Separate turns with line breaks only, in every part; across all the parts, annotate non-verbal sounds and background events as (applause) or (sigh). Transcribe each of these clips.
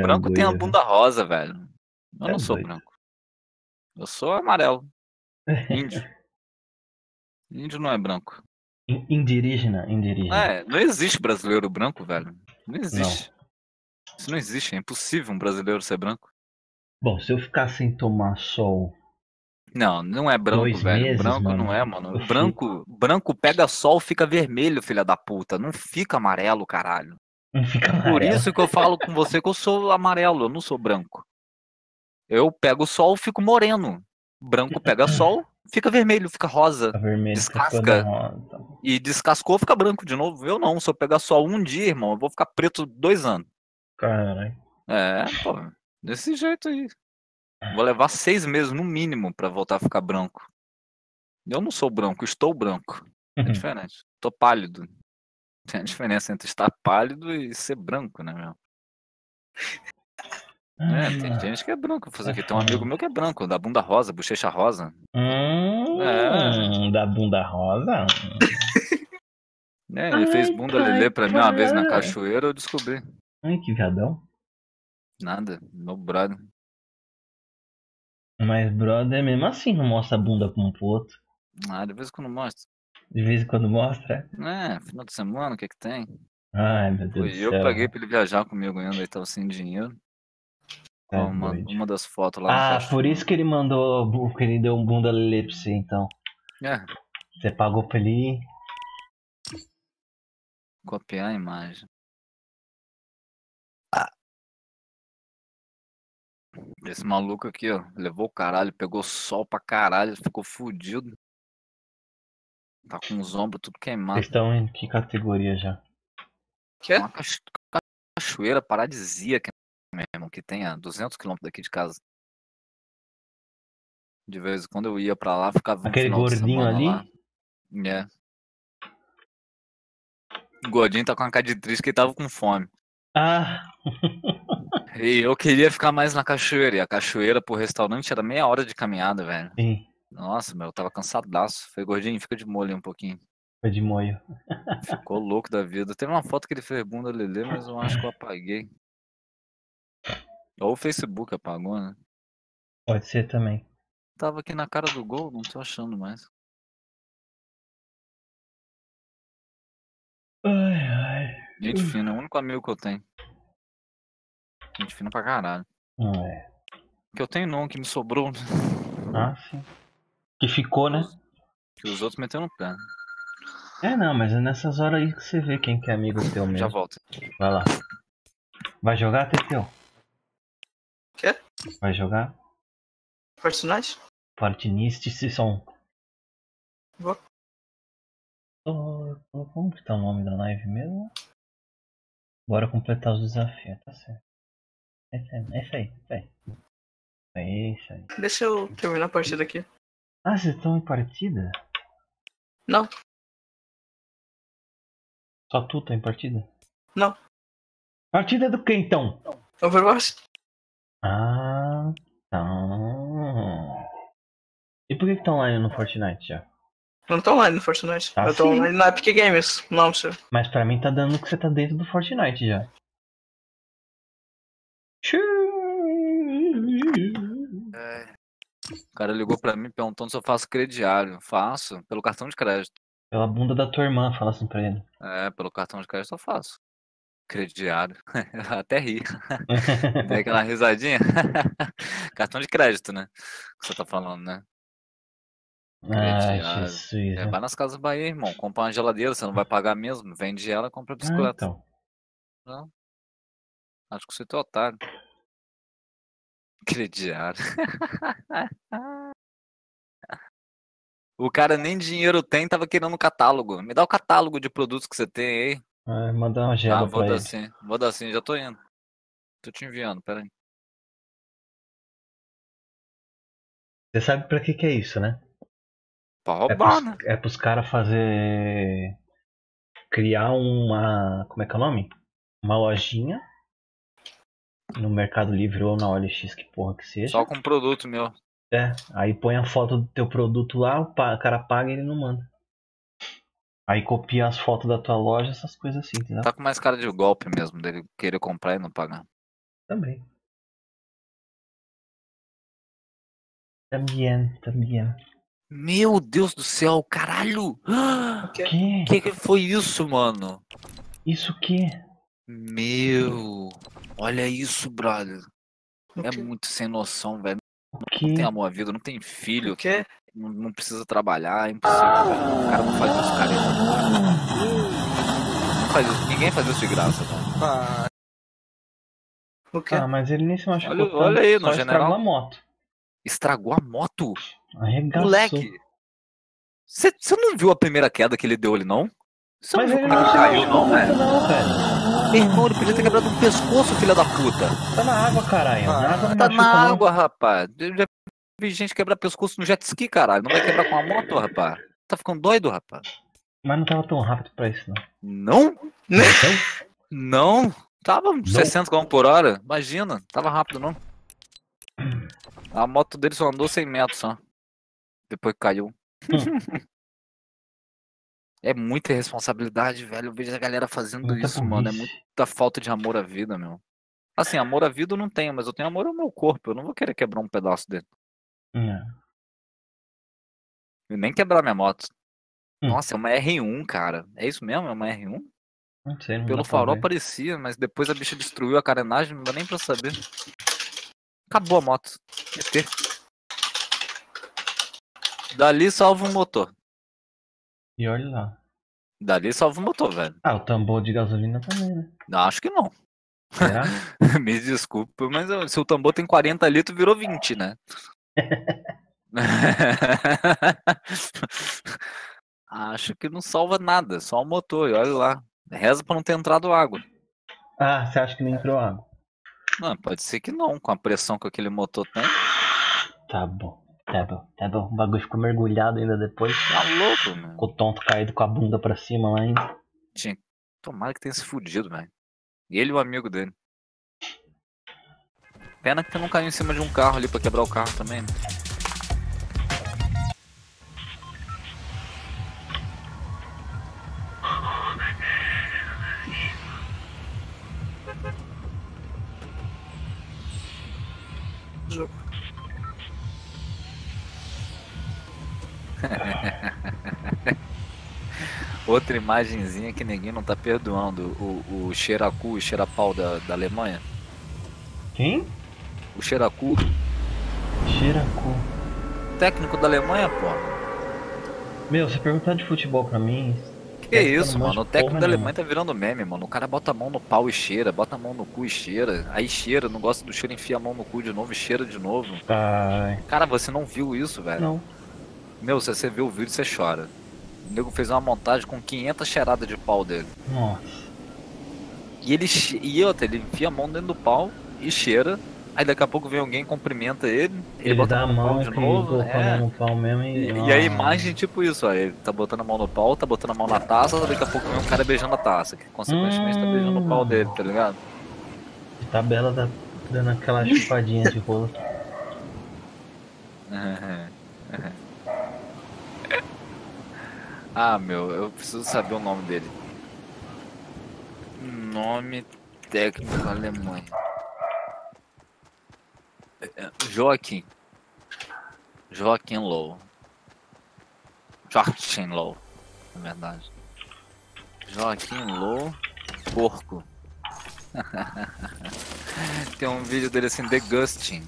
branco.
de
branco tem a bunda rosa, velho. Eu
É
não sou
doido.
branco. Eu sou amarelo. (laughs) Índio. Índio não é branco.
In- Indígena, indígena.
É, não existe brasileiro branco, velho. Não existe. Isso não existe, é impossível um brasileiro ser branco.
Bom, se eu ficar sem tomar sol,
Não, não é branco,
Dois
velho.
meses,
branco
mano.
não é, mano.
Eu
Branco, branco pega sol, fica vermelho, filha da puta. Não fica amarelo, caralho. (laughs) Por isso que eu falo com você que eu sou amarelo, eu não sou branco. Eu pego sol, fico moreno. Branco pega sol, fica vermelho, fica rosa.
Fica vermelho,
Descasca. E descascou, fica branco de novo. Eu não, se eu pegar sol um dia, irmão, eu vou ficar preto dois anos.
Caralho.
É, pô, desse jeito aí. Vou levar seis meses no mínimo pra voltar a ficar branco. Eu não sou branco, estou branco. É diferente. Tô pálido. Tem a diferença entre estar pálido e ser branco, né, meu? É, tem gente que é branco. Fazer aqui. Tem um amigo meu que é branco, da bunda rosa, bochecha rosa.
Hum,
É.
da bunda rosa.
É, ele fez
Ai,
bunda lelê pra mim uma vez na cachoeira, eu descobri.
Ai, que viadão.
Nada, meu brother.
Mas, brother, mesmo assim não mostra a bunda pra um pro outro.
Ah, de vez em quando mostra.
De vez em quando mostra.
É, final de semana, o que que tem?
Ai, meu Deus
Foi
do
eu
céu.
paguei pra ele viajar comigo ainda, ele tava sem dinheiro. Ó, uma, uma das fotos lá
Ah, por isso que ele mandou, que ele deu um bunda lelê pra você, então.
É,
Você pagou pra ele
copiar a imagem. Esse maluco aqui, ó, levou o caralho, pegou sol pra caralho, ficou fudido. Tá com os ombros tudo queimado.
Vocês estão em que categoria já?
Quê?
Uma cacho- cachoeira paradisíaca mesmo, que tem a 200 km daqui de casa. De vez em quando eu ia pra lá, ficava
Aquele gordinho ali?
lá. É. O gordinho tá com uma cara de triste que ele tava com fome.
Ah! (laughs)
E eu queria ficar mais na cachoeira. E a cachoeira pro restaurante era meia hora de caminhada, velho.
Sim,
Nossa, meu, eu tava cansadaço. Falei, gordinho, fica de molho aí um pouquinho.
foi de moio.
Ficou louco da vida. Teve uma foto que ele fez bunda lelê, mas eu acho que eu apaguei. Ou o Facebook apagou, né?
Pode ser também.
Tava aqui na cara do gol, não tô achando mais.
Ai, ai.
Gente fina, é o único amigo que eu tenho. Gente fina pra caralho.
Não é.
Que eu tenho não, que me sobrou.
Ah, sim. Que ficou, né?
Que os outros meteram no pé.
É, não, mas é nessas horas aí que você vê quem que é amigo teu mesmo.
Já volto.
Vai lá. Vai jogar, Teteu?
Quê?
Vai jogar?
Fortnite?
Fortinist Season.
Vou.
Como que tá o nome da live mesmo? Bora completar os desafios, tá certo. É isso aí, é isso aí. É isso aí. É isso aí.
Deixa eu terminar a partida aqui.
Ah, vocês estão em partida?
Não.
Só tu tá em partida?
Não.
Partida do que então?
Overwatch?
Ah, tá. E por que que tá online no Fortnite já?
Eu não tô online no Fortnite.
Ah,
eu tô
sim.
online na Epic Games. Não, senhor.
Mas pra mim tá dando que você tá dentro do Fortnite já.
O cara ligou pra mim perguntando se eu faço crediário. Faço, pelo cartão de crédito.
Pela bunda da tua irmã, fala assim pra ele.
É, pelo cartão de crédito eu faço. Crediário. (laughs) Até ri. (laughs) Tem aquela risadinha. (laughs) cartão de crédito, né? Que você tá falando, né?
Ai,
Crediário.
Jesus.
É,
né?
vai nas casas Bahia, irmão. Compra uma geladeira, você não vai pagar mesmo. Vende ela, compra
Ah,
bicicleta.
então.
Acho que você é otário. Crediário. o cara nem dinheiro tem, tava querendo o catálogo. Me dá o catálogo de produtos que você tem aí.
Vai mandar uma
Ah,
gela
vou
pra
dar
ele.
sim. Vou dar sim, já tô indo. Tô te enviando, peraí.
Você sabe pra que que é isso, né?
Pra
É
roubar,
pros,
né?
é pros caras fazer. Criar uma. Como é que é o nome? Uma lojinha. No Mercado Livre ou na OLX, que porra que seja.
Só com produto meu.
É, aí põe a foto do teu produto lá, o cara paga e ele não manda. Aí copia as fotos da tua loja, essas coisas assim, entendeu?
Tá com mais cara de golpe mesmo, dele querer comprar e não pagar.
Também. Também, também.
Meu Deus do céu, caralho!
O?
Que? (gasps)
Que que foi isso, mano?
Isso que?
Meu, olha isso, brother. É muito sem noção, velho. Não
que?
tem amor à vida, não tem filho,
O quê?
não, não precisa trabalhar, é impossível, velho. O cara não faz isso, careta. Não faz isso, ninguém faz isso de graça, velho.
O quê?
Ah, mas ele nem se machucou
Olha-
tanto,
olha aí, no
só
general.
estragou a moto.
Estragou a moto,
Arregaçou.
moleque. Você não viu a primeira queda que ele deu ali, não? Você não
Mas
viu
ele
como
não
caiu,
machucou
não, velho?
não, velho.
Meu irmão, ele podia ter quebrado um pescoço, filha da puta.
Tá na água, caralho. Na água não
Tá na
não.
água, rapaz. Eu já vi gente quebrar pescoço no jet ski, caralho. Não vai quebrar com a moto, rapaz. Tá ficando doido, rapaz?
Mas não tava tão rápido pra isso, não.
Não?
Né? (laughs)
Não. Tava 60 km por hora. Imagina. Tava rápido, não. A moto dele só andou 100 metros só. Depois que caiu. (laughs) é muita irresponsabilidade, velho. Eu vejo a galera fazendo
Muita
isso, mano. É muita falta de amor à vida, meu. Assim, amor à vida eu não tenho, mas eu tenho amor ao meu corpo. Eu não vou querer quebrar um pedaço dele.
Não.
E nem quebrar minha moto.
Hum.
Nossa, é uma R1, cara. É isso mesmo? É uma R1?
Não sei, não
Pelo farol parecia, mas depois a bicha destruiu a carenagem, não dá nem pra saber. Acabou a moto. ET. Dali salva o motor.
E olha lá.
Dali salva o motor, velho.
Ah, o tambor de gasolina também, né?
Não, acho que não.
Será? (laughs)
Me desculpa, mas se o tambor tem 40 litros, virou 20, né? (laughs) acho que não salva nada, só o motor, e olha lá. Reza pra não ter entrado água.
ah, você acha que não entrou água?
Não, pode ser que não, com a pressão que aquele motor tem.
Tá bom, tá bom, tá bom. O bagulho ficou mergulhado ainda depois.
Tá louco, mano.
Ficou tonto caído com a bunda pra cima lá ainda.
Tinha... Tomara que tenha se fudido, velho. E ele e o amigo dele. Pena que não caiu em cima de um carro ali pra quebrar o carro também, né? Outra imagenzinha que ninguém não tá perdoando. O, o Xeracu e Xerapau da, da Alemanha.
Quem?
O Xeracu,
Xeracu.
técnico da Alemanha, pô.
Meu, você perguntar de futebol pra mim.
Que
eu
isso, mano? O técnico da. Alemanha tá virando meme, mano. O cara bota a mão no pau e cheira, bota a mão no cu e cheira. Aí cheira, não gosta do cheiro, enfia a mão no cu de novo e cheira de novo.
Ai,
Cara, você não viu isso, velho?
não.
Meu, se você vê o vídeo, você chora. O nego fez uma montagem com 500 cheiradas de pau dele.
Nossa.
E ele e outra, ele enfia a mão dentro do pau e cheira. Aí daqui a pouco vem alguém, cumprimenta ele, ele,
Ele,
bota
dá a mão
de
e
novo.
a
É.
no pau mesmo e.
E, e a
Ah.
imagem, tipo isso, ó, ele tá botando a mão no pau, tá botando a mão na taça, daqui a pouco vem um cara beijando a taça, que consequentemente tá beijando o pau
Hum.
dele, tá ligado?
De tabela da, dando aquela (laughs) chupadinha de rola.
Ah, meu, eu preciso saber o nome dele. Nome técnico. É, é, Joaquim. Joaquim Low. Joaquim Low, na verdade. Joaquim Low, porco. (laughs) Tem um vídeo dele assim, degusting.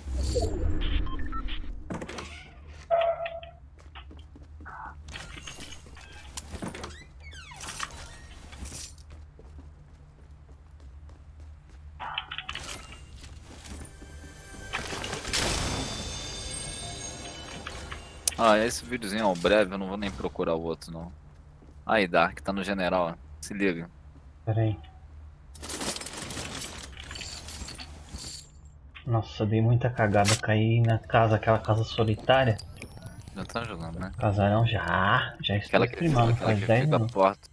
Ah, esse videozinho é breve, eu não vou nem procurar o outro não. Aí, Dark, tá no general, ó. se liga.
Pera aí. Nossa, dei muita cagada, caí na casa, aquela casa solitária.
Já tá jogando, né?
Casarão já, já estou
Aquela que,
streamando, faz
que
10
fica
minutos.
perto.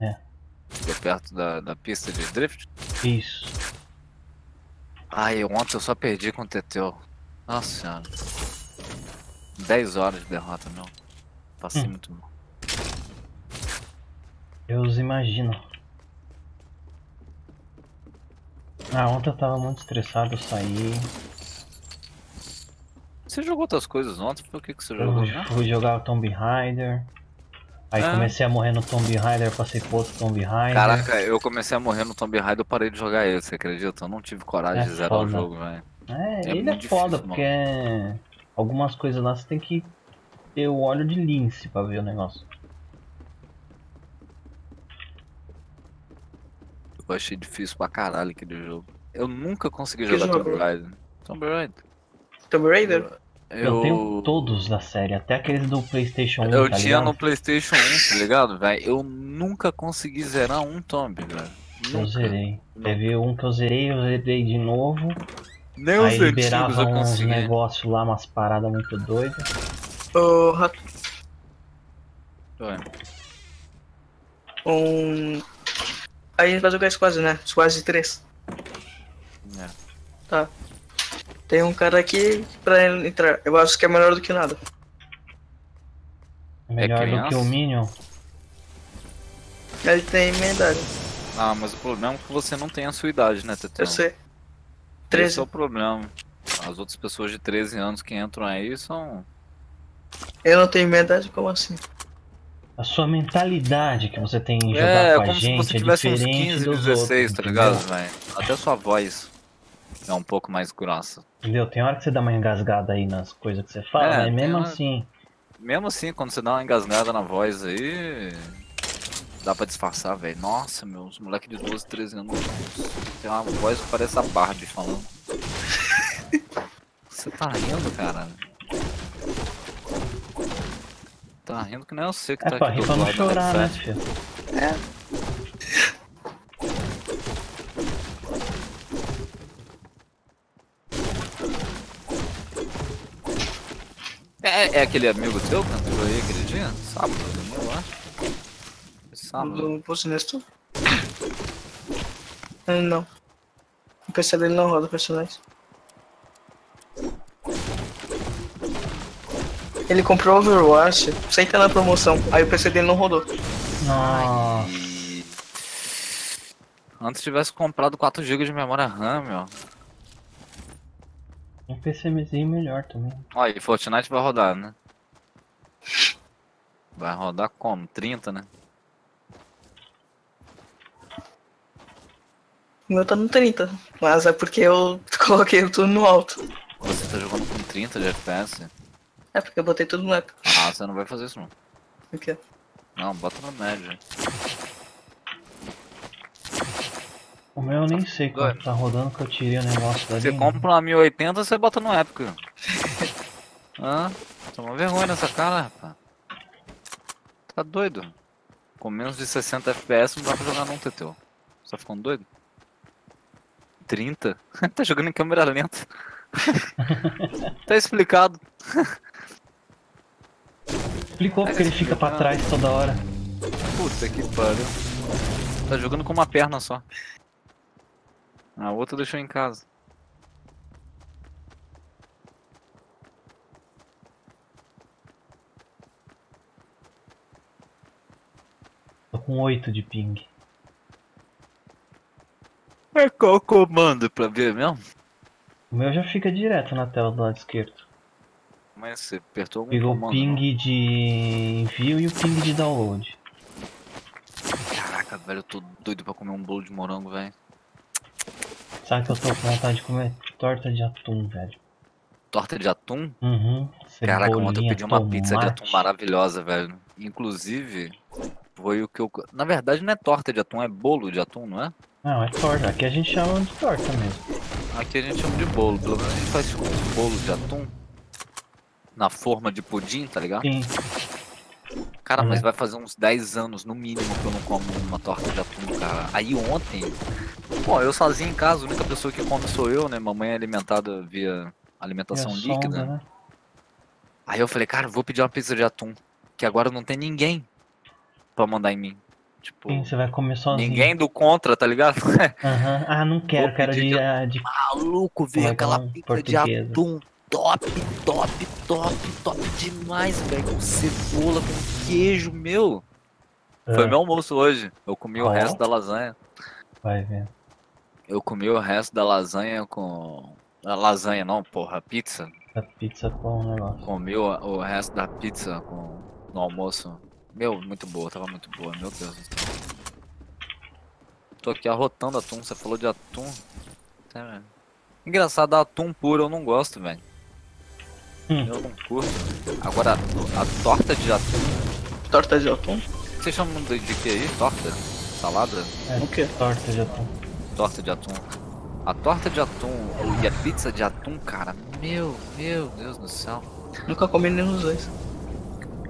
É.
Fica perto da, da pista de drift.
Isso.
Ai, ontem eu só perdi com o Teteu. Nossa senhora. 10 horas de derrota, meu. Passei
Hum.
muito mal.
Eu os imagino. Ah, ontem eu tava muito estressado, eu saí.
Você jogou outras coisas ontem? Por que, que você
Eu
jogou? né?
fui jogar o Tomb Raider. Aí
Ah.
comecei a morrer no Tomb Raider, passei pro outro Tomb Raider.
Caraca, eu comecei a morrer no Tomb Raider, eu parei de jogar ele, você acredita? Eu não tive coragem
É
de zerar o
foda.
jogo, velho.
É,
É
ele é foda,
difícil,
porque algumas coisas lá você tem que ter o óleo de lince pra ver o negócio.
Eu achei difícil pra caralho aquele jogo. Eu nunca consegui
Que
jogar
jogo?
Tomb Raider. Tomb Raider.
Tomb Raider?
Eu, tenho todos da série, até aqueles do Playstation 1,
Eu
tá
tinha
ligado?
no Playstation 1, tá ligado, velho? Eu nunca consegui zerar um Tomb, velho.
Eu zerei.
Nunca.
Teve um que eu zerei, eu zerei de novo.
Nem
aí
os antigos eu
uns
consegui.
negócios lá, umas paradas muito doidas.
Ô, Rato, um. Aí a gente vai jogar Squad, né? Squad 3.
é.
Tá. Tem um cara aqui pra ele entrar. Eu acho que é melhor do que nada.
Melhor do que o? Minion.
Ele tem medalha.
Ah, mas o problema é que você não tem a sua idade, né, Teteu?
Eu sei.
Esse
13.
é o problema. As outras pessoas de 13 anos que entram aí são.
Eu não tenho medalha, como assim?
A sua mentalidade que você tem em jogar
É,
com a
como se
gente
você
é
tivesse uns
diferente
15,
dos
16,
outros,
tá ligado, velho? Até sua voz é um pouco mais grossa.
Entendeu? Tem hora que você dá uma engasgada aí nas coisas que você fala,
É,
mas mesmo
hora-
assim,
Mesmo assim, quando você dá uma engasgada na voz aí, dá pra disfarçar, velho. Nossa, meu, os moleques de 12, 13 anos tem uma voz que parece a Barbie falando. (laughs) Você tá rindo, cara? Tá rindo que nem eu sei que
é
tá
pra
aqui do
pra não
outro lado do
chorar, né,
headset.
filho?
É, é aquele amigo teu que entrou aí aquele dia? Sábado, eu acho. Sábado.
Do Pulse Nestor? Ah, Não. O PC dele não roda personagens. Ele comprou Overwatch sem estar na promoção. Aí o PC dele não rodou.
Nossa.
Antes tivesse comprado 4 GB de memória RAM, meu.
um PCzinho melhor também.
Ó, e Fortnite vai rodar, né? Vai rodar como? 30, né?
O meu tá no 30. Mas é porque eu (laughs) coloquei tudo no alto.
Você tá jogando com 30 de FPS?
É porque eu botei tudo no eco.
Ah, você não vai fazer isso não.
Aqui, ó.
Não, bota no médio.
O meu eu nem sei quanto
Doido.
tá rodando que eu tirei o negócio dali.
Você compra uma 1080, você bota no épico. (laughs) Hã? Toma vergonha nessa cara, rapaz. Tá doido? Com menos de 60 FPS não dá pra jogar não, Teteu. Você tá ficando doido? 30? (laughs) tá jogando em câmera lenta. (laughs) tá explicado.
Explicou porque ele fica pra trás toda hora.
Puta que pariu. Tá jogando com uma perna só. A outra deixou em casa.
Tô com 8 de ping.
É qual comando pra ver mesmo?
O meu já fica direto na tela do lado esquerdo.
Mas você apertou algum
Pegou o ping
não?
de envio e o ping de download.
Caraca, velho, eu tô doido pra comer um bolo de morango, velho.
Sabe que eu tô com vontade de comer torta de atum, velho.
Torta de atum?
Uhum.
Caraca, ontem eu pedi uma pizza de atum maravilhosa, velho. Inclusive, foi o que eu. Na verdade, não é torta de atum, é bolo de atum, não é?
Não, é torta. Aqui a gente chama de torta mesmo.
Aqui a gente chama de bolo. Pelo menos a gente faz um bolo de atum. Na forma de pudim, tá ligado?
Sim.
Cara, mas
Uhum.
vai fazer uns 10 anos no mínimo que eu não como uma torta de atum, cara. Aí ontem, pô, eu sozinho em casa, a única pessoa que come sou eu, né? Mamãe é alimentada via alimentação líquida.
né?
Aí eu falei, cara, vou pedir uma pizza de atum. Que agora não tem ninguém pra mandar em mim. Tipo,
Sim, você vai comer sozinho.
ninguém do contra, tá ligado? (laughs)
Aham. Ah, não quero,
Vou
quero de,
de-
ah, de
Maluco,
Como é
ver
que é o
aquela pizza de atum top, top, top, top demais, velho. Com cebola, com queijo, meu. Foi
Ah,
meu almoço hoje. Eu comi o
Ó.
resto da lasanha.
Vai ver.
Eu comi o resto da lasanha com. A lasanha não, porra, pizza.
A pizza com um negócio.
Comi o, o resto da pizza com, no almoço. Meu, muito boa, tava muito boa, meu Deus do céu. Tô aqui arrotando atum, você falou de atum. Tá, velho. Engraçado, atum puro eu não gosto, velho.
Hum.
Eu não curto. Agora, a torta de atum.
Torta de atum?
Vocês chamam de, de que aí? Torta? Salada?
É,
O quê?
torta de atum.
Torta de atum. A torta de atum e a pizza de atum, cara, meu, meu Deus do céu.
Nunca comi nenhum dos dois.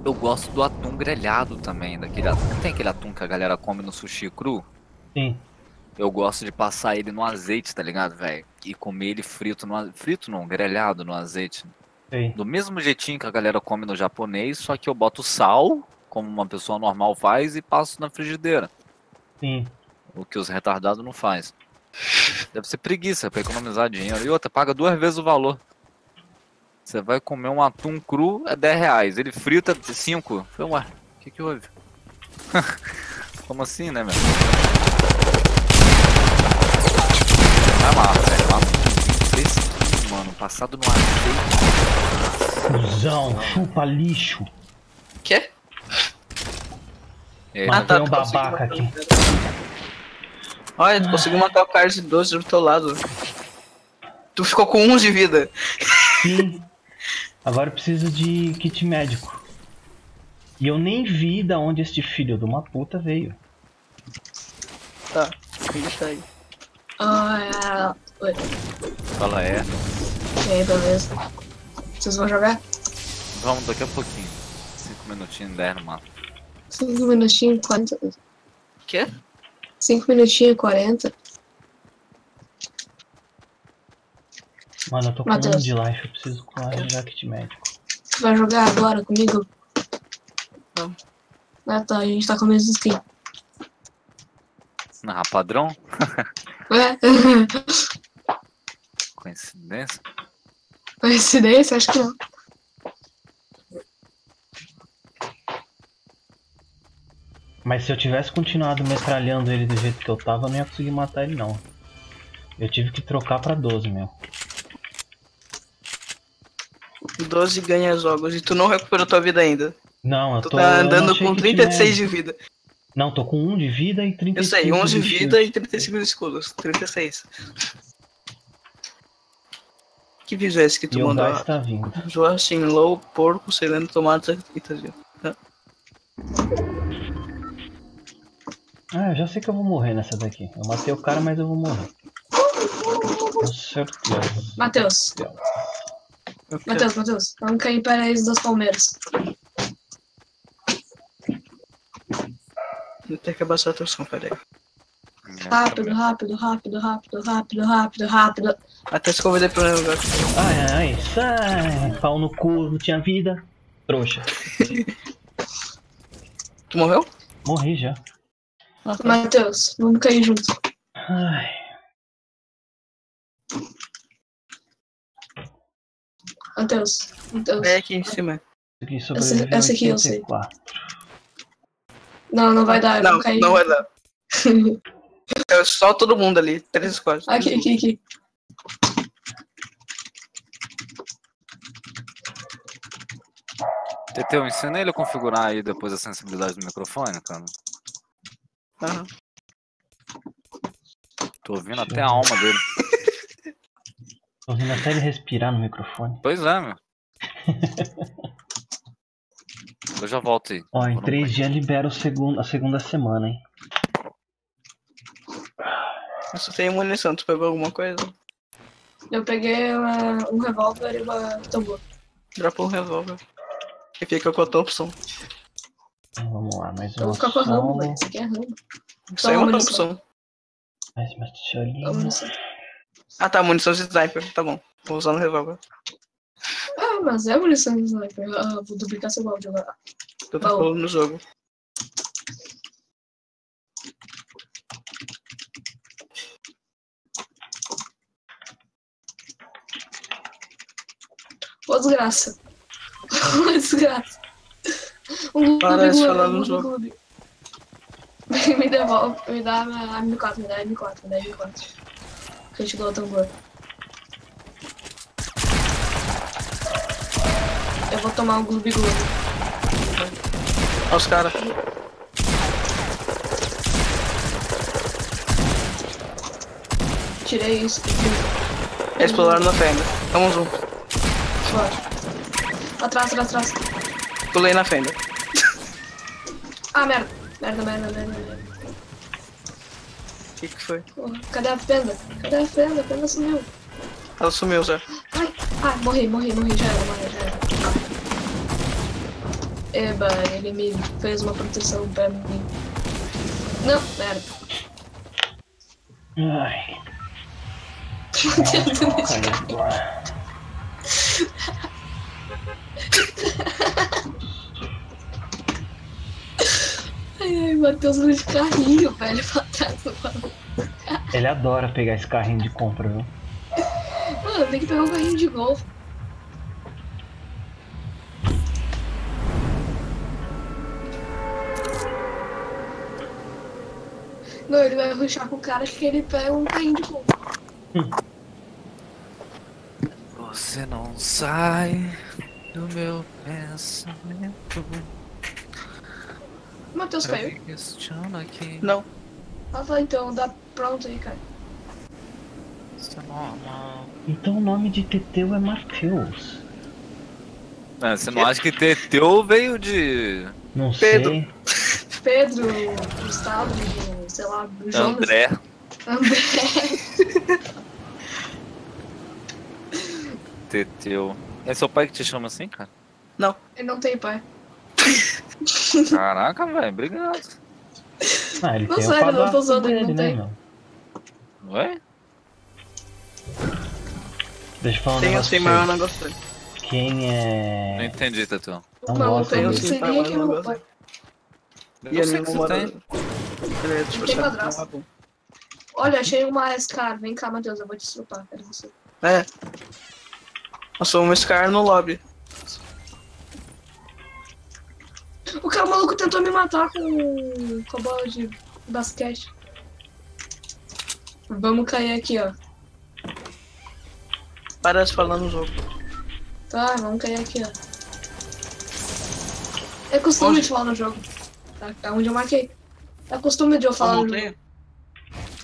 Eu gosto do atum grelhado também, daquele atum. Não tem aquele atum que a galera come no sushi cru?
Sim.
Eu gosto de passar ele no azeite, tá ligado, velho? E comer ele frito no frito não, grelhado no azeite.
Sei.
Do mesmo jeitinho que a galera come no japonês, só que eu boto sal, como uma pessoa normal faz, e passo na frigideira.
Sim.
O que os retardados não faz. Deve ser preguiça pra economizar dinheiro. E outra, paga duas vezes o valor. Você vai comer um atum cru, é 10 reais. Ele frita 5. Falei, ué, o que que houve? (laughs) Como assim, né, meu? Vai lá, velho. Um atum fresquinho, mano. Passado no azeite.
Cusão, chupa lixo.
Quê?
É,
Mas tem um
tu conseguiu
babaca
matar
aqui.
Olha, tu conseguiu matar o Carlos 12 do teu lado. Tu ficou com 11 de vida.
Sim. (laughs) Agora eu preciso de kit médico. E eu nem vi da onde este filho de uma puta veio.
Tá, deixa aí.
Ah, é... Oi,
fala é.
e aí, beleza? Vocês vão jogar?
Vamos daqui a pouquinho. 5 minutinhos, 10 no máximo.
5 minutinhos e 40.
Quê?
5 minutinhos e 40.
Mano, eu tô com um de life, eu preciso carregar kit médico.
Tu vai jogar agora comigo?
Não.
Ah tá, a gente tá com a mesma skin.
Ah, padrão?
Ué? (laughs)
Coincidência?
Coincidência? Acho que não.
Mas se eu tivesse continuado metralhando ele do jeito que eu tava, eu não ia conseguir matar ele não. Eu tive que trocar pra 12, meu.
12 ganha jogos e tu não recuperou tua vida ainda.
Não, eu
Tu
tô
tá andando com
kit
36 de vida.
Não, tô com 1 de vida e 35
Eu sei, 11 de vida e 35 de escudos. 36. Que vídeo é esse que tu
E o
mandou?
Tá vindo.
Joachim Low, porco, selando tomates e tazio.
Ah, eu já sei que eu vou morrer nessa daqui. Eu matei o cara, mas eu vou morrer. Com certeza.
Matheus, Matheus, Matheus. Vamos cair para eles das Palmeiras.
Vou ter que abaixar a atenção, peraí.
Rápido, rápido, rápido, rápido, rápido, rápido, rápido.
Até te convidei pra um lugar.
Ai, ai, sai. Pau no cu, não tinha vida. Trouxa. (laughs)
Tu morreu?
Morri já.
Tá.
Matheus, vamos cair juntos.
Ai.
Matheus, Matheus.
É aqui em cima.
Aqui sobreviveu
essa aqui eu sei.
84.
Não, não vai dar,
Não,
cair.
não vai dar. (laughs) É só todo mundo ali. Três squads.
Aqui, aqui, aqui.
Teteu, ensina ele a configurar aí depois a sensibilidade do microfone, cara.
Aham.
Tô ouvindo até a alma dele.
Tô ouvindo até ele respirar no microfone.
Pois é, meu. (laughs) Eu já volto aí.
Ó, em
Por um
três dias libera o segundo, a segunda semana, hein?
Eu só tenho munição. Tu pegou alguma coisa?
Eu peguei uma- um revólver e uma tambor.
Dropa um revólver. E fica com a Thompson.
Então, vamos lá, mais
Eu
uma
vou ficar com a Rambo, velho. Isso aqui é Rambo.
Isso aí é uma. Thompson.
Mais uma tijolinha.
Ah tá, munição de sniper. Tá bom. Vou usar no revólver.
Ah, mas é munição de sniper. Ah, vou duplicar seu áudio agora.
Eu tô falando no jogo.
Ô, desgraça. Ô, desgraça. Um gloob,
falar no jogo. (laughs)
Me devolve, me dá a M4, me dá a M4, me dá a M4. Gente doa tambor. Eu vou tomar um gloob gloob.
Olha os caras.
Tirei isso.
Eles pularam na fenda. Tamo junto.
Bora. Atrás, atrás, atrás.
Pulei na fenda.
Ah, merda. Merda, merda, merda, merda.
O que, que foi?
Porra, cadê a fenda? Cadê a fenda? A fenda sumiu.
Ela sumiu já.
Ai, ai, morri, morri, morri. Já era, morri, já era. Eba, ele me fez uma proteção pra mim. Não, merda.
Ai, (laughs)
Proteção
caiu
Ai, ai, Matheus de carrinho, velho, pra trás do.
Ele adora pegar esse carrinho de compra, viu?
Mano, tem que pegar um carrinho de golfe. Não, ele vai ruxar com o cara que ele pega um carrinho de golfe.
Você não sai do meu pensamento.
Matheus
Eu
caiu.
Não.
Ah, tá, então, dá pronto aí, cara.
Isso é normal.
Então o nome de Teteu é Matheus.
É, você não acha que Teteu veio de
Não
Pedro.
sei.
Pedro, Gustavo, sei lá, Jonas.
André?
André.
Teteu. É seu pai que te chama assim, cara?
Ele não tem pai. (laughs)
Caraca, velho, obrigado.
Ah, ele
Não,
tem
sério, eu não tô zoando, ele
dele,
não
né,
tem.
meu?
Ué?
Deixa eu falar um
Tem
negócio
assim,
pra
mas eu não gostei.
Quem
Não
é...
entendi.
Não gosta
eu não sei
Sim,
nem
tá,
quem é
mas
meu
não
pai.
Eu
E
não
a
sei que você tem.
É tipo
Tem
assim,
padrasto.
tá.
Olha, achei uma Scar. Vem cá, Matheus, eu vou te estrupar. Quero você.
É. Eu sou um Scar no lobby.
O cara maluco tentou me matar com, com a bola de basquete. Vamos cair aqui, ó.
Parece falando no jogo.
Tá, vamos cair aqui, ó. É costume
Onde?
de falar no jogo. Tá, tá onde eu marquei. É costume de eu falar
Uma
no jogo.
montanha?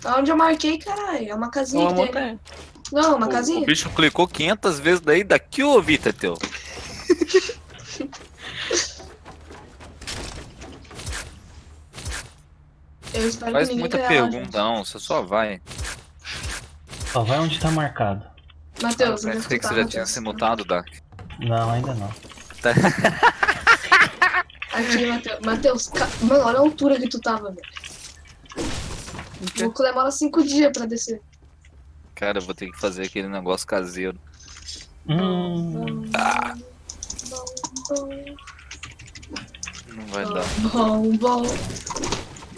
Tá onde eu marquei, caralho. É uma casinha
Uma
que tem.
montanha.
Não, uma
O,
casinha.
o bicho clicou 500 vezes daí, daqui eu ouvi, Teteu. (laughs)
Eu espero
Faz
que ninguém
muita pergunta, não, você só vai.
Só vai onde tá marcado.
Matheus, é
Pensei que
tá,
você já tinha se mutado, Dark.
Não, ainda não.
Aqui, Matheus. Matheus, ca- mano, olha a altura que tu tava, velho. O
quê?
louco demora cinco dias pra descer.
Cara, eu vou ter que fazer aquele negócio caseiro.
Hum,
Bom, bom,
Não vai dar.
bom, bom.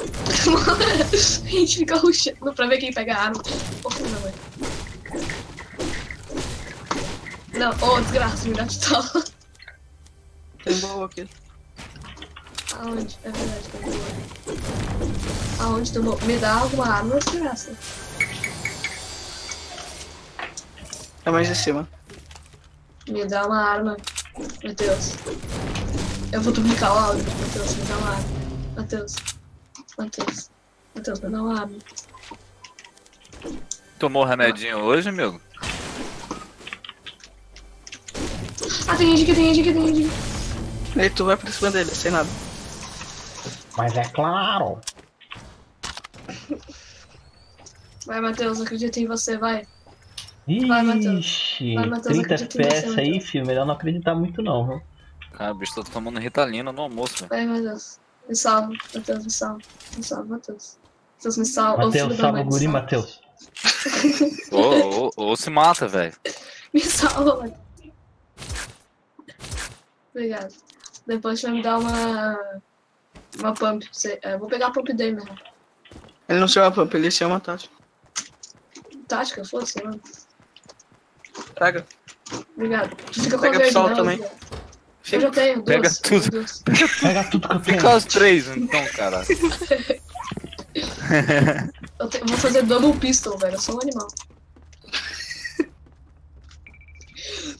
A gente fica ruxando pra ver quem pega a arma. Não, ô, desgraça, me dá pistola.
Tem boa aqui.
Aonde? É verdade, tem boa. Aonde tu me dá alguma arma, desgraça?
É mais em cima.
Me dá uma arma, Matheus. Eu vou duplicar o áudio, Matheus, me dá uma arma. Matheus. Matheus. Matheus, uma arma.
Tomou remedinho hoje, amigo?
Ah, tem gente aqui, tem gente aqui, tem gente aqui.
E tu vai pra cima dele, sem nada.
mas é claro.
Vai, Matheus, acredito em você, vai. Vai, Matheus.
Ixi,
Vai, Matheus,
30
acredito em você,
FPS aí, filho. Melhor não acreditar muito não, viu?
Cara, o bicho tá tomando ritalina no almoço, velho.
Vai, Matheus. Me salva, Matheus, me salva. Me salva, Matheus. Matheus, me salva.
Matheus, salva o guri. Matheus.
Ou, ou, ou se mata, velho.
Me salva, Matheus. Obrigado. Depois você vai me dar uma. Uma pump. Você- é, vou pegar a pump dele mesmo.
Ele não chama pump, ele chama Tati.
Tática, foda-se, mano.
Pega.
Obrigado. Fica com
Pega
a não,
também.
Zé eu já tenho
Pega tudo.
Pega tudo que eu tenho.
Fica os três, então, cara. (laughs)
eu te... vou fazer double pistol, velho. Eu sou um animal.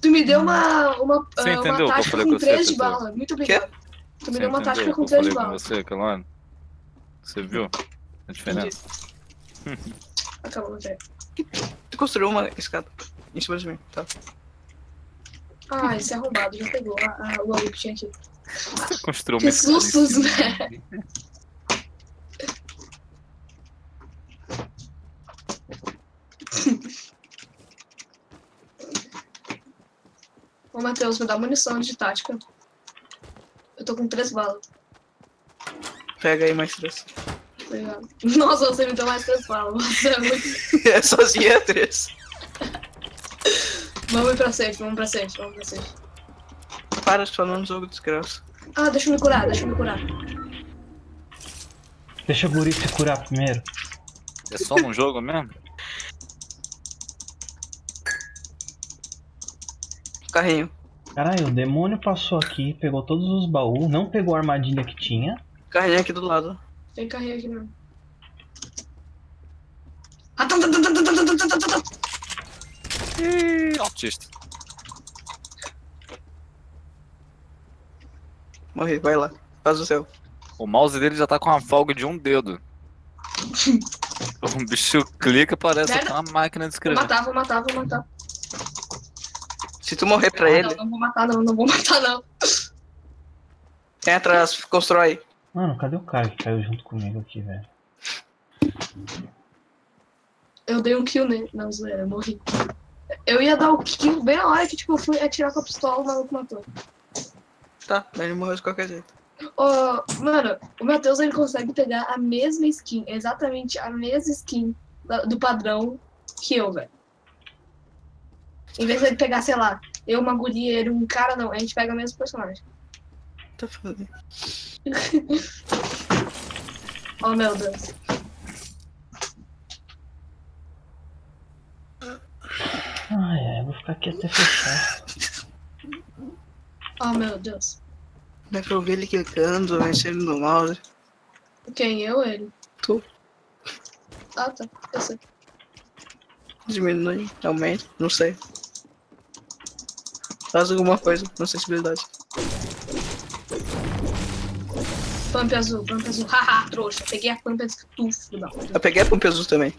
Tu me deu uma, uma,
uh,
uma tática com três de bala. Muito obrigado. Tu me
você
deu uma tática com três de bala.
Você, Calone? Você viu? É A diferença.
Acabou, Jack.
Tu construiu uma escada em cima de mim, tá?
Ah, esse arrombado já pegou a, a, o que tinha aqui.
Construiu
Que sustos, né? Ô, Matheus, me dá munição de tática. Eu tô com 3 balas.
Pega aí mais três.
Obrigado. Nossa, você me deu mais 3 balas. Você é muito... (laughs)
É sozinha é três.
Vamos ir pra safe, vamos pra safe, vamos pra safe.
Para de falar no jogo, desgraça.
Ah, deixa eu me curar, deixa eu me curar.
Deixa o guri se curar primeiro.
É só num jogo mesmo?
Carrinho.
Caralho, o demônio passou aqui, pegou todos os baús, não pegou a armadilha que tinha.
Carrinho aqui do lado.
Tem carrinho aqui não. Ah, tá, tá, tá, tá, tá, tá, tá, tá, tá, tá.
Autista.
Morri, vai lá. Faz o céu.
O mouse dele já tá com uma folga de um dedo. O bicho clica parece
Merda.
até uma máquina de
Vou
escrever.
matar, vou matar, vou matar.
Se tu morrer pra
Ah,
ele,
Não, não vou matar não, não vou (laughs) matar não.
tem atrás, constrói.
Mano, cadê o cara que caiu junto comigo aqui, velho?
Eu dei um kill nele. Não, zoeira, morri. Eu ia dar o kill bem na hora que tipo, eu fui atirar com a pistola, o maluco matou.
Tá, ele morreu de qualquer jeito.
Ô, mano, o Matheus ele consegue pegar a mesma skin, exatamente a mesma skin do padrão que eu, velho. Em vez de ele pegar, sei lá, eu, uma guria, ele, um cara, não, a gente pega o mesmo personagem.
Tá foda. (laughs)
Oh, meu Deus.
Ai, ai, eu vou ficar aqui até fechar. (laughs)
Oh, meu Deus.
Dá pra ouvir ele clicando, mexendo no mouse.
Quem? Eu ou ele?
Tu.
Ah, tá. Eu sei.
Diminui, aumenta, não sei. Faz alguma coisa na sensibilidade.
Pump azul, pump azul. (laughs) Haha, trouxa. Peguei a pump azul. Tu, filho da.
Eu peguei a Pump Azul também.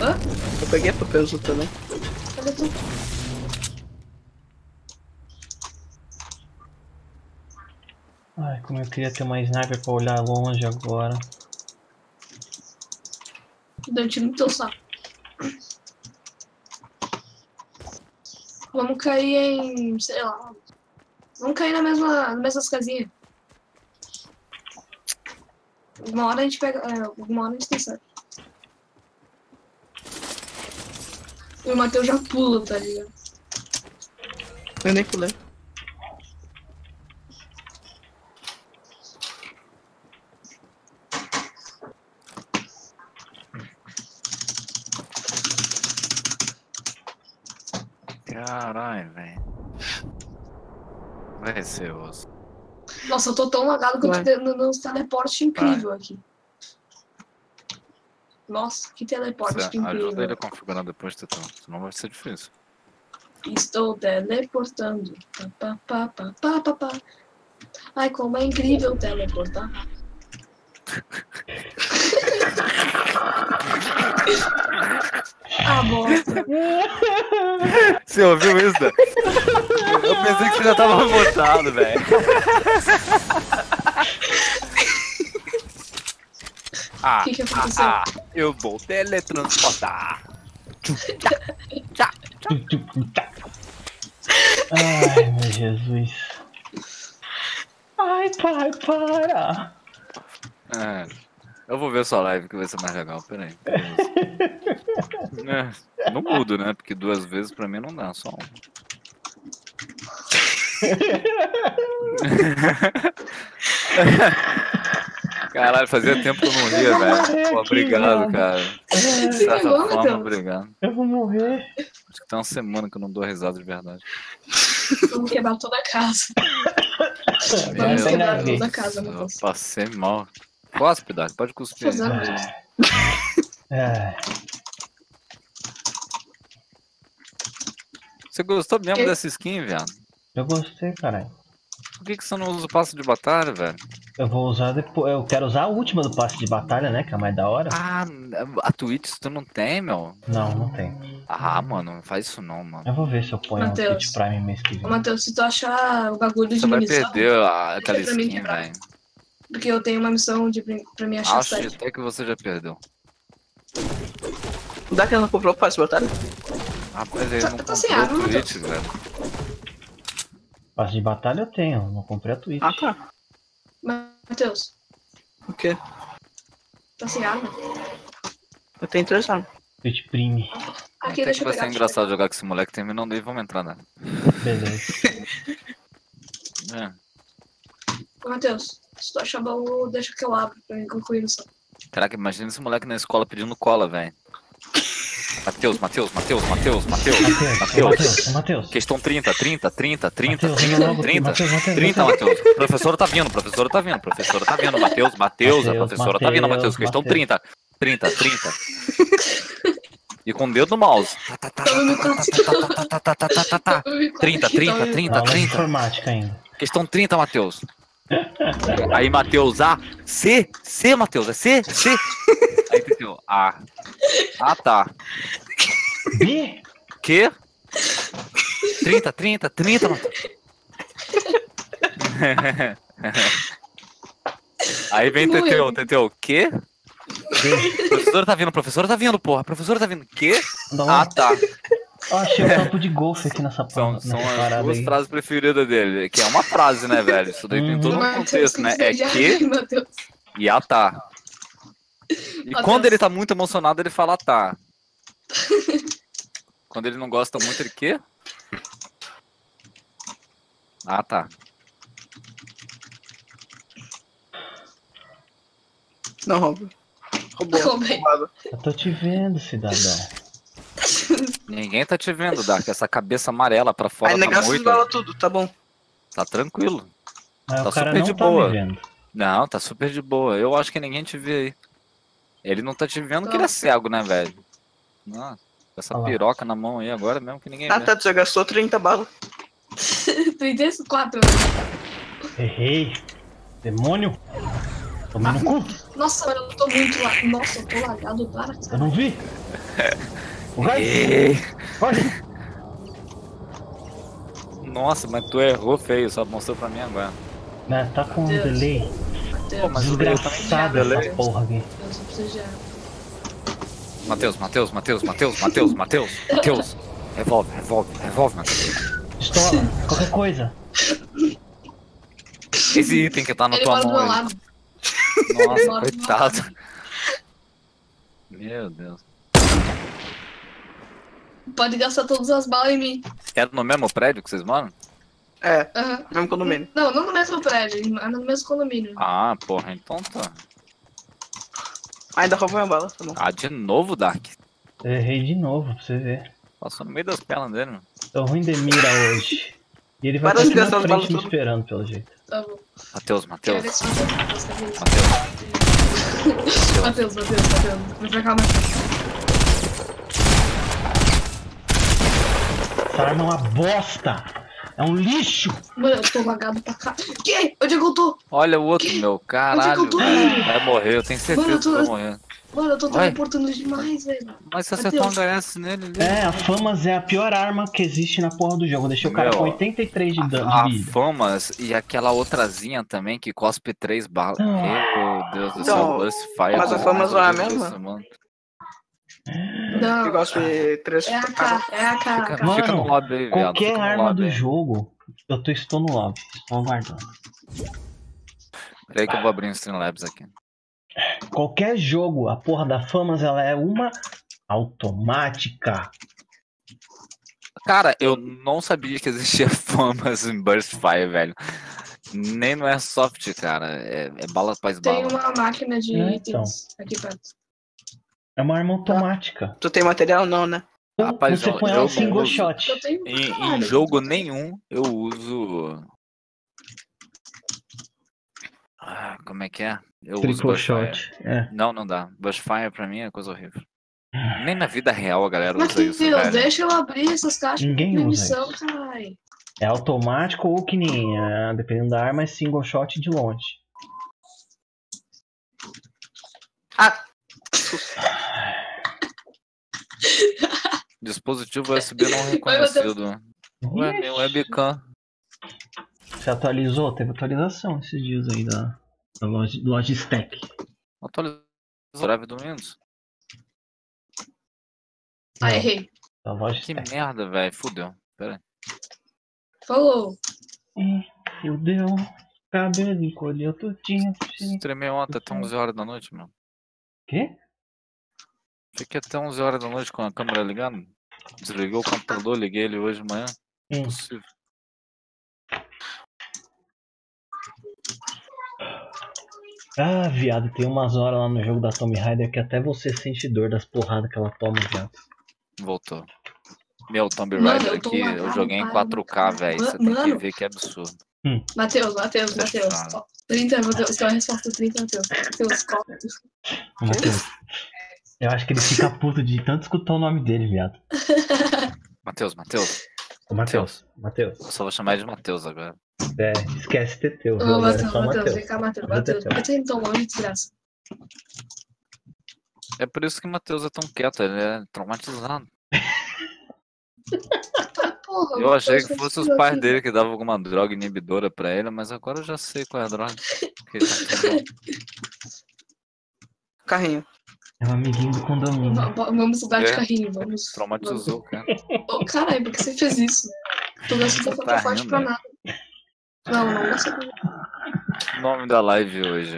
Hã?
Eu peguei a Pump Azul também.
Ai, como eu queria ter uma sniper pra olhar longe agora.
Deu tiro no teu saco. Vamos cair em. sei lá. Vamos cair na mesma, nas mesmas casinhas. Uma hora a gente pega. É, uma hora a gente tem certo. E o Matheus já pula, tá ligado?
Eu nem pulei.
Caralho, velho. Vai ser osso.
Nossa, eu tô tão lagado que eu tô
Vai.
dando nos teleporte incrível aqui. Nossa, que teleporte
Você ajuda ele
incrível.
a configurar depois, Tetão. Senão vai ser difícil.
Estou teleportando. Pá, pá, pá, pá, pá, pá. Ai, como é incrível teleportar. ah, bosta.
Você ouviu isso? Eu pensei que você já tava botado, velho. Ah,
O que que aconteceu?
ah, ah, eu vou teletransportar.
Ai, meu Jesus. Ai, pai, para.
É, eu vou ver sua live que vai ser mais legal, peraí. É, não mudo, né? Porque duas vezes pra mim não dá, só um. (laughs) Caralho, fazia tempo que eu não ria, velho. Pô, obrigado, cara. De certa forma,
Matheus?
obrigado.
Eu vou morrer.
Acho que tem uma semana que eu não dou risada de verdade.
Vamos quebrar toda a casa.
Meu
Vamos quebrar toda a casa,
Eu
Matheus.
passei mal. Cospe, Dado, pode cuspir.
isso.
Ai.
Você gostou mesmo
Que?
dessa skin, viado?
Eu gostei, caralho.
Por que, que você não usa o passo de batalha, velho?
Eu vou usar depois. Eu quero usar a última do passe de batalha, né? Que é a mais da hora.
Ah, a Twitch tu não tem, meu?
Não, não tem.
Ah, mano, não faz isso não, mano.
Eu vou ver se eu ponho um
Matheus.
Twitch Prime mês que
Ô,
vem.
Matheus, se tu achar o bagulho de
Você vai perder a- aquela skin, velho.
porque eu tenho uma missão de, pra mim achar
Acho até que você já perdeu.
Dá que ela não comprou para essa batalha?
Rapaz, ele
Tá-
não
tá sem
comprou
arma,
o Twitch, velho.
Passe de batalha eu tenho, não comprei a Twitch.
Ah, tá.
Matheus,
O quê?
tá sem arma?
Eu tenho três armas.
Twitch Prime.
Aqui,
Até
deixa
que
eu
vai ser engraçado jogar com esse moleque terminando aí, vamos entrar, né?
Beleza. (laughs)
É.
Ô, Matheus, se tu achar baú, deixa que eu abro pra mim concluir a missão.
Caraca, imagina esse moleque na escola pedindo cola, velho. Matheus, Matheus, Matheus, Matheus, Matheus,
Matheus,
Matheus.
Matheus, Matheus.
Questão 30, 30, 30, 30,
Matheus,
30,
vem logo aqui,
30,
Matheus, Matheus,
30,
Matheus.
Matheus. Professora tá vindo, professora tá vindo, professora tá vindo, Matheus, Matheus, a
Matheus,
professora tá vindo, Matheus.
Matheus,
Questão
Matheus.
30, 30, 30. E com o dedo no mouse. Tá, tá, tá,
Tava me
tá, tá, tá, tá, tá, tá, tá, tá. 30, 30, 30,
Aula de
30.
informática ainda.
Questão 30, Matheus. (laughs) Aí, Matheus, A, C, C, Matheus, é C, C. Aí, entendeu? A. Ah, tá.
B?
Que? 30, 30, 30, Matheus. Aí vem. Teteu, Teteu, que? Professora tá vindo, professora tá vindo, porra. Professora tá vindo. Que?
Não,
Ah, tá.
Ó, achei um campo de golfe aqui nessa,
São,
nessa
são as
parada
duas
aí.
frases preferidas dele. Que é uma frase, né, velho? Isso daí tem
Uhum.
todo um contexto, né? É que e ah, tá. E
Matheus.
quando ele tá muito emocionado, ele fala tá. Quando ele não gosta muito, ele quê? Ah, tá.
Não, roubo. Roubou.
Roubei.
Eu tô te vendo, cidadão. (laughs)
Ninguém tá te vendo, Dark. Essa cabeça amarela pra fora
Aí negação
moita.
bala tudo, tá bom.
Tá tranquilo.
Mas
Tá
o cara
super
não
de
tá
boa.
me vendo.
Não, tá super de boa. Eu acho que ninguém te vê aí. Ele não tá te vendo que ele é
Não.
cego, né, velho? Não, com essa
Olha lá.
piroca na mão aí agora mesmo que ninguém
Ah,
vê.
tá, tu já gastou 30 balas. (laughs)
34.
Errei. Demônio. Tomei no cu.
Nossa, mano, eu tô muito lá. Nossa, eu tô lagado para.
Eu não vi. (laughs)
Nossa, mas tu errou feio, só mostrou pra mim agora.
Né, tá com um delay.
Pô, mas o
Desgraçado
tinha delay.
essa porra aqui.
Eu só preciso de
Matheus, Matheus, Matheus, Matheus, Matheus, Matheus, Matheus. Revolve, revolve, revolve, Matheus.
Pistola, qualquer coisa.
Esse item que tá na
Ele
tua mão
meu
aí.
lado.
Nossa,
mora do meu
coitado. Meu Deus.
Pode gastar todas as balas em mim.
É no mesmo prédio que vocês moram?
É,
Aham.
mesmo condomínio.
Não, não no mesmo prédio, mas no mesmo condomínio.
Ah, porra, então tá.
Ainda roubou minha bala, tá bom.
Ah, de novo, Dark.
Eu errei de novo pra você ver.
Passou no meio das pernas dele, mano.
Tô ruim de mira hoje. E ele vai estar na frente me esperando, pelo jeito.
Tá bom.
Matheus, Matheus,
ver se você Matheus? (laughs)
Matheus.
Matheus, Matheus, Matheus. Vem pra cá, Matheus.
Essa arma é uma bosta. É um lixo.
Mano, eu tô lagado pra cá. Que? Onde é que eu tô?
Olha o outro, meu. Caralho.
eu tô,
velho.
velho?
Vai morrer, eu tenho certeza
Mano, eu
que
tô-
vai morrer.
Mano, eu tô teleportando demais, velho.
Mas você acertou um. HS nele ali.
É, a Famas é a pior arma que existe na porra do jogo. Deixei o cara
Meu,
com 83 de dano
A
de vida.
Famas e aquela outrazinha também que cospe três balas.
Ah.
Meu Deus do céu, Burst Fire.
mas a Famas não é a mesma?
Não,
Que gosta de três
é a K, é a K.
Fica,
Mano,
fica no lobby aí, viado.
Qualquer
fica no
arma
lobby
do jogo, eu tô, estou no lobby. Estou aguardando.
Peraí que eu vou abrir um Streamlabs aqui.
Qualquer jogo, a porra da Famas, ela é uma automática.
Cara, eu não sabia que existia (laughs) Famas em Burst Fire, velho. Nem no Airsoft, cara. É, é bala pra
Tem
esbala.
uma máquina de
É,
itens aqui perto.
É uma arma automática.
Tu tem material? Não, né?
Então,
Rapaz,
você
eu-
põe ela
não
single
uso.
shot.
Eu tenho.
Em, em jogo nenhum eu uso. Ah, como é que é? Eu uso
Triple shot. É.
Não, não dá. Burst Fire pra mim é coisa horrível. Nem na vida real a galera
Mas
usa
que
isso,
Deus,
velho.
deixa eu abrir essas caixas
Ninguém
de
usa
munição, caralho.
É automático ou que nem, ah, dependendo da arma, é single shot de longe.
Ah,
Dispositivo USB não reconhecido. Ué, meu webcam.
Você atualizou? Teve atualização esses dias aí da, da Log- Logitech.
Atualizou o drive do Windows.
Ah,
Não,
errei.
Da
Que
Logitech.
merda, velho. Fudeu. Pera aí.
Falou.
Ih, Eu deu cabelo, encolheu tudinho.
Tremei ontem até 11 horas da noite, meu.
Quê?
Fiquei até 11 horas da noite com a câmera ligada. Desliguei o computador, liguei ele hoje de manhã.
Hum.
Impossível.
Ah, viado, tem umas horas lá no jogo da Tomb Raider que até você sente dor das porradas que ela toma, viado.
Voltou. Meu, Tomb
Mano,
Raider aqui, eu joguei em
para,
4K,
cara.
velho. Você tem que
mano.
ver que é absurdo.
Matheus, Matheus, Matheus. Ó, 30, Matheus. Tem uma resposta 30, Matheus. Matheus?
Matheus. Eu acho que ele fica (laughs) puto de tanto escutar o nome dele, viado.
Matheus, Matheus.
Ô, Matheus, Matheus.
Eu só vou chamar ele de Matheus agora.
É, esquece Teteu?
Ô,
é
Matheus, Matheus, vem
Matheus.
cá, Matheus, Matheus.
Teteu.
Por que você então longe, desgraça?
É por isso que Matheus é tão quieto, ele é traumatizado. (laughs)
Porra,
Eu achei
Matheus,
que fosse os pais dele que davam alguma droga inibidora pra ele, mas agora eu já sei qual é a droga. tá (laughs)
carrinho.
É um amiguinho do condomínio.
Va- va- Vamos mudar de
É.
carrinho, vamos.
Traumatizou, cara.
vamos. Ô, caralho, por que você fez isso? Tu gastou teu
Tá
forte pra
né?
nada. Não, não gostei.
O nome da live hoje.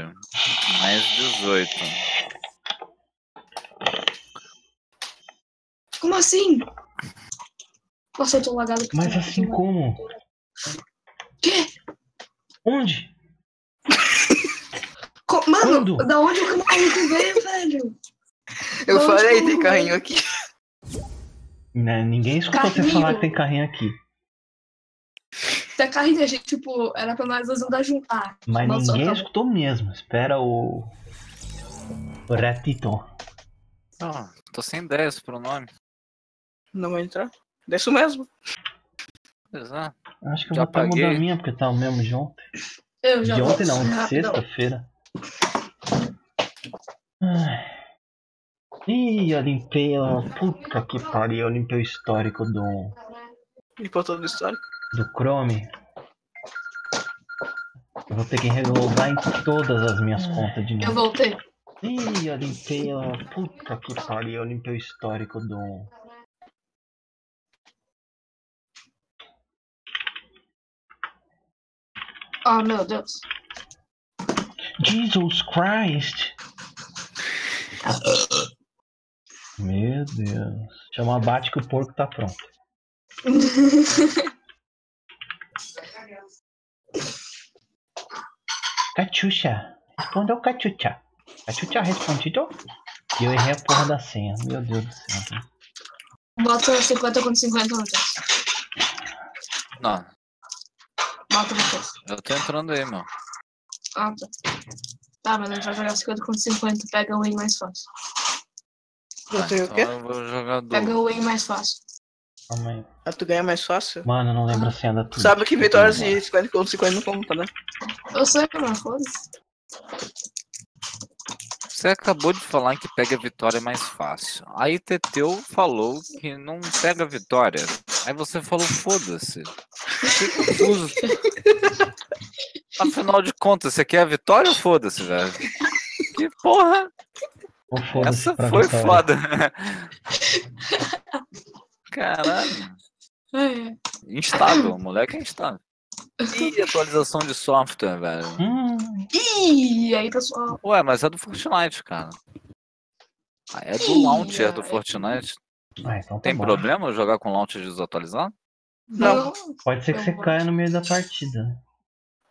Mais 18.
Como assim? Nossa, eu tô lagado. aqui.
Mas assim como?
Quê?
Onde?
Co- Mano,
Quando?
da onde o maluco veio, velho? (laughs)
Eu
Onde
falei, tem
eu-
carrinho aqui.
Né, Ninguém escutou você
Carrinho.
falar que tem carrinho aqui.
Da carrinho, a gente, tipo, era pra nós dois andar junto. Ah,
Mas
Nossa,
ninguém
tá
escutou mesmo. Espera o. O ratito.
Ah, tô sem ideias pro nome.
Não vai entrar. É isso mesmo.
Exato.
Acho que eu
Já
vou até mudar a minha, porque tá o mesmo de ontem.
eu já
De ontem não, sexta-feira. Ai. Ih, eu limpei a. Puta que pariu, eu limpei o histórico do.
Limpou todo o histórico.
do Chrome. Eu vou ter que relogar em todas as minhas contas de
Eu
novo.
voltei.
Ih, eu limpei a. Puta que pariu, eu limpei o histórico do.
Oh, meu Deus.
Jesus Christ! Meu Deus. Chama bate que o porco tá pronto. (laughs) Cachucha. Respondeu Cachucha. Cachucha respondido. E eu errei a porra da senha. Meu Deus do céu. velho.
Bota 50 contra 50, Matheus.
Não,
Bota, Matheus.
eu tô entrando aí, meu.
Ah, tá. Tá, mas a gente vai jogar 50 contra 50. Pega o win mais fácil.
Eu
Ah,
tenho o
então
quê?
eu vou jogar do.
Pega o win mais fácil.
Calma aí.
Ah, tu ganha mais fácil?
Mano, eu não lembro a senha da Twitch.
Sabe que vitórias de 50 contra 50 não conta, né?
Eu sei, mano, foda-se.
Você acabou de falar que pega vitória mais fácil. Aí Teteu falou que não pega vitória. Aí você falou, foda-se. Confuso. (laughs) Afinal de contas, você quer a vitória ou foda-se, velho? Que porra! Essa foi
vitória.
foda. Caralho.
É, é.
Instável, o moleque é instável. Ih, atualização de software, velho.
Hum,
Ih, aí, pessoal.
Ué, mas é do Fortnite, cara. Ah, é do
Ih,
launcher do
ai.
Fortnite.
ah, então tá
Tem
bom.
problema jogar com launcher desatualizado?
Não.
Pode ser que você caia no meio da partida. né?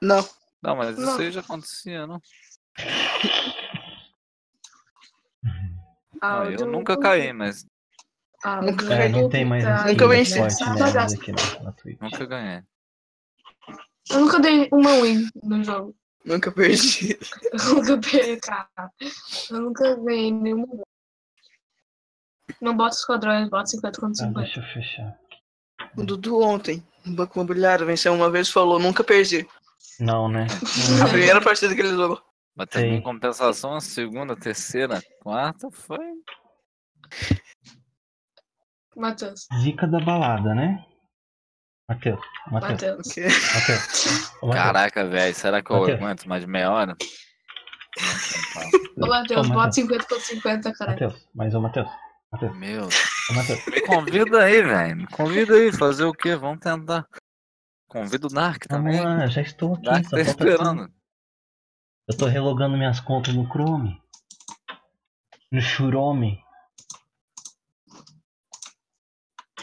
Não.
Não, mas
Não.
isso aí já acontecia, não? Ah, eu nunca caí, mas
Nunca
É, não tem mais
Nunca venci.
nunca ganhei.
Eu nunca dei uma win no jogo.
Nunca perdi. (laughs)
Eu nunca peguei, cara. Eu nunca ganhei nenhuma. Não bota esquadrões, bota 50 contra
Ah,
50.
deixa eu fechar.
O Dudu ontem, no Banco Imobiliário, venceu uma vez e falou, nunca perdi.
Não, né?
A primeira partida que ele jogou.
Mas também em compensação, a segunda, terceira, quarta foi.
Matheus.
Zica da balada, né? Matheus, Matheus,
Matheus.
Matheus. Matheus. (laughs)
Caraca, velho, será que eu
Mateus.
aguento mais de meia hora?
Ô, Matheus, bota
Matheus.
50 contra 50, caralho.
Matheus, mas ô Matheus,
pau. Meu,
ô Matheus.
me convida aí, velho. Me convida aí, fazer o quê? Vamos tentar. Convida o Dark
Vamos
também.
lá, já estou aqui.
Dark
só
tá
tu. Eu tô relogando minhas contas no Chrome. No Chrome.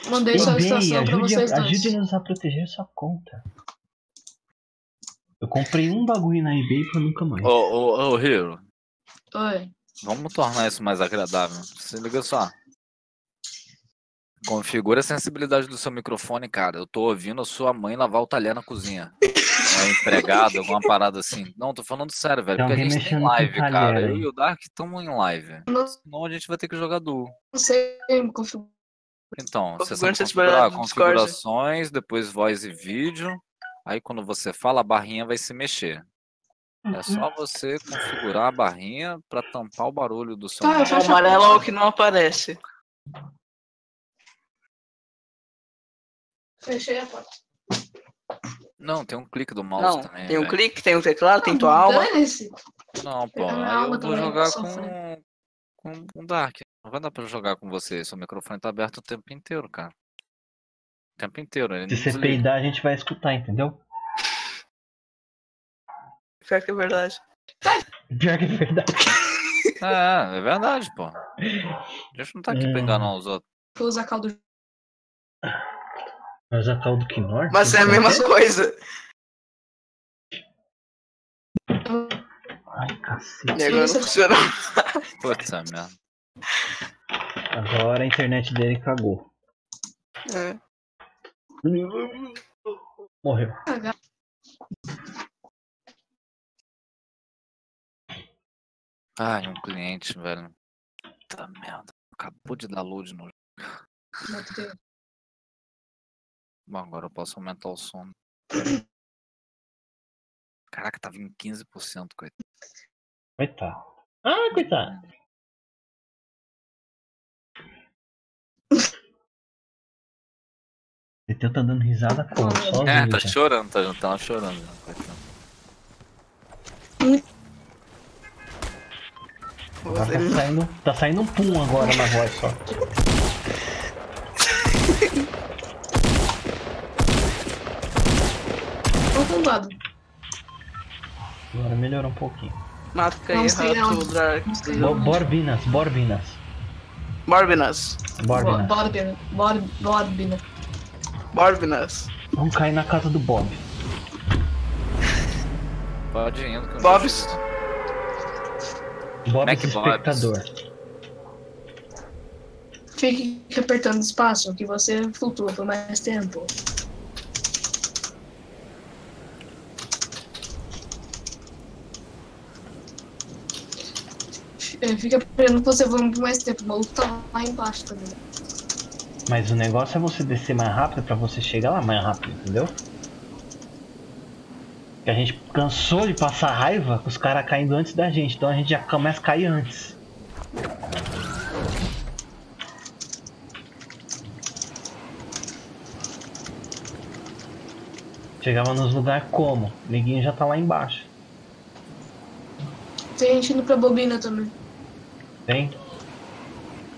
Mandei solicitação pra
ajude,
vocês dois.
ajude-nos a proteger sua conta. Eu comprei um bagulho na eBay pra nunca mais.
Ô, ô, ô, Hero,
Oi.
vamos tornar isso mais agradável. Se liga só. Configura a sensibilidade do seu microfone, cara. Eu tô ouvindo a sua mãe lavar o talher na cozinha. É empregado, alguma parada assim. Não, tô falando sério, velho.
Tem
Porque a gente tem
mexendo com o
live, cara. Eu
aí.
e o Dark estamos em live.
Não
Senão a gente vai ter que jogar duo.
sei me configurar.
Então,
Configura
você
a
sabe configurar configurações, depois voz e vídeo. Aí quando você fala, a barrinha vai se mexer. É só você configurar a barrinha pra tampar o barulho do seu
Tá,
O amarelo é o que não aparece.
Fechei a porta.
Não, tem um clique do mouse
Não,
também.
tem um
velho.
clique, tem o teclado, tem tua alma.
Não, pô, eu vou
também,
jogar com, com, Dark. Não vai dar pra jogar com você. Seu microfone tá aberto o tempo inteiro, cara. O tempo inteiro. Ele
Se você
desliga.
peidar, a gente vai escutar, entendeu?
Pior que é verdade.
Pior que é verdade.
É, é verdade, pô. A gente não tá aqui
Hum.
pra enganar os outros.
Vou usar caldo.
Mas a tal do Knorr?
Mas é a mesma coisa.
Ai, cacete.
E agora não funciona.
Putz, é merda.
Agora a internet dele cagou.
É.
Morreu.
Ai, um cliente, velho. Puta merda. Acabou de dar load no.
Matheus.
Bom, agora eu posso aumentar o som. Caraca, tava em 15%, coitado.
Coitado. Ah, coitado. O teu tá dando risada como? Sozinho.
É, tá
já.
chorando, tá, tá chorando. coitado.
Agora tá saindo, tá saindo um pum agora na voz só. Agora melhorou um pouquinho.
Mata aí, rato,
Bo- Borbinas, Borbinas.
Borbinas.
Borbinas.
Borbina. Bor- Borbina.
Borbinas.
Vamos cair na casa do Bob.
Pode ir indo que
Bob's.
Bob
Mac
espectador.
Fique apertando espaço que você flutua por mais tempo. É, Fica apertando que você voa por mais tempo. O maluco tá lá embaixo também.
Mas o negócio é você descer mais rápido pra você chegar lá mais rápido, entendeu? Que a gente cansou de passar raiva com os caras caindo antes da gente, então a gente já começa a cair antes. Chegava nos lugares como? Neguinho já tá lá embaixo.
Tem gente indo pra bobina também.
Tem?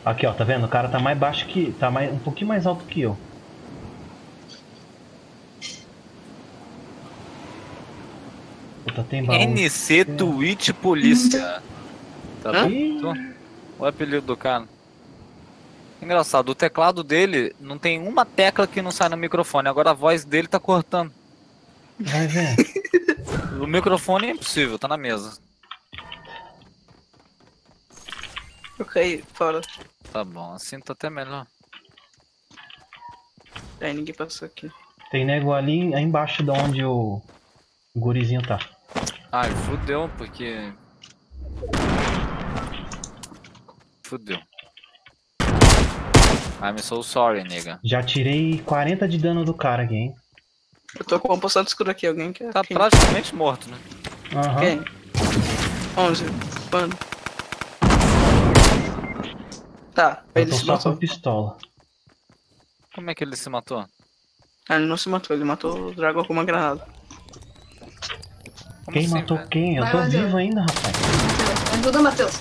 Aqui ó, tá vendo? O cara tá mais baixo que. tá mais, um pouquinho mais alto que eu. Puta, tem baú.
NC Twitch Polícia. Tá
Hã?
vendo? O apelido do cara. Engraçado, o teclado dele não tem uma tecla que não sai no microfone, agora a voz dele tá cortando.
Vai (laughs) ver.
O microfone é impossível, tá na mesa.
Eu caí fora.
Tá bom, assim tá até melhor.
Aí ninguém passou aqui.
Tem nego ali aí embaixo de onde o, o gurizinho tá.
Ai, fudeu, porque. Fudeu. I'm so sorry, nigga.
Já tirei 40 de dano do cara aqui, hein?
Eu tô com uma poção de escuro aqui, alguém quer?
Tá
Quem?
praticamente morto, né?
Aham.
Quem? 11. Quando? Tá,
Eu
ele
tô
se
só
matou.
com pistola.
Como é que ele se matou?
Ah, ele não se matou, ele matou o dragão com uma granada.
Como
Quem
assim,
matou
velho?
quem? Eu
Vai,
tô
vai,
vivo ainda, rapaz.
Ajuda, Matheus.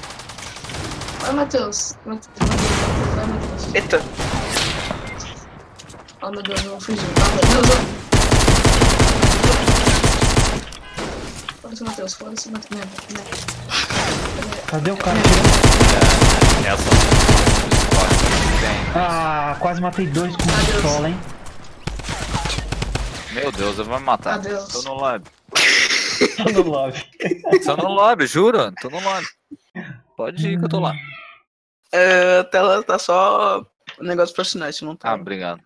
Vai, Matheus. Vai, Matheus.
Eita!
Oh, meu Deus, eu vou fugir. Oh, meu Deus, eu... Foda-se, Matheus. Foda-se, Matheus.
Cadê o cara?
Essa.
Ah, quase matei dois com
Adeus.
pistola, hein?
Meu Deus, eu vou me matar.
Adeus.
Tô no lobby.
Tô no lobby. (laughs)
Tô no lobby, juro. Tô no lobby. Pode ir que eu tô lá.
É, a tela tá só o negócio personagem, não
Ah,
tá
obrigado.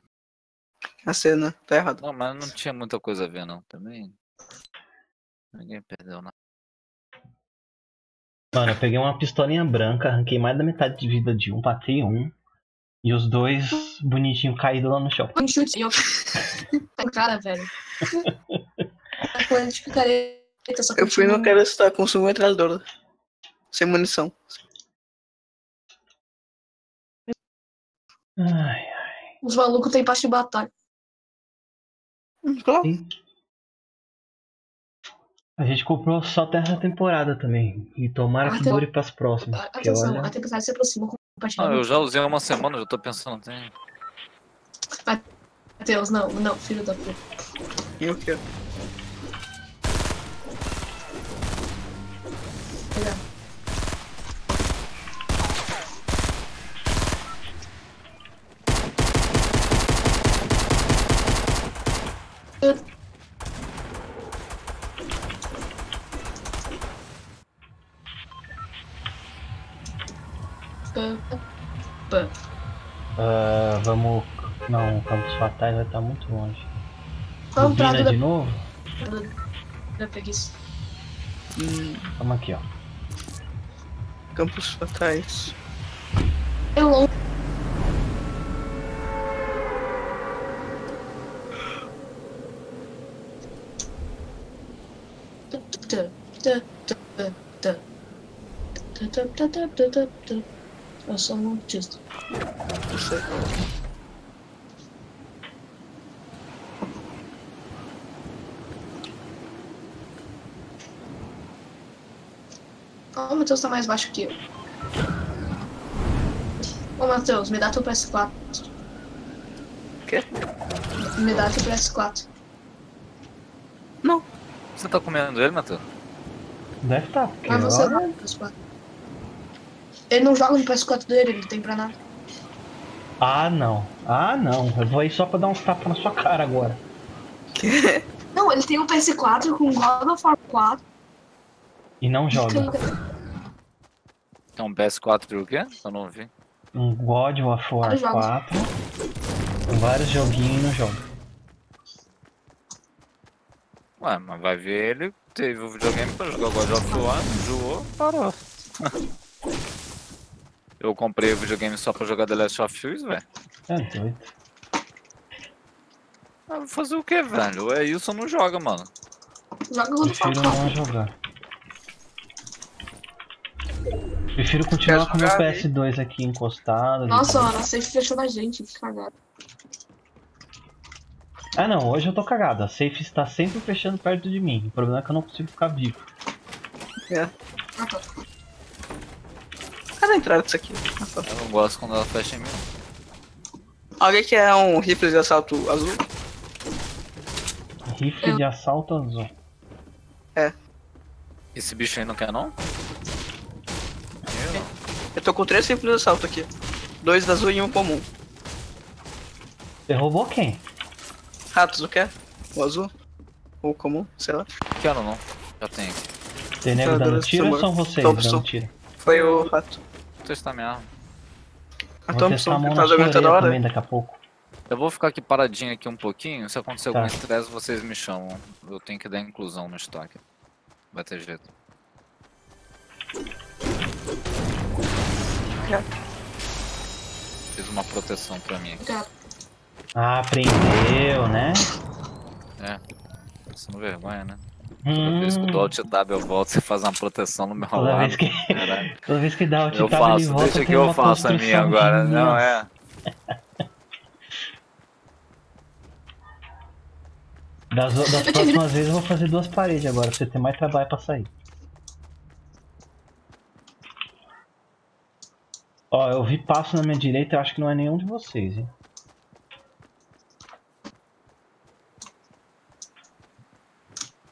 a cena, tá errado.
Não, mas não tinha muita coisa a ver, não. Também. Ninguém perdeu, não.
Mano, eu peguei uma pistolinha branca, arranquei mais da metade de vida de um, matei um. E os dois bonitinhos caídos lá no chão.
Um chute e eu. (laughs) Tem cara, velho. (laughs) De picareta,
Eu fui no cara estar com uma metralhadora. Sem munição.
Ai,
Os malucos têm parte de batalha.
Hum, Claro.
sim. A gente comprou só terra temporada também. E tomara que
Até-
dure pras próximas. Porque
Atenção,
olha.
a tempestade se aproxima com
Ah,
compartilhamento.
eu já usei uma semana, já tô pensando. Tem...
Matheus, não, não, filho da puta.
E o quê?
Fatais vai estar muito longe.
Vamos pra
Bobina
da,
de novo?
da preguiça.
Hum,
Vamos aqui, ó.
campos fatais.
É longe. Eu sou um autista.
Não sei.
Matheus tá mais baixo que eu. Ô, Matheus, me dá teu PS4.
Quê?
Me dá teu PS4.
Não.
Você tá comendo ele, Matheus?
Deve estar, porque
Mas você não tem PS4. Ele não joga no PS4 dele, ele não tem pra nada.
Ah não. Ah não. Eu vou aí só pra dar uns tapas na sua cara agora.
Não, ele tem um PS4 com God of War 4.
E não joga.
É um PS4 e o quê? Eu não vi.
Um God of War
Vários jogos.
4. Com vários joguinhos e não joga.
Ué, mas vai ver ele, teve o videogame pra jogar God of War, jogou, parou. (laughs) Eu comprei o videogame só pra jogar The Last of Us, velho.
É doido.
Ah, vou fazer o que, velho? É isso não joga, mano.
Joga God of War
Prefiro
4.
não jogar. Prefiro continuar com meu
jogar,
PS2 aqui encostado.
Nossa, mano, a safe fechou na gente, que cagada.
Ah não, hoje eu tô cagado. A safe está sempre fechando perto de mim. O problema é que eu não consigo ficar vivo.
É.
Ah, tá.
Cadê a entrada disso aqui? Ah, tá.
Eu não gosto quando ela fecha em mim.
Alguém quer um rifle de assalto azul?
Rifle
Eu-
de assalto azul.
Esse bicho aí não quer, não? Eu
tô com três rifles de assalto aqui. Dois azul e um comum.
Você roubou quem?
Ratos, o quê? O azul? Ou o comum? Sei lá.
Quero não. Já tenho.
Tem nego dando tiro ou são vocês
Thompson.
dando tiro?
Foi o rato.
Vou testar minha arma.
A
Vou testar a
Thompson,
mão
que
na
tá
sua
jogando toda
orelha
hora.
também daqui a pouco.
Eu vou ficar aqui paradinho aqui um pouquinho. Se acontecer
Tá.
algum estresse, vocês me chamam. Eu tenho que dar inclusão no estoque. Vai ter jeito. Fiz uma proteção pra mim aqui.
Já.
Ah, aprendeu, né?
É. Passando vergonha, né? Toda vez que
Hum,
o Alt W eu volto, você faz uma proteção no meu
toda
lado.
vez que, toda vez que dá o
Eu
tab ele
faço,
volta,
deixa que eu faço a minha agora. Não, é.
Das, das (laughs) próximas vezes eu vou fazer duas paredes agora, pra você ter mais trabalho pra sair. Ó, eu vi passo na minha direita, eu acho que não é nenhum de vocês, hein?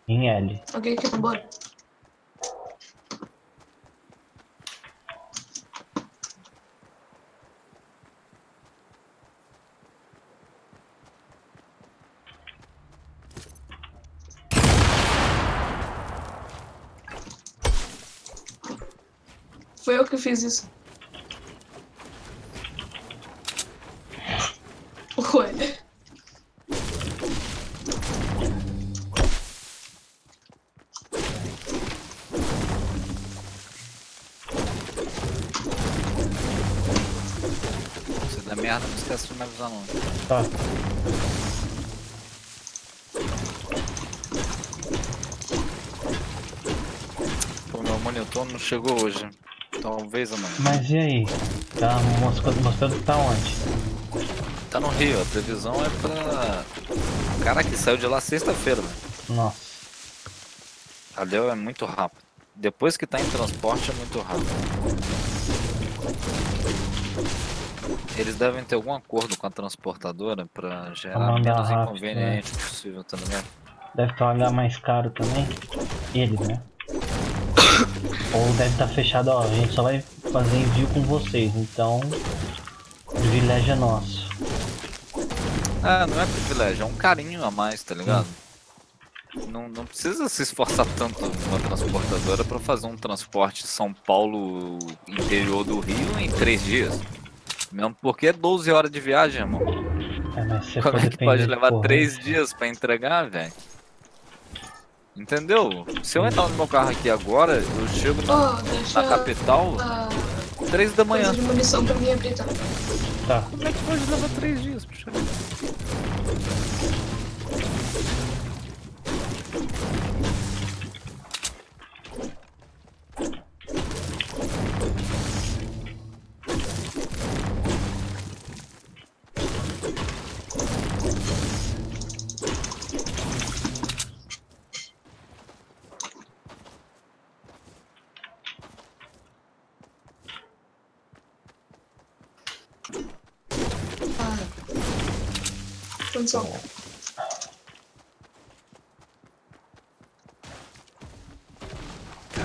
Em L.
Alguém aqui, bora. Foi eu que fiz isso. Ué.
Se der merda, não esquece de me avisar não.
Tá.
Pô, meu monitor não chegou hoje. Talvez amanhã.
Mas e aí? Tá mostrando, mostrando que tá onde?
Tá no Rio, a previsão é pra. Cara que saiu de lá sexta-feira, velho.
Nossa.
A Dell é muito rápido. Depois que tá em transporte é muito rápido. Eles devem ter algum acordo com a transportadora pra gerar menos
rápido,
inconveniente possível, tá ligado?
Deve pagar mais caro também. Eles, né? (coughs) Ou deve estar fechado, ó, a gente só vai fazer envio com vocês, então o privilégio é nosso.
Ah, não é privilégio, é um carinho a mais, tá ligado? Não, não precisa se esforçar tanto uma transportadora pra fazer um transporte São Paulo interior do Rio em três dias. Mesmo porque é 12 horas de viagem, irmão.
É, mas se
Como é que pode
de
levar três dias pra entregar, velho? Entendeu? Se eu entrar no meu carro aqui agora, eu chego na,
deixa
na capital
a
três da manhã.
coisa de munição pra mim abrir, tá?
Tá.
Como é que pode levar três dias pra chegar?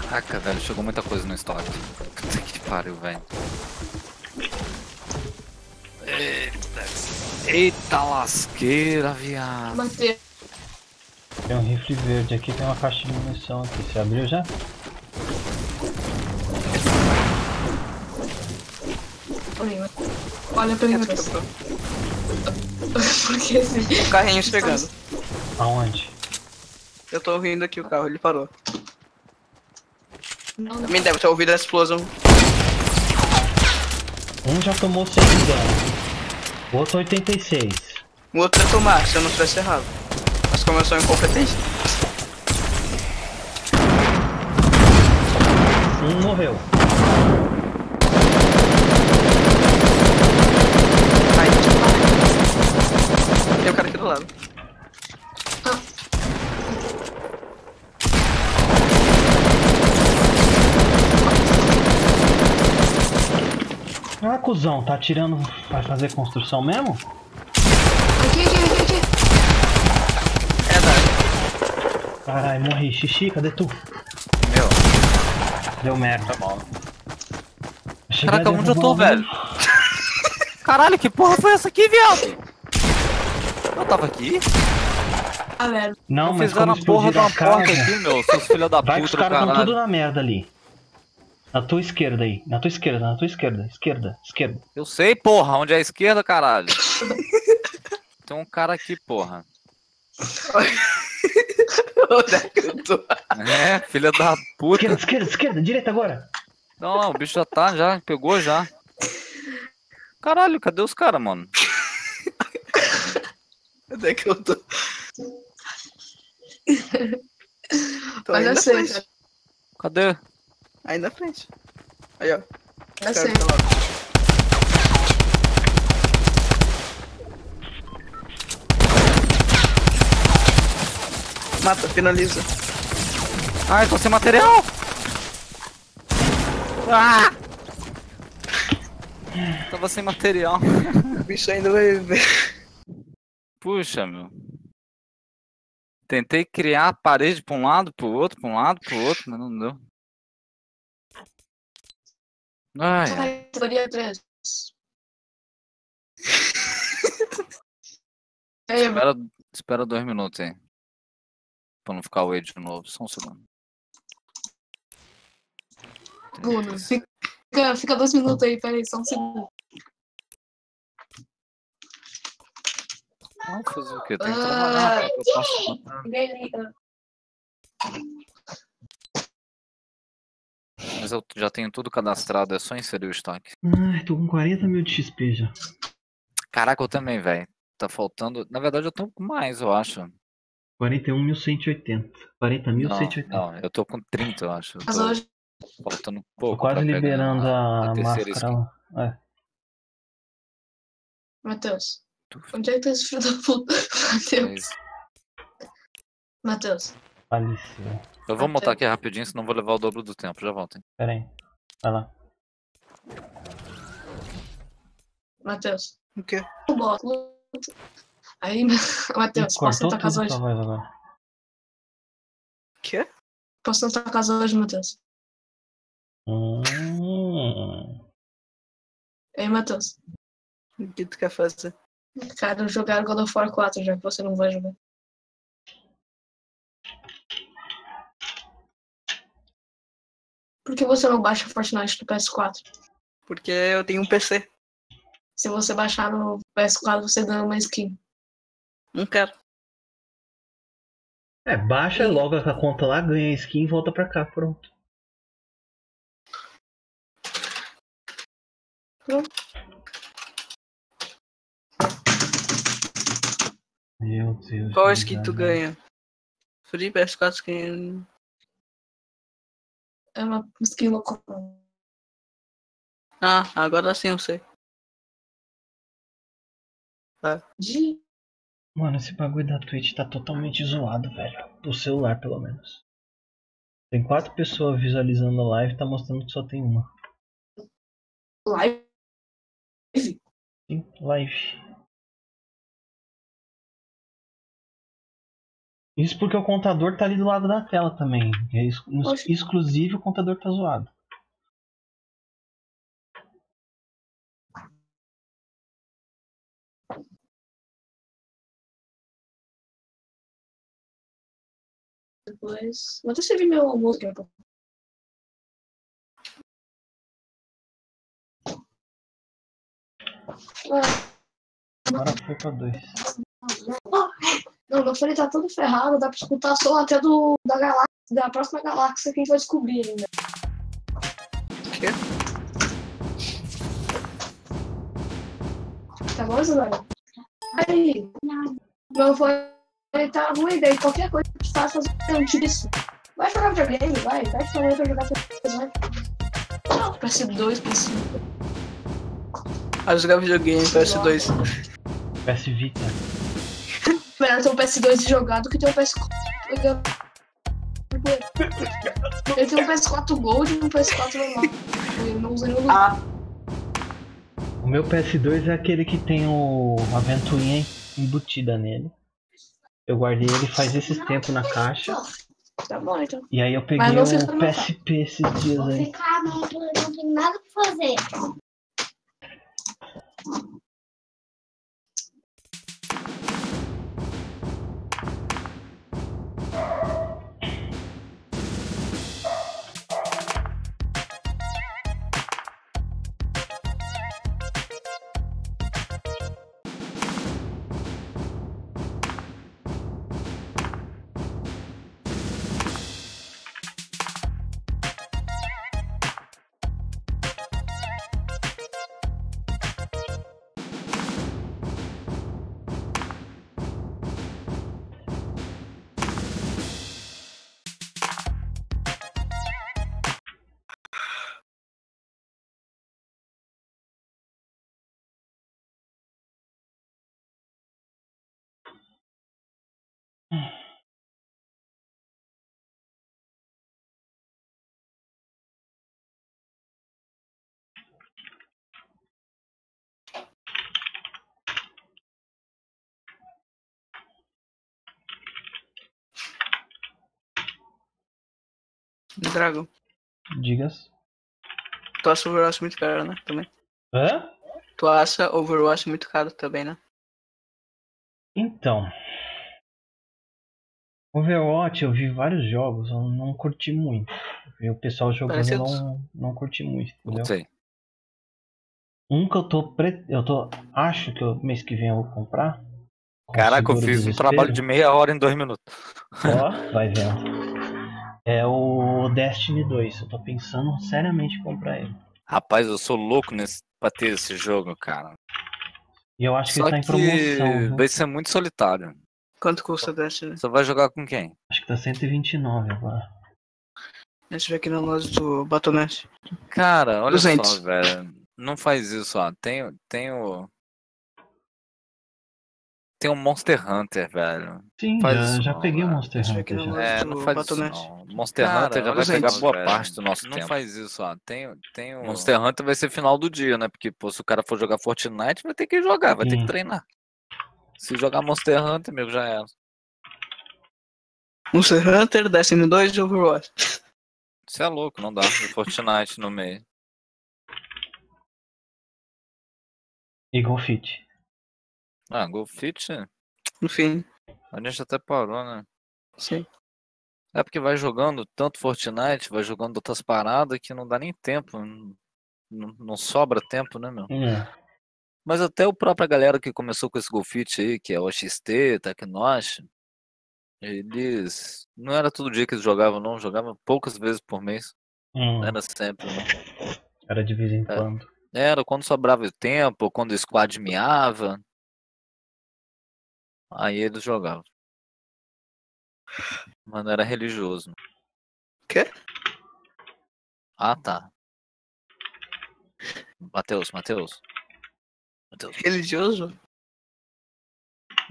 Caraca, velho, chegou muita coisa no estoque. Puta que pariu, velho. Eita, eita lasqueira, viado.
Matei.
Tem um rifle verde aqui, tem uma caixa de munição aqui. Você abriu já?
Olha, olha pra mim. Porque assim.
O carrinho chegando.
Aonde?
Eu tô ouvindo aqui o carro, ele parou.
Não, não.
Também deve ter ouvido a explosão.
Um já tomou 100 de dano. O outro 86.
O outro ia tomar, se eu não tivesse errado. Mas como eu sou incompetente.
Um morreu.
Tem um cara aqui do lado.
Ah, cuzão, tá atirando. Vai fazer construção mesmo?
Aqui, aqui, aqui, aqui.
É da.
Caralho, morri. Xixi, cadê tu?
Meu,
Deu merda.
tá.
Cheguei
Caraca, onde eu tô, velho? (laughs) Caralho, que porra foi essa aqui, viado? Eu tava aqui?
Ah, velho.
Não,
Não
mas
fizeram a porra
explodir
de
a
uma porta aqui, meu, seus filhos da
Vai que os
puta do
caras estão tudo na merda ali. Na tua esquerda aí. Na tua esquerda, na tua esquerda. Esquerda, esquerda.
Eu sei, porra, onde é a esquerda, caralho? (laughs) Tem um cara aqui, porra. (laughs)
Onde é que eu tô?
É, filha da puta.
Esquerda, esquerda, esquerda. Direita agora.
Não, o bicho já tá, já, pegou já. Caralho, cadê os caras, mano? (laughs)
Onde é que eu tô? tô na
sei, cara.
Cadê?
Aí na frente. Aí, ó.
Eu
Cara,
sei.
tá. Mata, finaliza.
Ai, tô sem material! Ah! Tava sem material.
O bicho ainda vai ver.
Puxa, meu. Tentei criar a parede pra um lado, pro outro, pra um lado, pro outro, mas não deu. Ai. Ai,
Teoria 3. E aí,
Espera, espera dois minutos aí. Pra não ficar o de novo. Só um segundo.
Bruno, fica, fica dois minutos aí, peraí, só um segundo.
Não, fazer o quê? Tem que
Ah,
trabalhar. Eu posso. (laughs) Mas eu já tenho tudo cadastrado, é só inserir o estoque.
Ai, tô com 40 mil de XP já.
Caraca, eu também, velho. Tá faltando. Na verdade, eu tô com mais, eu acho.
41.180. 40.180.
Não, não, eu tô com 30, eu acho. Eu
Mas
tô
hoje,
faltando
Tô
pouco.
quase
pra pegar
liberando a,
a terceira
máscara lá. É.
Matheus. Onde é que tá esse filho da puta? (laughs) Matheus. Matheus.
Faleceu.
Eu vou montar aqui rapidinho, senão vou levar o dobro do tempo. Já volto. hein?
Pera aí. Vai lá.
Matheus.
O quê?
O bolo. Aí, (laughs) Matheus, posso
Cortou
na tua casa
tudo
hoje?
agora.
Quê?
Posso na tua casa hoje, Matheus?
Hum.
Ei, Matheus.
O que tu quer fazer?
Quero jogar God of War 4, já que você não vai jogar. Por que você não baixa Fortnite no PS4?
Porque eu tenho um PC.
Se você baixar no PS4, você ganha uma skin.
Não quero.
É, baixa logo a conta lá, ganha a skin e volta pra cá, pronto.
Pronto.
Meu Deus.
Qual skin tu ganha? Free PS4 skin.
É uma skin louca.
Ah, agora sim eu sei.
De...
Mano, esse bagulho da Twitch tá totalmente zoado, velho. Do celular, pelo menos. Tem quatro pessoas visualizando a live e tá mostrando que só tem uma.
live.
Sim, live. Isso porque o contador tá ali do lado da tela também. É ex-
Oxe.
exclusivo o contador tá zoado.
Depois. Vou até servir meu almoço daqui a pouco. Ah,
Agora foi pra dois.
Não, meu fone tá todo ferrado, dá pra escutar som até do, da galáxia, da próxima galáxia que a gente vai descobrir ainda.
O quê?
Tá bom, Zulana? Aí, meu fone tá ruim, daí qualquer coisa que faça um tiro isso. Vai jogar videogame, vai, vai falar pra jogar videogame, vai. PS2, PS5.
Ah, jogar videogame, PS2.
PS Vita.
Melhor ter um PS2 e jogar do que ter um PS4. Ele tem um PS4 Gold e um PS4 normal. Ele não usa nenhum.
Ah,
O meu PS2 é aquele que tem o a ventoinha embutida nele. Eu guardei ele faz esses tempos na caixa.
Tá bom, então.
E aí eu peguei o PSP esses dias
Vou
aí.
ficar, não, não tem nada pra fazer.
Dragon.
Digas.
Tu acha Overwatch muito caro, né? Também.
Hã?
Tu acha Overwatch muito caro também, né?
Então. Overwatch, eu vi vários jogos, eu não curti muito. Eu vi o pessoal jogando,
Parece
eu não, não curti muito,
Não
entendeu?
sei.
Um que eu tô. Pre... Eu tô. Acho que eu- mês que vem eu vou comprar. com
Caraca, eu fiz um trabalho de meia hora em dois minutos.
Ó, vai vendo. É o Destiny 2. Eu tô pensando seriamente em comprar ele.
Rapaz, eu sou louco nesse, pra ter esse jogo, cara.
E eu acho que
Só
ele tá em promoção. viu?
vai ser muito solitário.
Quanto custa Destiny?
Você vai jogar com quem?
Acho que tá 129 agora.
Deixa eu ver aqui na loja do Batonet.
Cara, olha
200.
só, velho. Não faz isso, ó. Tem, tem o. Tem o Monster Hunter, velho.
Sim,
Faz
já,
isso
já
não,
peguei o. Monster Hunter
lance.
É, não faz isso não. Monster
Cara,
Hunter já vai
os
pegar boa
velho.
parte do nosso
Não
tempo. Não
faz
isso, ó. Tem, tem o... Monster Hunter vai ser final do dia, né? Porque, pô, se o cara for jogar Fortnite, vai ter que jogar, vai ter
Sim.
que treinar. Se jogar Monster Hunter, amigo, já era.
Monster Hunter, Destiny 2 e Overwatch.
Você é louco, não dá. E Fortnite no meio.
Eagle Fit.
Ah, Golfit,
Enfim,
a gente até parou, né?
sim.
É porque vai jogando tanto Fortnite, vai jogando outras paradas que não dá nem tempo. Não, não- sobra tempo, né, meu?
Hum,
Mas até o própria galera que começou com esse Golfit aí, que é o XT, Tecnosh, eles. Não era todo dia que eles jogavam, não. Jogavam poucas vezes por mês.
hum.
Não era sempre, né?
Era de vez em
É.
quando.
Era quando sobrava tempo, quando o squad miava. Aí eles jogavam. Mas não era religioso.
Quê?
Ah, tá. Matheus, Matheus. Matheus.
Religioso?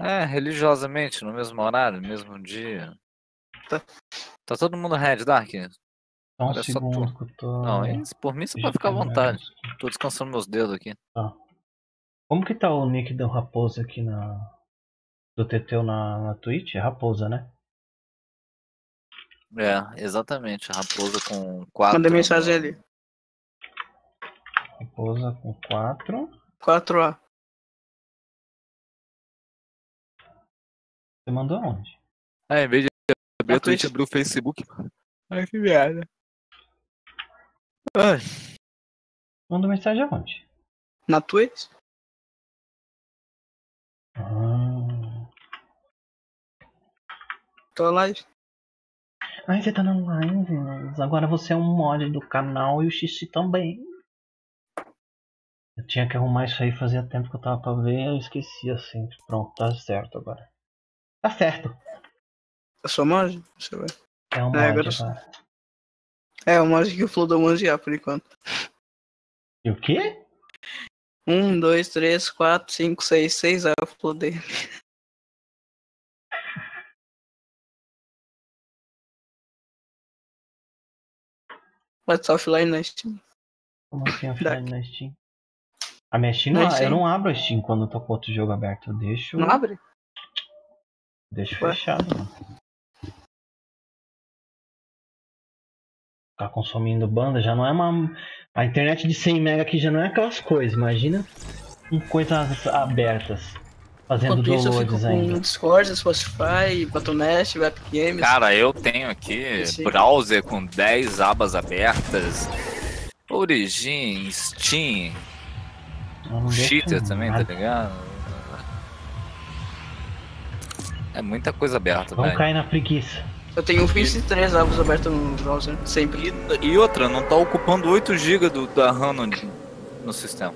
É, religiosamente, no mesmo horário, no mesmo dia.
Tá.
Tá todo mundo red, Dark?
Só um
Olha só tu.
segundo que eu tô.
Não, isso por mim você
já
pode ficar à vontade. Tô descansando meus dedos aqui.
Como que tá o nick do Raposa aqui na. Do Teteu na, na Twitch? É Raposa, né?
É, exatamente. Raposa com quatro.
Mandei mensagem ali.
Raposa com 4.
4A.
Você mandou aonde?
É, em vez de abrir a Twitch,
Twitch.
abriu o Facebook. Ai, que merda. Ai.
Mandou mensagem aonde?
Na Twitch?
Ah.
Tô live.
Ai, você tá na live. mas Agora você é um mod do canal e o Xixi também. Eu tinha que arrumar isso aí fazia tempo que eu tava pra ver eu esqueci assim. Pronto, tá certo agora. Tá certo.
Eu sou monge? Deixa eu ver.
É um
É,
mod
agora sou-
agora.
É, o monge que o Flow deu manjar por enquanto.
E o quê?
Um, dois, três, quatro, cinco, seis, seis é o Flow dele. Estar offline na Steam.
Como assim (laughs) offline na Steam? A minha Steam não, eu não abro a Steam quando eu tô com outro jogo aberto. Eu deixo.
Não abre?
Deixo
Ué?
fechado, mano. Ficar consumindo banda já não é uma. A internet de 100 mega aqui já não é aquelas coisas, imagina com coisas abertas. Fazendo
Enquanto isso, eu fico
downloads
com
ainda.
Discord, Spotify, Batonet, Web Games.
Cara, eu tenho aqui
Sim.
browser com 10 abas abertas. Origin, Steam, cheater também, tá ligado? É muita coisa aberta,
Vamos
velho.
cair na preguiça.
Eu tenho 23 abos abertos no browser, sempre.
E, e outra, não tá ocupando 8 GB do, da RAM no, no sistema.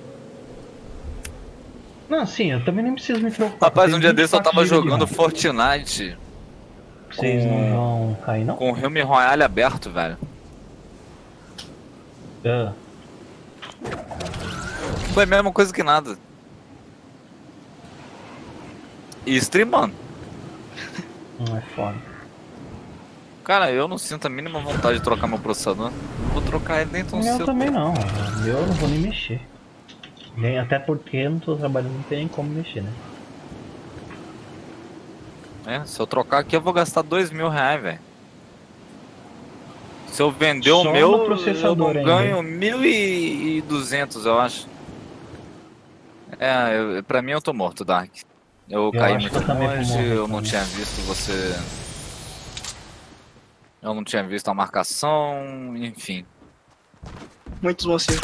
Não, sim, eu também nem preciso me preocupar.
Rapaz,
eu
um dia desse eu
24
tava
de
jogando
RAM.
Fortnite
Vocês não vão cair, não?
com o Helm Royale aberto, velho.
Ah,
Foi a mesma coisa que nada. E streamando.
não é foda.
Cara, eu não sinto a mínima vontade de trocar meu processador. Não vou trocar ele nem tão cedo.
também não. Eu não vou nem mexer. Nem, até porque eu não tô trabalhando, não tem nem como mexer, né?
É, se eu trocar aqui eu vou gastar dois mil reais, velho. Se eu vender o
Só
meu,
no
eu
processador
não
ainda.
ganho 1.200, eu acho. É, eu, pra mim eu tô morto, Dark. Eu,
Eu
caí muito
eu
longe,
morto
eu não
também.
tinha visto você. Eu não tinha visto a marcação, enfim.
Muitos monstros.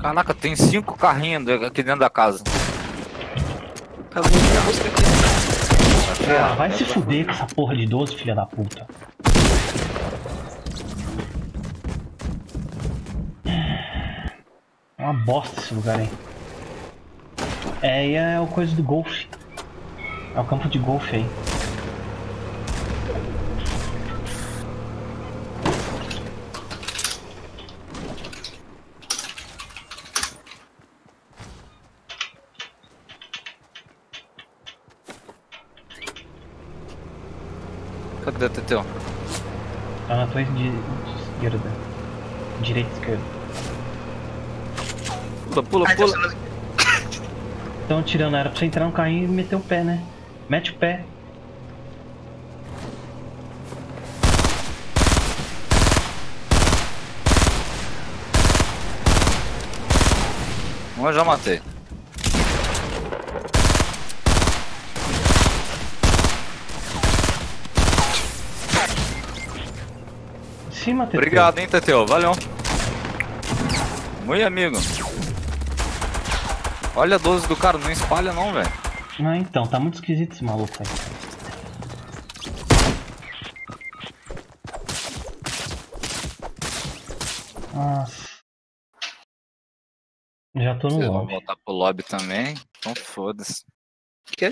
Caraca, tem cinco carrinhos aqui dentro da casa.
Acabou de minha busca aqui.
Ah, vai se fuder com essa porra de 12, filha da puta. É uma bosta esse lugar aí. É, e é o coisa do golfe. É o campo de golfe aí.
Cadê o Teteu?
Tá na tua de, de esquerda. Direita e esquerda.
Pula, pula,
Ai, tá
pula.
Estão tirando, era pra você entrar no carrinho e meter o pé, né? Mete o pé.
Um eu já matei.
Cima, Teteu.
Obrigado, hein, Teteu. Valeu. Muito amigo. Olha a 12 do cara, não espalha não, velho.
Ah, então, tá muito esquisito esse maluco aí. Nossa. Já tô no
Vocês
lobby.
voltar pro lobby também, então foda-se.
Quê?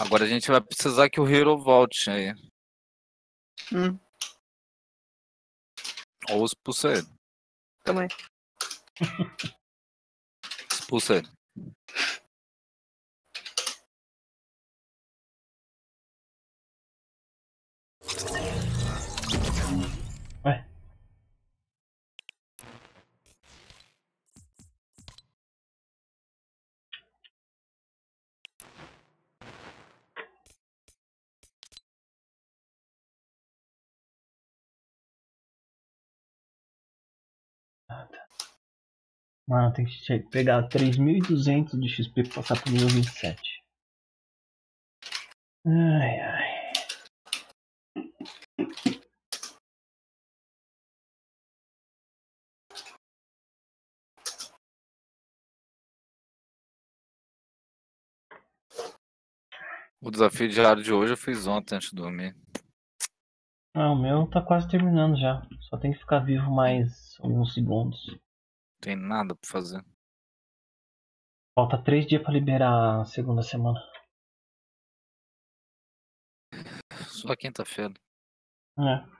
Agora a gente vai precisar que o Hero volte aí.
Hum,
Ou expulsa ele.
também.
Expulsa ele.
Mano, tem que pegar 3.200 de XP pra passar pro nível 27. Ai, ai.
O desafio diário de hoje eu fiz ontem antes de dormir.
Ah, o meu tá quase terminando já. Só tem que ficar vivo mais alguns segundos.
Tem nada pra fazer.
Falta três dias pra liberar a segunda semana.
Só quinta-feira.
É.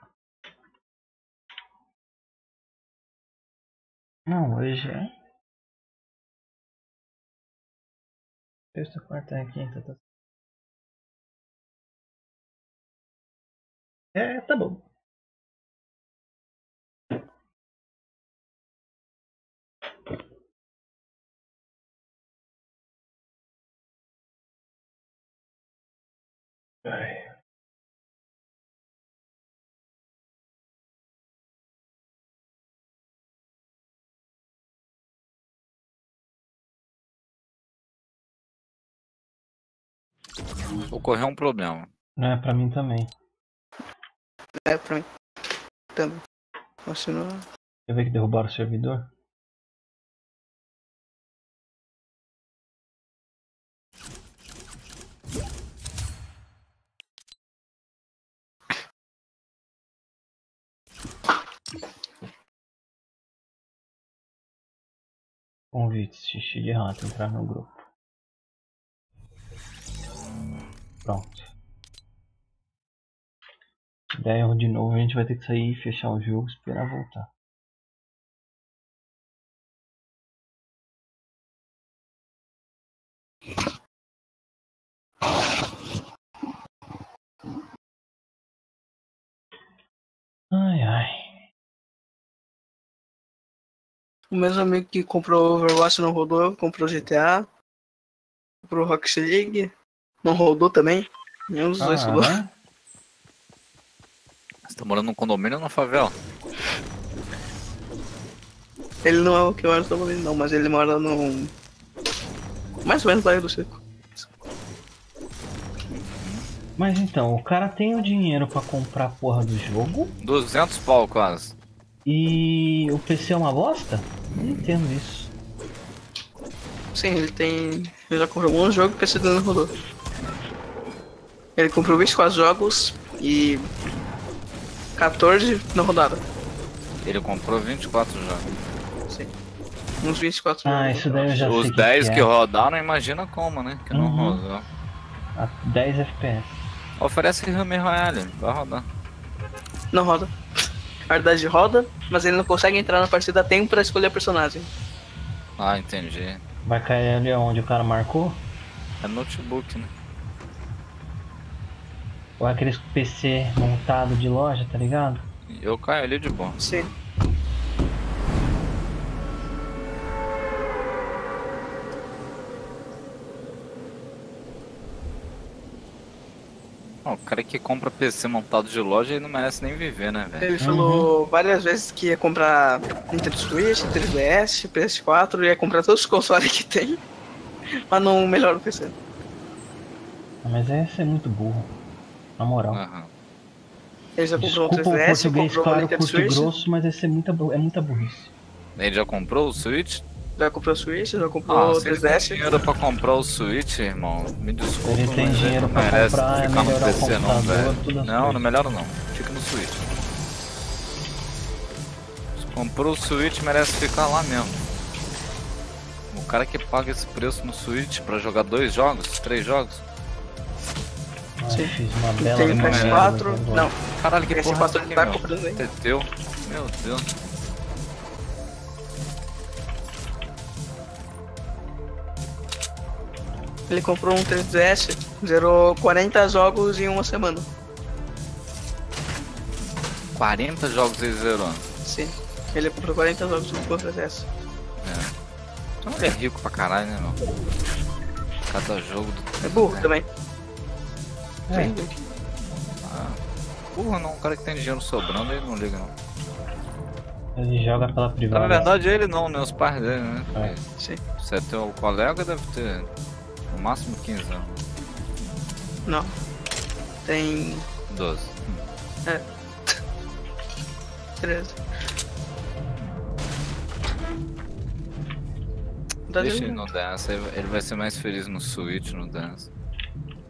Não, hoje é. Terça, quarta, quinta, tá. É, tá bom. Ai.
Ocorreu um problema.
É, pra mim também.
É, pra mim. Também. Você não.
Quer ver que derrubaram o servidor? Convites, xixi de rato, entrar no grupo. Pronto. Der erro de novo, a gente vai ter que sair, fechar o jogo e esperar voltar. Ai ai.
O mesmo amigo que comprou o Overwatch não rodou, comprou GTA, comprou Rocket League, Não rodou também? Nenhum dos dois rodou.
Ah,
Você tá morando num condomínio ou na favela?
Ele não é o que eu era do não, mas ele mora no. Mais ou menos lá do circo.
mas então, o cara tem o dinheiro pra comprar a porra do jogo
200 pau quase.
E o PC é uma bosta? Não entendo isso.
Sim, ele tem. Ele já comprou um jogo e o PC dele não rodou. Ele comprou 24 jogos e. 14 não rodaram.
Ele comprou 24 jogos.
Sim. Uns 24
Ah,
jogos.
isso daí eu já sei.
Os
que
10
que
que
é.
rodaram, imagina como, né? Que não
Uhum.
rodou.
A 10 FPS.
Oferece Rame Royale, vai rodar.
Não roda. Na verdade roda, mas ele não consegue entrar na partida a tempo pra escolher a personagem.
Ah, entendi.
Vai cair ali onde o cara marcou?
É notebook, né?
Ou é aqueles PC montado de loja, tá ligado?
Eu caio ali de boa.
Sim.
O cara que compra PC montado de loja ele não merece nem viver, né, velho?
Ele falou várias vezes que ia comprar Nintendo Switch, 3DS, PS4, ia comprar todos os consoles que tem, mas não melhora o PC.
Ah, Mas esse é muito burro. Na moral.
Aham.
Ele já comprou um
Desculpa o
3DS,
português
comprou um
claro,
Nintendo
curto
Switch,
grosso, mas esse é muita, é muita burrice.
Ele já comprou o Switch?
Já comprou o Switch, já
Ah,
comprou o
se ele tem
3DS.
dinheiro pra comprar o Switch, irmão, me desculpa,
Ele tem dinheiro
não
pra
merece
comprar,
ficar no
o
PC não, velho. Não, não melhora não. Fica no Switch. Se comprou o Switch, merece ficar lá mesmo. O cara que paga esse preço no Switch pra jogar dois jogos, três jogos.
Ai,
Sim.
fiz uma bela
Tem o
não
merda,
PS4,
velho.
não,
Caralho, que
PS4
porra é aqui,
tá
meu?
comprando aí.
É? Meu Deus.
Ele comprou um 3DS, zerou 40 jogos em uma semana.
40 jogos ele zerou.
Sim. Ele comprou 40 jogos no 3DS.
Então ele é rico pra caralho, né, meu? Cada jogo do.
É burro também.
É,
Sim.
Ah, porra, não. O cara que tem dinheiro sobrando, ele não liga, não.
ele joga pela
Na
privada.
verdade, ele não, né? Os pais dele, né?
É.
Sim.
Se é teu colega, deve ter no máximo 15 anos.
Não. Tem
12.
13. Tá
Deixa ele no Dance, ele vai ser mais feliz no Switch, no Dance.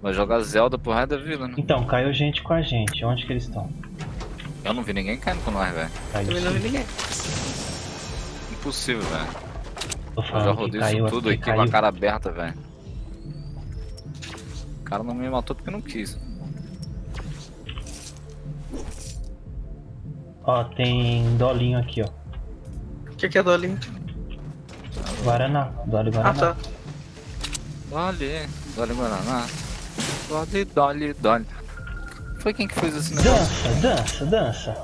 Vai jogar Zelda por resto da vida, né?
Então, caiu gente com a gente. Onde que eles estão?
Eu não vi ninguém caindo com nós, velho.
Também não vi ninguém.
Impossível, velho. Eu já rodei isso tudo
aqui,
aqui com a cara aberta, velho. O cara não me matou porque não quis.
Ó, tem dolinho aqui, ó.
O que, que é Dolly?
Guaraná. Dole
Ah,
Guaraná.
tá.
Dolly, Dolly Guaraná. Dolly, Dolly, Dolly. Foi quem que fez esse negócio?
Dança, dança, dança.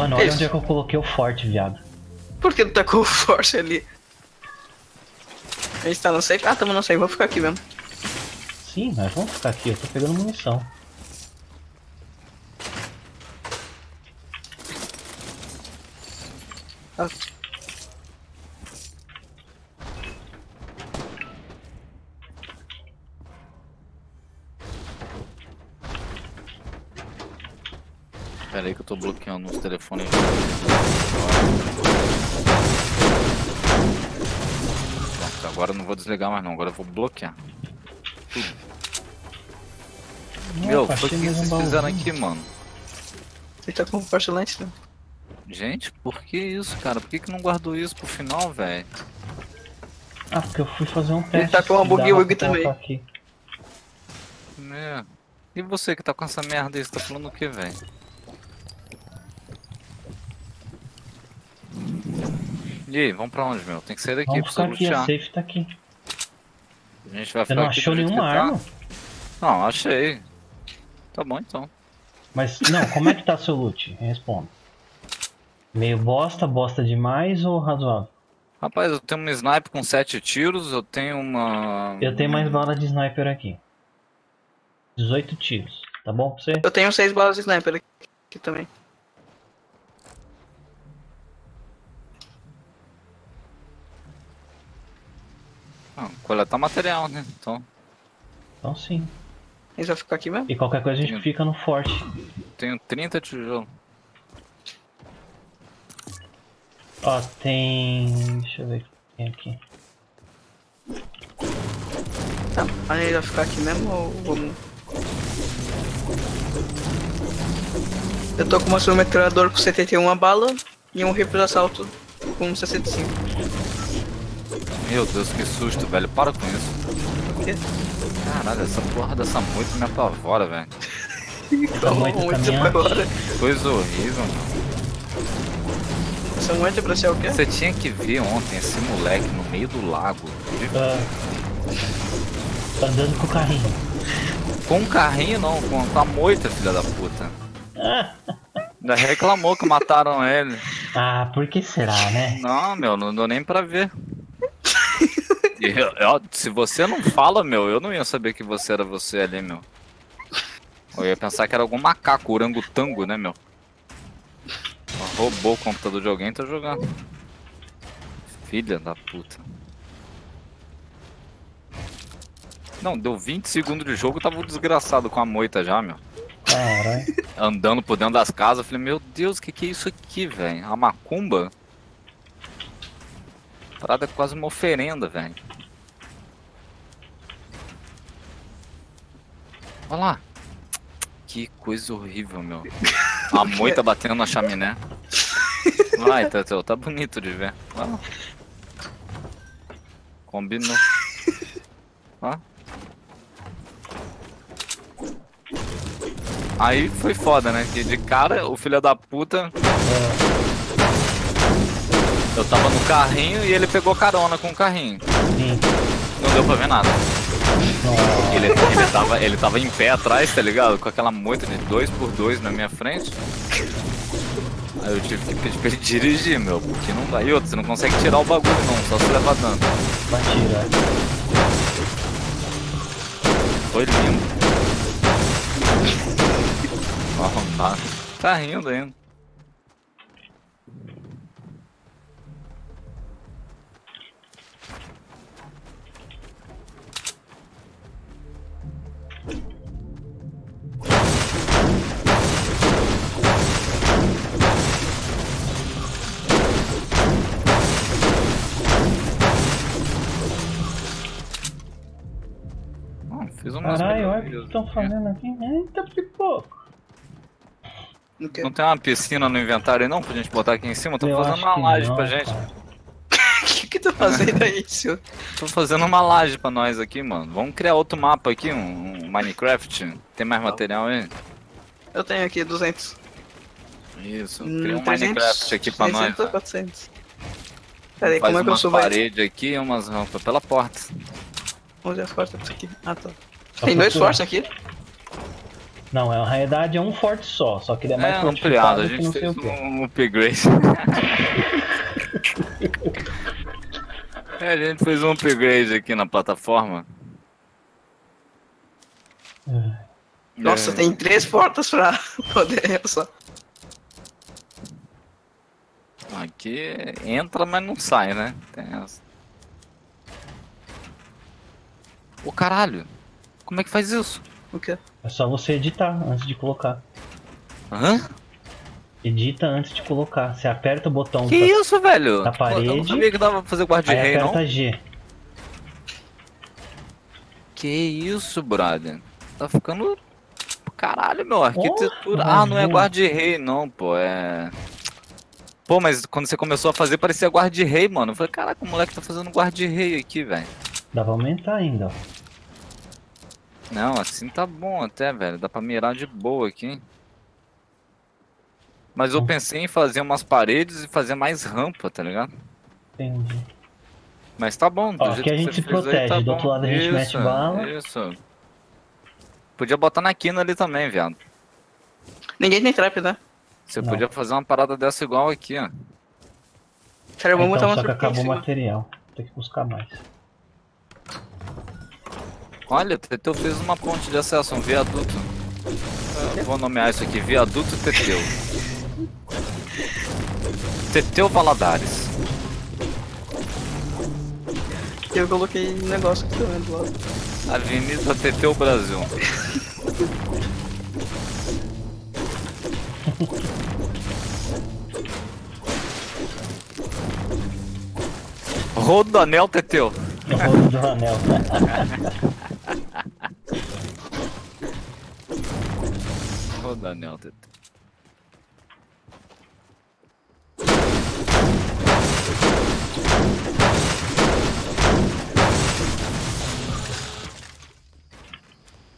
Mano, olha
Isso.
onde é que eu coloquei o forte, viado.
Por que não tacou o Force ali? A gente tá no safe? Ah, tamo no safe, vou ficar aqui mesmo.
Sim, mas vamos ficar aqui, eu tô pegando munição.
Ah.
Pera aí que eu tô bloqueando os telefones. Pronto, agora eu não vou desligar mais não, agora eu vou bloquear. Meu,
Opa,
foi o que
mais um
vocês fizeram aqui, mano?
Ele tá com o Force lente, né?
Gente, por que isso, cara? Por que, que não guardou isso pro final, velho?
Ah, porque eu fui fazer um teste.
tá com uma bug wig também.
Aqui.
É. E você que tá com essa merda aí, você tá falando o que, velho? E aí, vamos pra onde, meu? Tem que sair daqui,
Vamos
precisa
ficar aqui, a
lutear.
safe tá aqui.
A gente vai
Você
ficar
não
aqui
achou nenhuma
tá?
arma?
Não, achei. Tá bom então.
Mas, não, como é que tá seu loot? Responda. Meio bosta, bosta demais ou razoável?
Rapaz, eu tenho um sniper com 7 tiros, eu tenho uma.
Eu tenho mais bala de sniper aqui. 18 tiros. Tá bom pra você?
Eu tenho seis balas de sniper aqui também.
Ah, coletar material, né? Então,
Então sim.
A gente vai ficar aqui mesmo?
E qualquer coisa a gente
Sim.
fica no forte.
tenho 30 tijolos.
Ó, tem. Deixa eu ver o que tem aqui.
Tá. A gente vai ficar aqui mesmo ou vamos. Eu tô com uma metralhador com 71 bala e um rifle de assalto com 65.
Meu Deus, que susto, velho. Para com isso.
O quê?
Caralho, essa porra dessa moita me apavora, velho.
Essa moita
Muito
caminhante.
agora.
Coisa horrível, mano.
Essa moita pra ser o quê?
Você tinha que ver ontem esse moleque no meio do lago. de-
Ah, andando com o carrinho.
Com um carrinho não, com com a moita, filha da puta. (laughs) Ainda reclamou que mataram ele.
Ah, por que será, né?
Não, meu, não deu nem pra ver. Eu- eu- se você não fala, meu, eu não ia saber que você era você ali, meu. Eu ia pensar que era algum macaco, orangotango, né, meu? Roubou o computador de alguém e tá jogando. Filha da puta. Não, deu 20 segundos de jogo, tava o desgraçado com a moita já, meu.
Caralho.
Andando por dentro das casas, eu falei, meu Deus, o que, que é isso aqui, velho? A macumba? Parada é quase uma oferenda, velho. Olha lá. Que coisa horrível, meu. (laughs) A moita batendo na chaminé. Vai, Tatel, tá bonito de ver. Vai lá. Combinou. Ó. Aí foi foda, né? Que de cara, o filho da puta. Eu tava no carrinho e ele pegou carona com o carrinho.
Sim.
Não deu pra ver nada.
Nossa.
Ele, ele, tava, ele tava em pé atrás, tá ligado? Com aquela moita de 2x2 na minha frente. Aí eu tive que pedir pra ele dirigir, meu. Porque não dá. E outro, você não consegue tirar o bagulho não, só se levar dano.
Vai tirar.
Foi lindo. Ó, tá, tá rindo ainda.
Caralho, olha o que estão
aqui.
fazendo aqui. Eita pipoco.
Não quer?
Não tem uma piscina no inventário aí não pra gente botar aqui em cima? Tô
Eu
fazendo uma laje
não,
pra gente.
O (laughs) que que tá fazendo aí, senhor?
Tô fazendo uma laje pra nós aqui, mano. Vamos criar outro mapa aqui, um, um Minecraft. Tem mais material aí?
Eu tenho aqui 200.
Isso,
Hum,
cria um
300,
Minecraft aqui pra nós.
300 ou 400. Pera aí,
Faz
como é que eu subo aí?
paredes aqui e umas rampas pela porta.
Onde é a forte aqui? Ah, tá. Tem dois
procurar.
fortes aqui?
Não, é, na realidade é um forte só, só que ele é mais
É, ampliado, a gente
não sei
fez um upgrade. (laughs) é, a gente fez um upgrade aqui na plataforma.
Nossa,
É.
tem três portas pra (laughs) poder só.
Aqui entra, mas não sai, né? Tem essa. Ô caralho! Como é que faz isso?
O quê?
É só você editar antes de colocar.
Hã?
Edita antes de colocar. Você aperta o botão
Que
pra-
isso, velho?
Na
Pô, Eu não
parede.
sabia que dava pra fazer guarda de
aí
rei, não.
aperta G.
Que isso, brother? Tá ficando. Caralho, meu, arquitetura.
Oh,
ah, não é guarda de rei, não, pô, é. Pô, mas quando você começou a fazer, parecia guarda de rei, mano. Eu falei, caraca, o moleque tá fazendo guarda de rei aqui, velho.
Dá pra aumentar ainda, ó.
Não, assim tá bom até, velho. Dá pra mirar de boa aqui. Mas eu pensei em fazer umas paredes e fazer mais rampa, tá ligado?
Entendi.
Mas tá bom, do
Ó,
jeito
aqui a
que
gente
você
se
fez aí,
protege,
tá
do
bom.
outro lado a gente mete
Isso,
bala.
Isso. Podia botar na quina ali também, viado.
Ninguém tem trap, né?
Você
Não.
podia fazer uma parada dessa igual aqui, ó.
Cara, vamos
então,
botar uma
só que acabou o material. Tem que buscar mais.
Olha, Teteu fez uma ponte de acesso, um viaduto. Eu vou nomear isso aqui, viaduto Teteu. Teteu Valadares.
Eu coloquei um negócio aqui também do lado.
Avenida Teteu Brasil. Rodanel Teteu.
No rolo do anel.
Rodanel Teteu.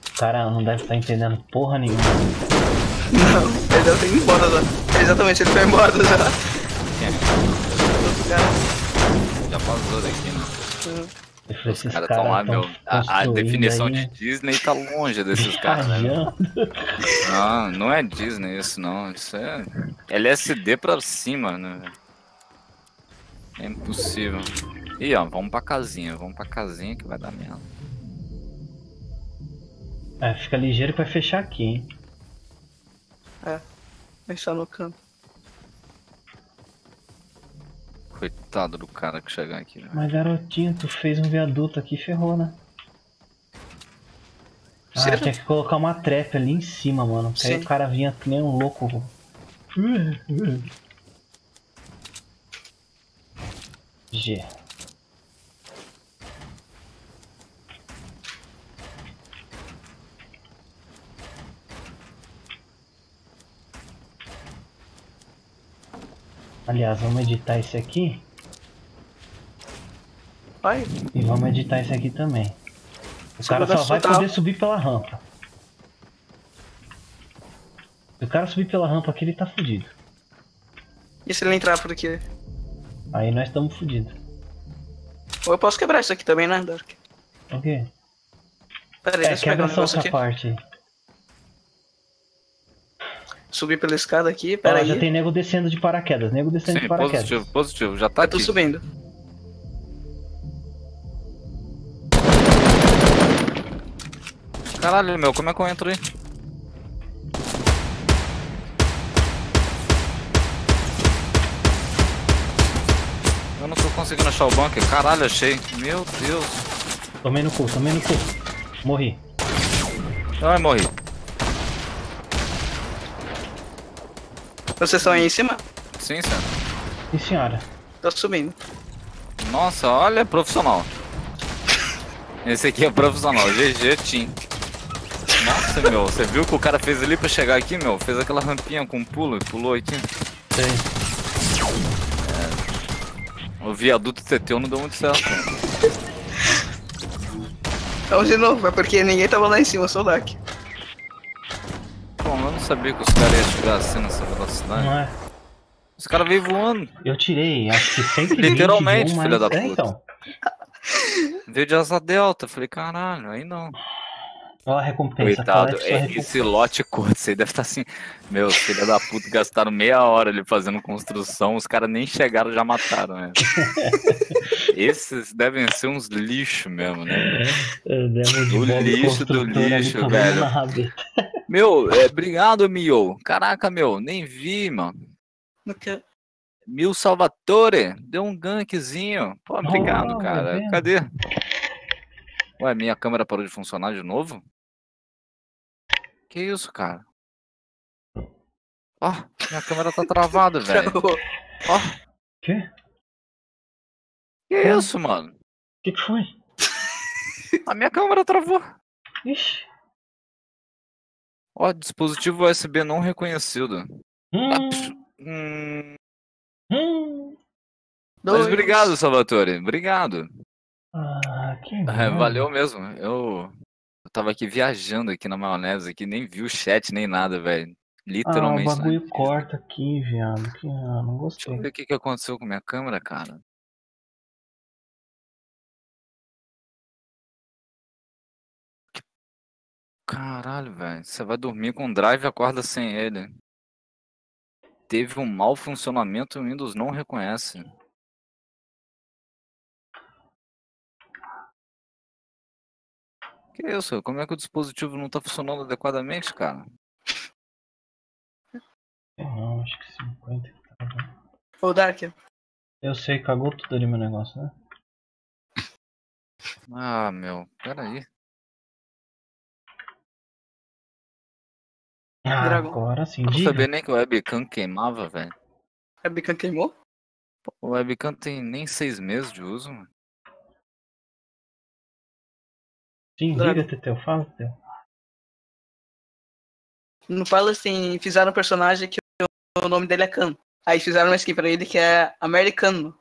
O cara não deve estar entendendo porra nenhuma.
Não, ele já tem ido embora já. Exatamente, ele foi embora já.
Quem?
Outro cara.
Já passou daqui, né?
Eu
Os caras estão lá,
tão
meu. A, a definição
aí,
de Disney tá longe desses (laughs) caras, né? Não, não é Disney isso não. Isso é LSD pra cima, né? É impossível. Ih, ó, vamos pra casinha, vamos pra casinha que vai dar merda.
É, fica ligeiro que vai fechar aqui, hein?
Deixar no canto.
Coitado do cara que chegar aqui. velho.
Mas garotinho, tu fez um viaduto aqui, ferrou, né? Ah, tinha que colocar uma trap ali em cima, mano. Que aí o cara vinha que nem um louco. G. Aliás, vamos editar esse aqui
Vai.
e vamos editar esse aqui também. O cara só vai
soltar.
poder subir pela rampa. Se o cara subir pela rampa aqui, ele tá fudido.
E se ele entrar por aqui?
Aí nós estamos fudidos.
Ou eu posso quebrar isso aqui também, né, Dark?
O quê?
Pera aí,
É,
deixa eu pegar um
essa
aqui.
parte aí.
Subir pela escada aqui,
Ó,
pera aí.
já tem nego descendo de paraquedas, nego descendo
Sim,
de paraquedas.
positivo, positivo. Já tá
Eu tô
aqui.
subindo.
Caralho, meu, como é que eu entro aí? Eu não tô conseguindo achar o bunker. Caralho, achei. Meu Deus.
Tomei no cu, tomei no cu. Morri.
Ai, morri.
Vocês estão aí em cima?
Sim, senhor.
Sim, senhora.
Tô subindo.
Nossa, olha, profissional. Esse aqui é profissional, GG Team. Nossa, meu, você viu o que o cara fez ali pra chegar aqui, meu? Fez aquela rampinha com pulo e pulou aqui.
Sei.
O viaduto TT não deu muito certo.
Então de novo, é porque ninguém tava lá em cima, só o Dark.
Bom, eu não sabia que os caras iam chegar assim nessa velocidade.
Não é?
Os caras veio voando.
Eu tirei, acho que 120
Literalmente,
um, mas...
filha da
É,
puta.
então.
Veio de asa delta. Falei, caralho, aí não.
Olha a recompensa.
Coitado, é,
recompensa.
esse lote (laughs) curto, você deve estar assim. Meu, filha da puta, gastaram meia hora ali fazendo construção, os caras nem chegaram, já mataram, né? (laughs) Esses devem ser uns lixos mesmo, né?
É,
Do lixo do lixo, velho. Meu, é, obrigado, Mio. Caraca, meu, nem vi, mano.
No que-
Mil Salvatore, deu um gankzinho. Pô, obrigado,
Oh,
cara.
vendo?
Cadê? Ué, minha câmera parou de funcionar de novo? Que isso, cara? Ó, minha câmera tá (laughs) travada, velho. Ó,
Quê?
que isso, mano?
O que, que foi? (laughs)
A minha câmera travou.
Ixi.
Ó, dispositivo USB não reconhecido.
Hum,
Hum,
hum.
mas
Dois.
obrigado, Salvatore. Obrigado.
Ah, que
É, valeu mesmo. Eu tava aqui viajando aqui na maionese, aqui, nem vi o chat nem nada, velho.
Ah, o
Literalmente. né?
bagulho corta aqui, viado. Que, ah, não
Deixa
gostei.
eu ver o que, que aconteceu com minha câmera, cara. Caralho, velho. Você vai dormir com o drive e acorda sem ele. teve um mau funcionamento e o Windows não reconhece. Que isso? Como é que o dispositivo não tá funcionando adequadamente, cara?
Não, acho que 50 que tava.
Ô, Dark,
Eu sei, cagou tudo ali meu negócio, né? (laughs)
Ah, meu, peraí.
Ah,
Dragão.
agora sim.
Eu não sabia nem que o webcam queimava, velho.
Bican queimou?
O webcam tem nem seis meses de uso, mano.
Sim, diga, Teteu. Fala, Teteu.
No Palace tem, fizeram um personagem que o nome dele é Khan. Aí fizeram uma skin pra ele que é americano.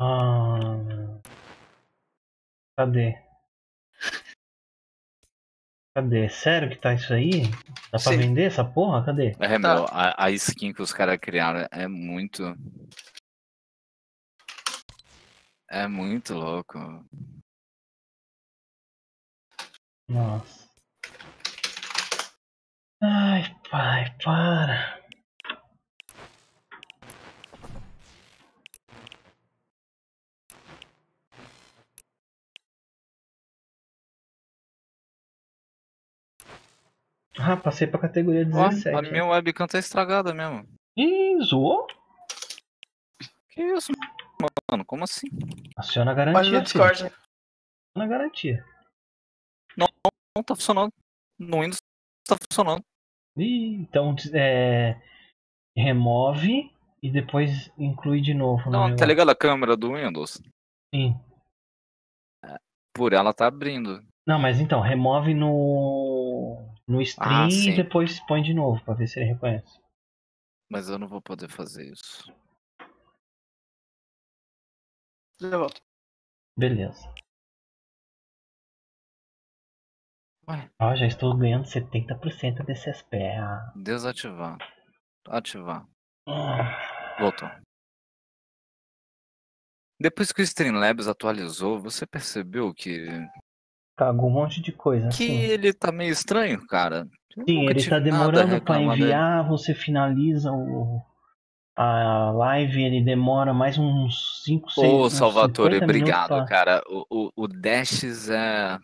Ah. Cadê? Cadê? Sério que tá isso aí? Dá pra
Sim.
vender essa porra? Cadê?
É, meu, a, a skin que os caras criaram é muito. É muito louco.
Nossa. Ai, pai, para. Ah, passei pra categoria
Ó,
17.
a minha webcam tá estragada mesmo.
Ih, zoou?
Que isso, mano? Como assim?
Aciona a
Mas
garantia.
no
filho.
Discord.
Aciona a garantia.
Não tá funcionando. No Windows tá funcionando.
Ih, então é, remove e depois inclui de novo. no
Não, tá
negócio.
ligado a câmera do Windows?
Sim.
Por ela tá abrindo.
Não, mas então, remove no, no stream
Ah,
e depois põe de novo pra ver se ele reconhece.
Mas eu não vou poder fazer isso.
Já volto.
Beleza.
Ué.
Ó, já estou ganhando 70% desse SP. Ah.
Desativar. Ativar.
Ah,
Voltou. Depois que o Streamlabs atualizou, você percebeu que,
Cagou um monte de coisa.
que
Sim,
ele tá meio estranho, cara? Eu
Sim ele tá demorando pra
reclamar dele.
enviar, você finaliza o, a live, ele demora mais uns 5, 6
Ô, Salvatore, obrigado,
pra...
cara. O, o, o Dashes é.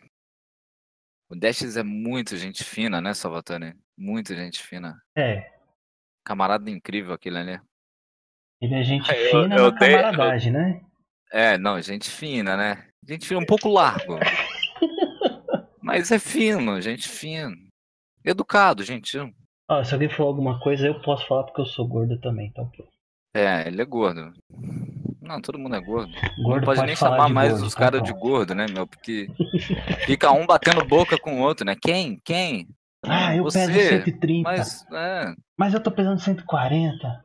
O Dashes é muito gente fina, né, Salvatore? Muito gente fina.
É,
Camarada incrível aquele ali.
ele é gente
Eu-
fina
eu eu-
camaradagem, né? (laughs)
É, não, gente fina, né? Gente fina um pouco largo. (laughs) Mas é fino, gente fina. Educado, gentil.
Ó, se alguém falou alguma coisa, eu posso falar porque eu sou gordo também, então pronto.
É, ele é gordo. Não, todo mundo é gordo. (laughs)
Gordo
não pode, nem
falar
chamar mais
gordo,
os
tá
caras de gordo, né, meu? Porque (laughs) fica um batendo boca com o outro, né? Quem? Quem?
Ah, eu
Você,
peso 130, mas...
Mas, é,
eu tô pesando 140.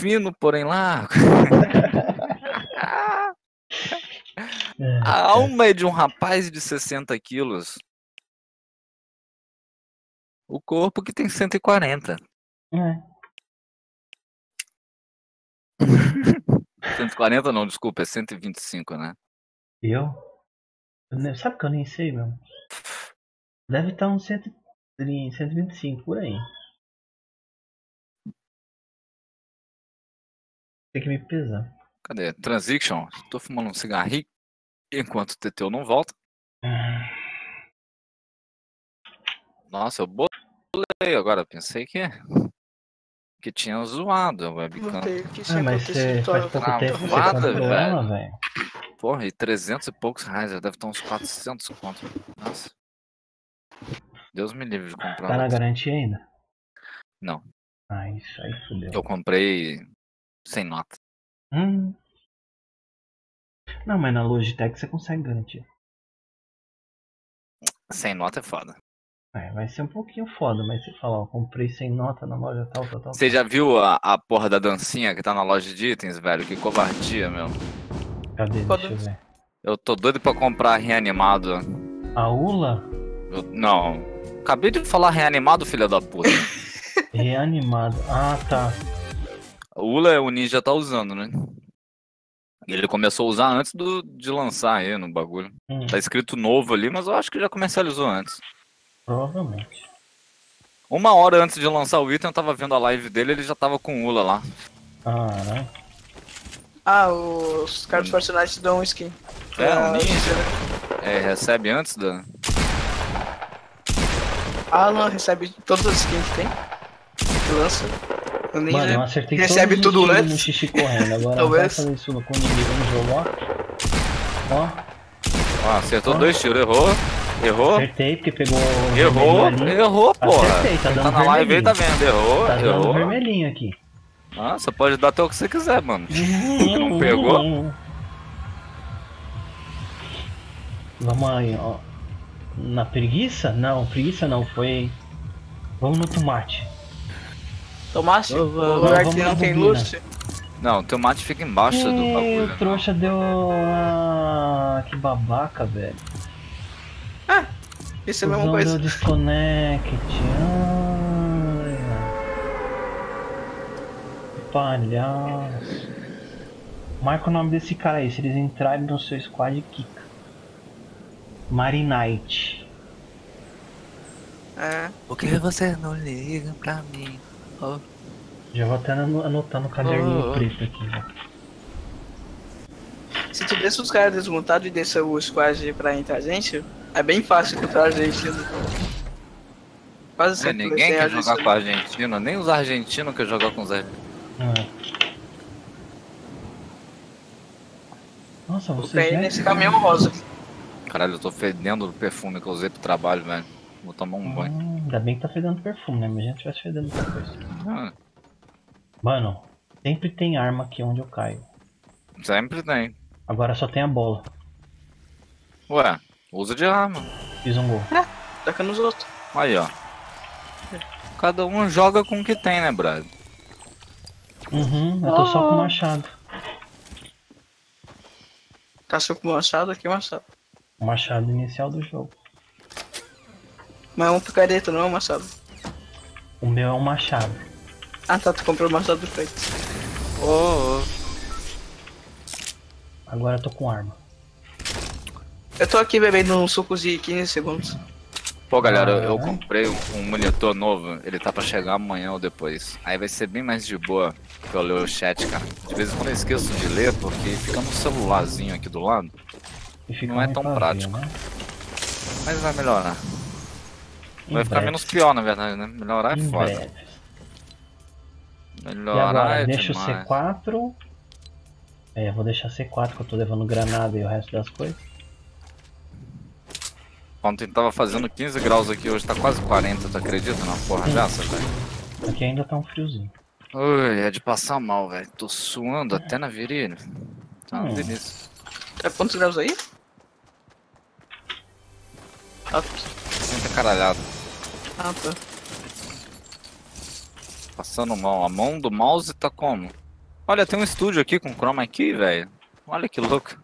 fino, porém largo. (laughs)
É,
A alma é de um rapaz de 60 quilos. O corpo que tem 140.
é.
140 não, desculpa, é 125, né?
Eu? Sabe que eu nem sei, meu? Deve estar uns 130, 125 por aí. Tem que me pesar.
Cadê? Transition. Tô fumando um cigarrinho enquanto o Teteu não volta. Nossa, eu bolei agora. Pensei que, que tinha zoado a webcam.
Ah,
tinha
mas você faz pouco tempo que você comprou ela, velho.
Porra, e 300 e poucos reais. Já deve estar uns 400 conto. Nossa. Deus me livre de comprar.
Tá na garantia ainda?
Não.
Ah, isso aí fudeu.
Eu comprei sem nota.
Hum. Não, mas na Logitech você consegue garantir.
Sem nota é foda.
É, vai ser um pouquinho foda, mas você fala, ó, comprei sem nota na loja tal, tal, tal.
Você já viu a, a porra da dancinha que tá na loja de itens, velho? Que covardia, meu.
Cadê? Deixa eu ver.
Eu tô doido pra comprar reanimado.
A Ula
Eu- não. Acabei de falar reanimado, filha da puta. (laughs)
reanimado. Ah, tá.
O Ula o Ninja tá usando, né? Ele começou a usar antes do, de lançar aí no bagulho.
Hum,
Tá escrito novo ali, mas eu acho que já comercializou antes.
Provavelmente.
Uma hora antes de lançar o item, eu tava vendo a live dele, ele já tava com o Ula lá.
Caralho.
Ah, os caras do Fortnite dão um skin.
É,
Ah,
um ninja. É, recebe antes da.
Ah, não, recebe todas as skins que tem. Que lança. O ninja
Mano, eu acertei
recebe tudo, né?
tiros no xixi correndo. Agora (laughs) vai
Talvez.
fazer isso com ninguém no jogo, ó. Ó,
Ó, acertou
Ó.
dois tiros, errou. Errou.
acertei porque pegou o
Errou, errou, porra.
Acertei, tá dando
tá na live aí tá vendo, errou,
Tá dando
errou.
vermelhinho aqui.
Ah, você pode dar até o que você quiser, mano. (laughs) Não pegou?
Vamos aí, ó. Na preguiça? Não, preguiça não, foi. Vamos no tomate.
Tomate?
Vamos,
O
vamos,
lugar
vamos
que não tem lustre.
Não, o tomate fica embaixo do
Ih,
bagulho.
o
né?
trouxa deu. Ah, que babaca, velho.
Isso é a mesma coisa.
disconnect. Ai, palhaço. Marca o nome desse cara aí. Se eles entrarem no seu squad, kika. Marinite.
É.
Por que você não liga pra mim?
Já vou até ano- anotando o caderninho
Oh.
preto aqui. né?
Se tu deixa os caras desmontados e deixa o squad pra entrar gente, é bem fácil encontrar a gente. Quase
É,
sempre
ninguém
tem
quer
a
jogar
gente.
com a Argentina, nem os argentinos querem jogar com os argentinos.
Ah. Nossa,
Eu
você
tenho
já...
nesse caminhão rosa.
Caralho, eu tô fedendo do perfume que eu usei pro trabalho, velho. Vou tomar um banho.
Hum, ainda bem que tá fedendo perfume, né? Imagina se tivesse fedendo outra coisa.
Ah,
Mano, sempre tem arma aqui onde eu caio.
sempre tem.
Agora só tem a bola.
Ué, usa de arma.
Fiz um gol.
Taca nos outros.
Aí, ó. Cada um joga com o que tem, né, Brad?
Uhum, eu tô só com
Ah.
machado.
Tá só com o machado aqui, machado.
O machado inicial do jogo.
Mas é um picareta, não é um machado.
O meu é um machado.
Ah tá, tu comprou o machado do peito.
Ô, ô.
Agora eu tô com arma.
Eu tô aqui bebendo um suco de 15 segundos.
Pô, galera, eu, eu
Ah.
comprei um, um monitor novo. Ele tá pra chegar amanhã ou depois. Aí vai ser bem mais de boa pra eu ler o chat, cara. De vez em quando eu esqueço de ler, porque fica no celularzinho aqui do lado.
E fica
Não é tão prático.
né?
Mas vai melhorar.
Em
Vai ficar
breve.
menos pior, na verdade, né? Melhorar é
Em
foda.
breve. E
Melhorar
agora,
é
deixa o
demais.
C4. É, eu vou deixar C4 que eu tô levando granada e o resto das coisas.
Ontem tava fazendo 15 graus aqui, hoje tá quase 40, tu acredita numa porra dessa, velho?
Aqui ainda tá um friozinho.
Ui, é de passar mal, velho. Tô suando até na virilha. Tá uma
Hum.
delícia.
Tá quantos graus aí? Ah,
Muita caralhada.
ah, tá.
Passando mal. A mão do mouse tá como? Olha, tem um estúdio aqui com chroma key, velho. Olha que louco.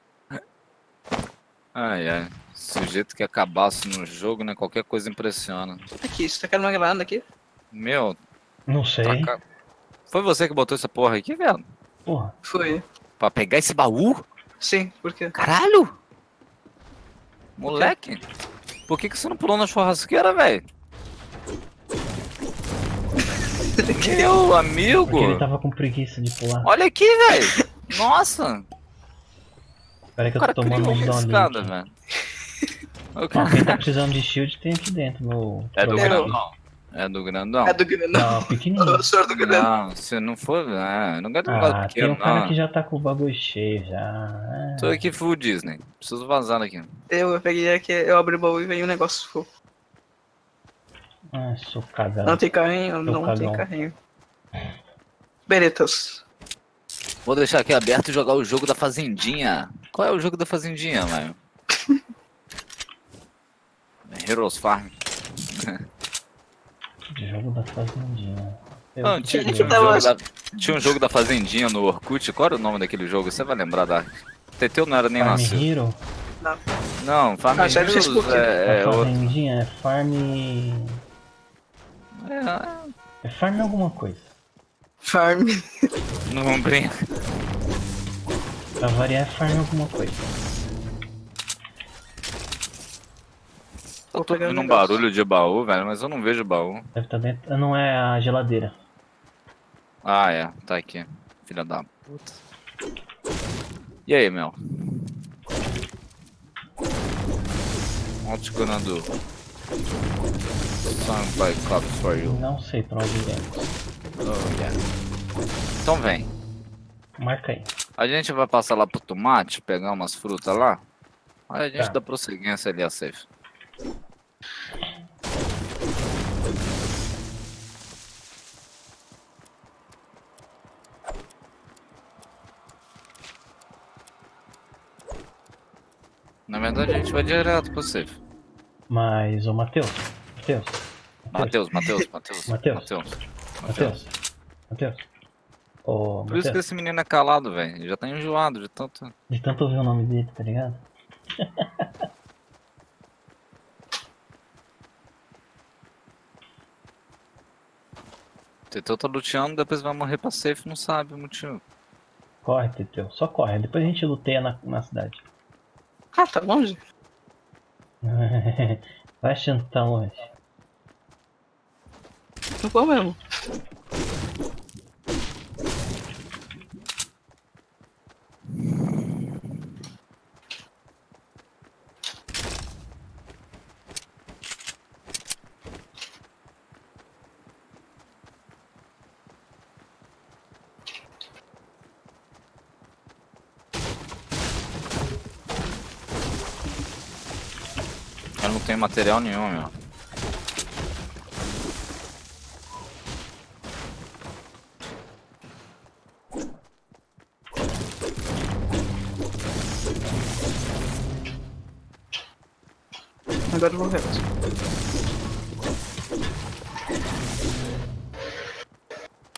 Ai, ai. Sujeito que acabasse no jogo, né? Qualquer coisa impressiona.
Aqui, você tá querendo uma granada aqui?
Meu,
Não sei.
taca... Foi você que botou essa porra aqui, velho?
Porra.
Foi.
Pra pegar esse baú?
Sim, por quê?
Caralho! Moleque! Por que, que você não pulou na churrasqueira, velho? Meu amigo!
Porque ele tava com preguiça de pular.
Olha aqui, velho! Nossa!
Espera que eu
cara
tô tomando um
uma O cara-
quem tá precisando de shield tem aqui dentro no.
É do grandão. É do grandão.
É do grandão.
Não, pequenininho.
Eu sou do grandão.
Não, se não for. Ah, eu não quero jogar
Ah, tem
pequeno,
um cara
não.
que já tá com o bagulho cheio já. Ah,
Tô aqui full Disney. Preciso vazar daqui.
Eu peguei aqui, eu abri o baú e veio um negócio fofo.
ah, sou cagado.
Não tem carrinho? Não
cagão.
tem carrinho. Beretas.
Vou deixar aqui aberto e jogar o jogo da Fazendinha. Qual é o jogo da Fazendinha, velho? (laughs) Heroes Farm.
Jogo da fazendinha. Eu
Não, tinha, tinha um
tava-
jogo da, tinha um jogo da Fazendinha no Orkut. Qual era o nome daquele jogo? Você vai lembrar da. Teteu não era nem
Farm
nascido.
Hero?
Não, Farm
Ah,
Heroes é, é
a
outro.
fazendinha é farm.
É,
É farm alguma coisa.
Farm.
não brinca.
Pra variar é farm alguma coisa.
Eu tô ouvindo um
negócio.
barulho de baú, velho, mas eu não vejo baú.
Deve estar dentro. Não é a geladeira.
Ah, é. Tá aqui. Filha da puta. E aí, Mel? What's gonna do? Song by Cops for you.
Não sei pra onde iremos.
Oh, yeah. Então vem.
Marca aí.
A gente vai passar lá pro tomate, pegar umas frutas lá. Aí a gente
Tá.
dá prosseguência ali a safe. Na verdade a gente vai direto pro safe.
Mas, ô Matheus. Matheus.
Matheus, Matheus, Matheus. Matheus.
Matheus. Matheus. Ô,
Por isso que esse menino é calado, velho. Já tá enjoado de tanto.
De tanto ouvir o nome dele, tá ligado? (laughs)
Teteu tá luteando, depois vai morrer pra safe, não sabe o motivo.
Corre, Teteu. Só corre. Depois a gente luteia na, na cidade.
Ah, tá longe? (laughs)
Vai achando que tá longe.
Não vou mesmo.
Não tenho material nenhum, meu.
Agora eu vou reto.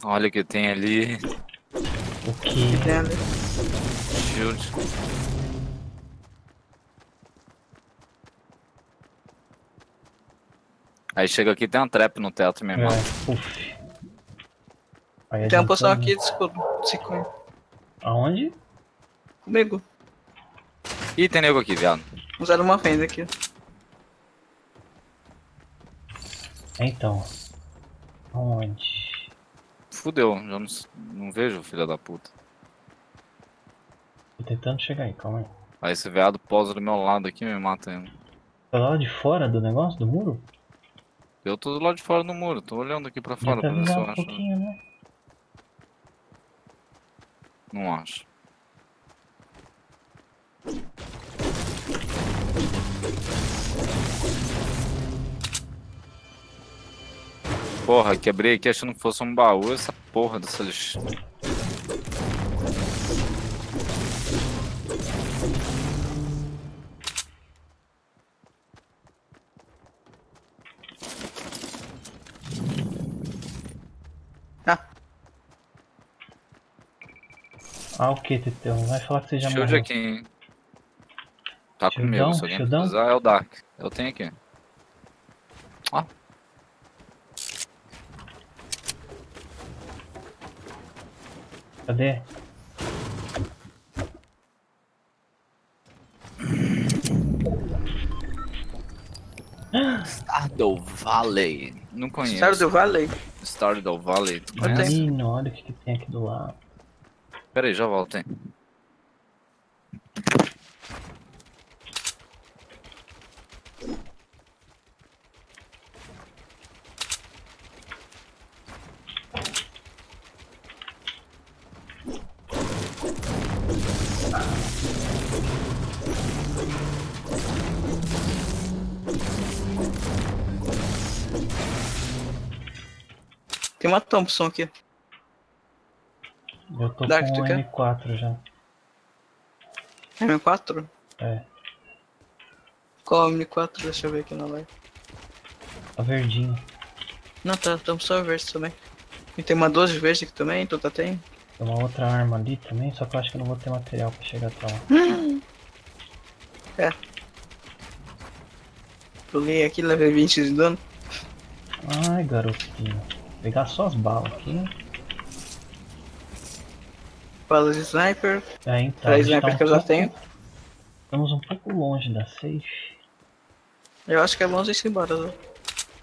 Olha o que tem ali.
O que?
Tem ali.
Shield. Aí chega aqui tem uma trap no teto, meu irmão.
É,
Tem uma poção
né?
aqui de escudo.
Aonde?
Comigo.
Ih, tem nego aqui, viado.
Usaram uma fenda aqui.
Então. Aonde?
Fudeu, já não, não vejo, filha da puta.
Tô tentando chegar aí, calma aí.
Aí esse viado posa do meu lado aqui e me mata ainda.
Tá lá de fora do negócio, do muro?
Eu tô do lado de fora do muro, tô olhando aqui pra fora pra ver se eu
um
acho.
né?
Não acho. Porra, quebrei aqui achando que fosse um baú essa porra dessa
Ah, o que, Teteu? Vai falar que você já
Shield
morreu.
aqui, hein? Tá
Shieldão?
comigo, se alguém
Shieldão?
precisar é o Dark. Eu tenho aqui. Ó.
Cadê?
Stardew Valley. Não conheço.
Do Valley?
Stardew Valley. Tu
Eu
conhece?
Menino, olha o que, que tem aqui do lado.
Pera aí, já volto, hein.
Tem uma Thompson aqui.
Eu tô
Dark,
com
tu
o
quer?
M4 já.
M4?
É,
Qual M4? Deixa eu ver aqui na live.
tá verdinho.
Não, tá, Thompson é verde também. E tem uma 12 verde aqui também, tu tá tem?
Tem uma outra arma ali também, só que eu acho que eu não vou ter material pra chegar até lá. (gasps)
Pulei aqui, levei 20 de dano.
Ai, garotinho. Vou pegar só as balas aqui.
Balas de sniper.
É, então. A gente
sniper
tá um
que eu já
pouco-
tenho.
Estamos um pouco longe da safe.
Eu acho que é gente ir embora. Né?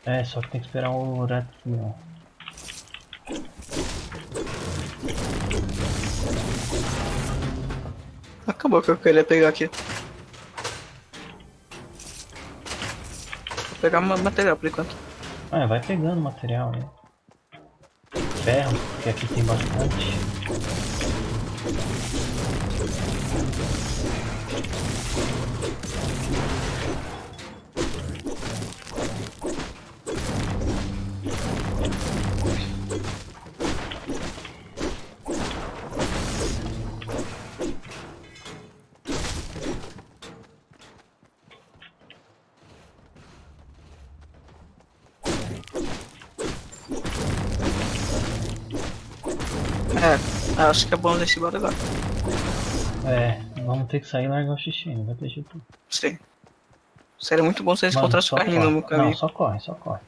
É, só que tem que esperar o horário.
Acabou o que eu queria pegar aqui. Vou pegar material por enquanto.
Ah, vai pegando material aí. Ferro, que aqui tem bastante.
É, acho que é bom deixar embora agora.
É, vamos ter que sair e largar o xixi, não vai ter jeito.
Sim. Seria muito bom se eles encontrassem o carrinho no caminho.
Não, só corre, só corre.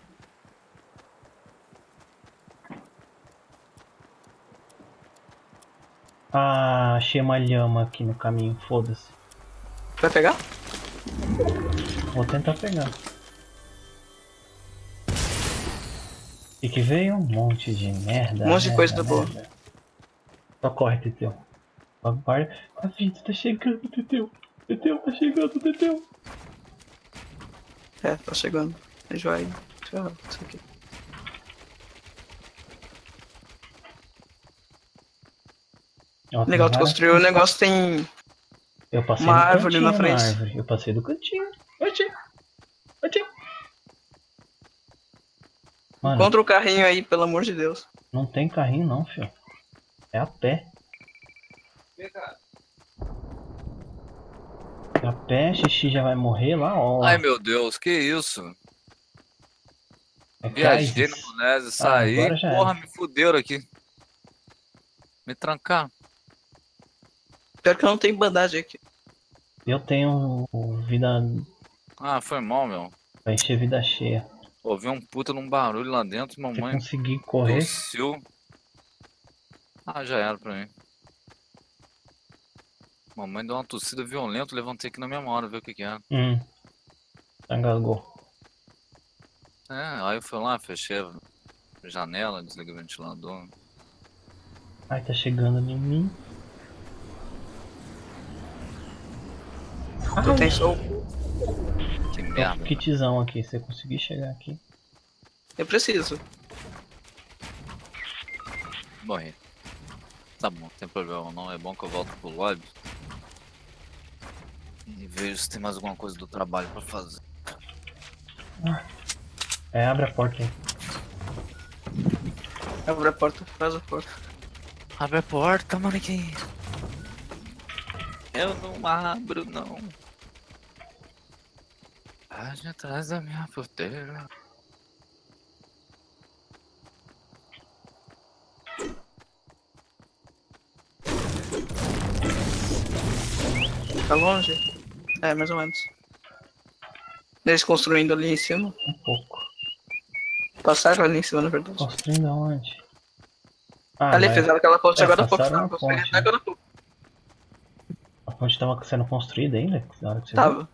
Ah, achei uma lhama aqui no caminho, foda-se.
Vai pegar?
Vou tentar pegar. E que veio um monte de merda.
Um monte de
merda,
coisa boa.
merda. Só corre, Teteu. Agora a vida tá chegando, Teteu. Teteu, tá chegando, Teteu.
É, tá chegando. A gente vai. ferrar Isso aqui.
Ó, tem
Legal, tu construiu o negócio, tem.
Eu passei
uma árvore
cantinho
na frente.
árvore. Eu passei do cantinho. Oxi. Oxi. Mano,
Encontra o carrinho aí, pelo amor de Deus.
não tem carrinho não, filho. É a pé. A pé, xixi já vai morrer lá, ó.
Ai meu Deus, que isso?
É
Viajei no Monese, saí,
já
porra,
era.
me fuderam aqui. Me trancar.
Pior que não tem bandagem aqui.
Eu tenho vida.
Ah, foi mal, meu.
Vai encher vida cheia.
Ouvi um puta num barulho lá dentro, mamãe
conseguir correr.
Ah, já era pra mim. Mamãe deu uma tossida violenta, levantei aqui na mesma hora, ver o que que era.
Hum. Engasgou.
É, aí eu fui lá, fechei a janela, desliguei o ventilador.
Ai, tá chegando em mim.
Tu tem só.
Que
Tem um
merda.
kitzão aqui. Se eu conseguir chegar aqui.
Eu preciso.
Morri. Tá bom, não tem problema não. É bom que eu volto pro lobby. E vejo se tem mais alguma coisa do trabalho pra fazer.
É, abre a porta aí.
Abre a porta, faz a porta.
Abre a porta, manequim. Eu não abro, não. Pode atrás da minha porteira.
Tá longe? É, mais ou menos. Eles construindo ali em cima.
Um pouco.
Passaram ali em cima, na verdade.
Construindo aonde? Ah,
ali,
mas
fizeram aquela ponte
é,
agora há pouco. construindo
ponte,
até agora há pouco.
a ponte tava sendo construída ainda? Na hora que você viu?
Tava.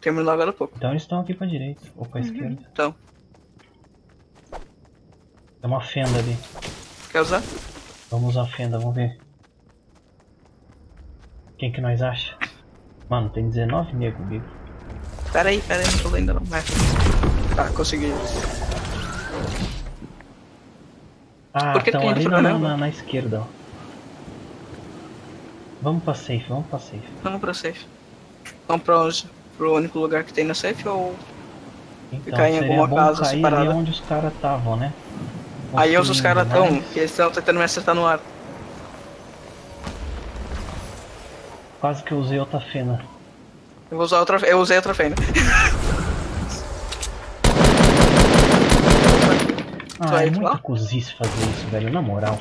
Terminou agora há pouco.
Então eles estão aqui pra direita. Ou pra esquerda.
Então,
Tem uma fenda ali.
quer usar?
Vamos usar a fenda, vamos ver. Quem que nós acha? Mano, tem 19 negros comigo.
Pera aí, pera aí, não tô ainda não. Vai. Tá, consegui.
Ah,
Por que
estão
tem
ali na,
pra
na, na esquerda, ó. Vamos pra safe, vamos pra safe.
Vamos pra safe. Vamos pra onde? Pro único lugar que tem na safe ou.
Então,
Ficar em alguma
bom
casa
cair
separada.
ali onde os caras estavam, né?
Aí onde os caras
Construindo,
tão,
mas
que eles estão tentando me acertar no ar.
Quase que eu usei outra fenda.
Eu vou usar outra. Eu usei outra fenda.
Ah, é
pular?
muita cozice fazer isso, velho, na moral.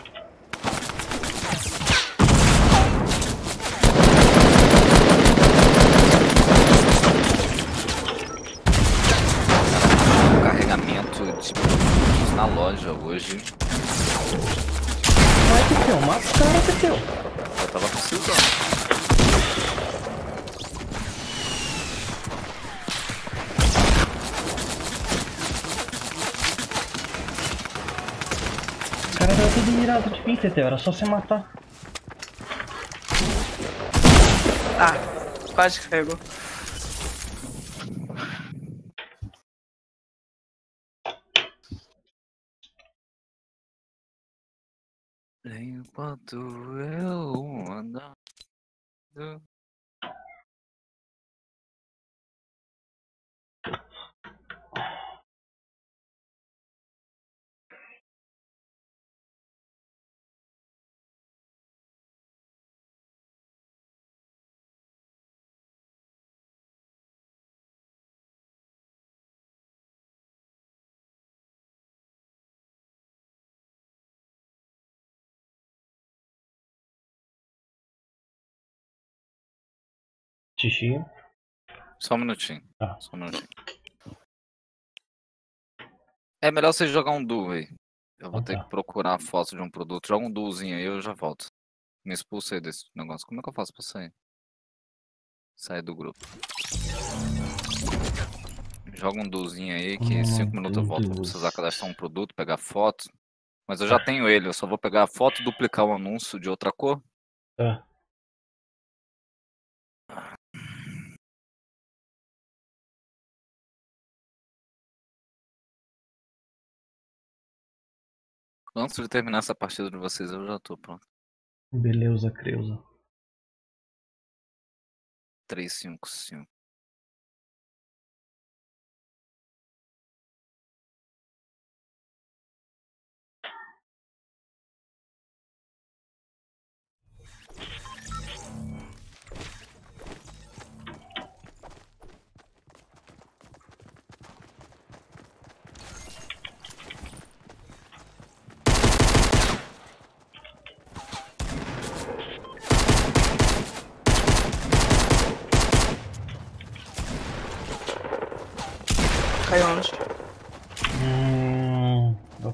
Carregamento de na loja hoje.
Vai, Teteu, mata os caras, Teteu.
Eu tava precisando.
mirado de mim, Teteu. Era só você matar.
Ah, quase que pegou.
Enquanto eu andar.
Xixi.
Só um minutinho.
Tá.
Só um minutinho. É melhor você jogar um duo aí. Eu vou
Então
ter
tá.
que procurar a foto de um produto. Joga um duozinho aí eu já volto. Me expulsei desse negócio. Como é que eu faço pra sair? Sair do grupo. Joga um duozinho aí que em 5
Hum,
minutos eu volto. Vou precisar cadastrar um produto, pegar foto. Mas eu já tenho ele, eu só vou pegar a foto e duplicar o anúncio de outra cor.
Tá.
Antes de terminar essa partida de vocês, eu já tô pronto.
Beleza, Creuza.
3, 5, 5.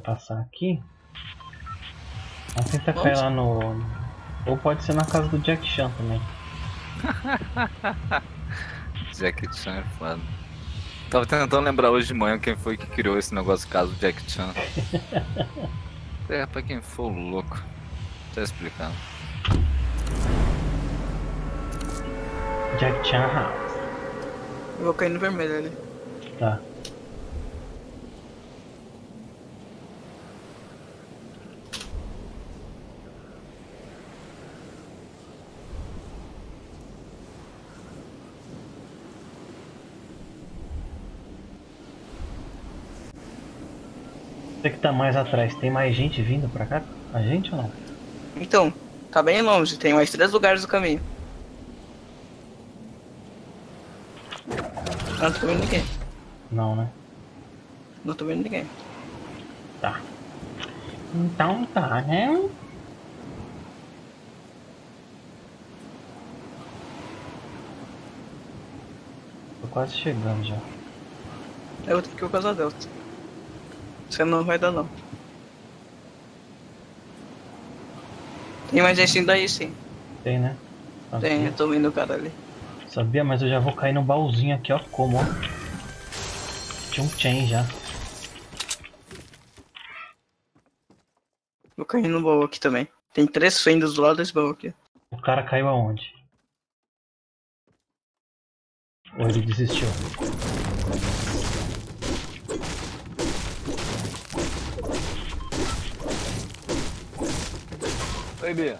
Passar aqui. Vamos tentar cair
Onde?
lá no. Ou pode ser na casa do Jack Chan também. (laughs)
Jack Chan é foda. Tava tentando lembrar hoje de manhã quem foi que criou esse negócio caso Jack Chan. (laughs) é, pra quem for louco. Tá explicando.
Jack Chan House.
Eu vou cair no vermelho ali.
Tá. Você que tá mais atrás, tem mais gente vindo pra cá? A gente ou não?
Então, tá bem longe, tem mais três lugares do caminho. Ah, Não tô vendo ninguém.
Não, né?
Não tô vendo ninguém.
Tá. Então tá, né? Tô quase chegando já.
Eu vou ter que ir com a Delta. Você não vai dar não. Tem mais gente indo aí sim.
Tem, né?
Tem,
Sabia.
eu tô vendo o cara ali.
Sabia, mas eu já vou cair no baúzinho aqui, ó. Como, ó. Tinha um chain já.
Vou cair no baú aqui também. Tem três fendas do lado desse baú aqui.
O cara caiu aonde? Ou ele desistiu?
Oi, Bia.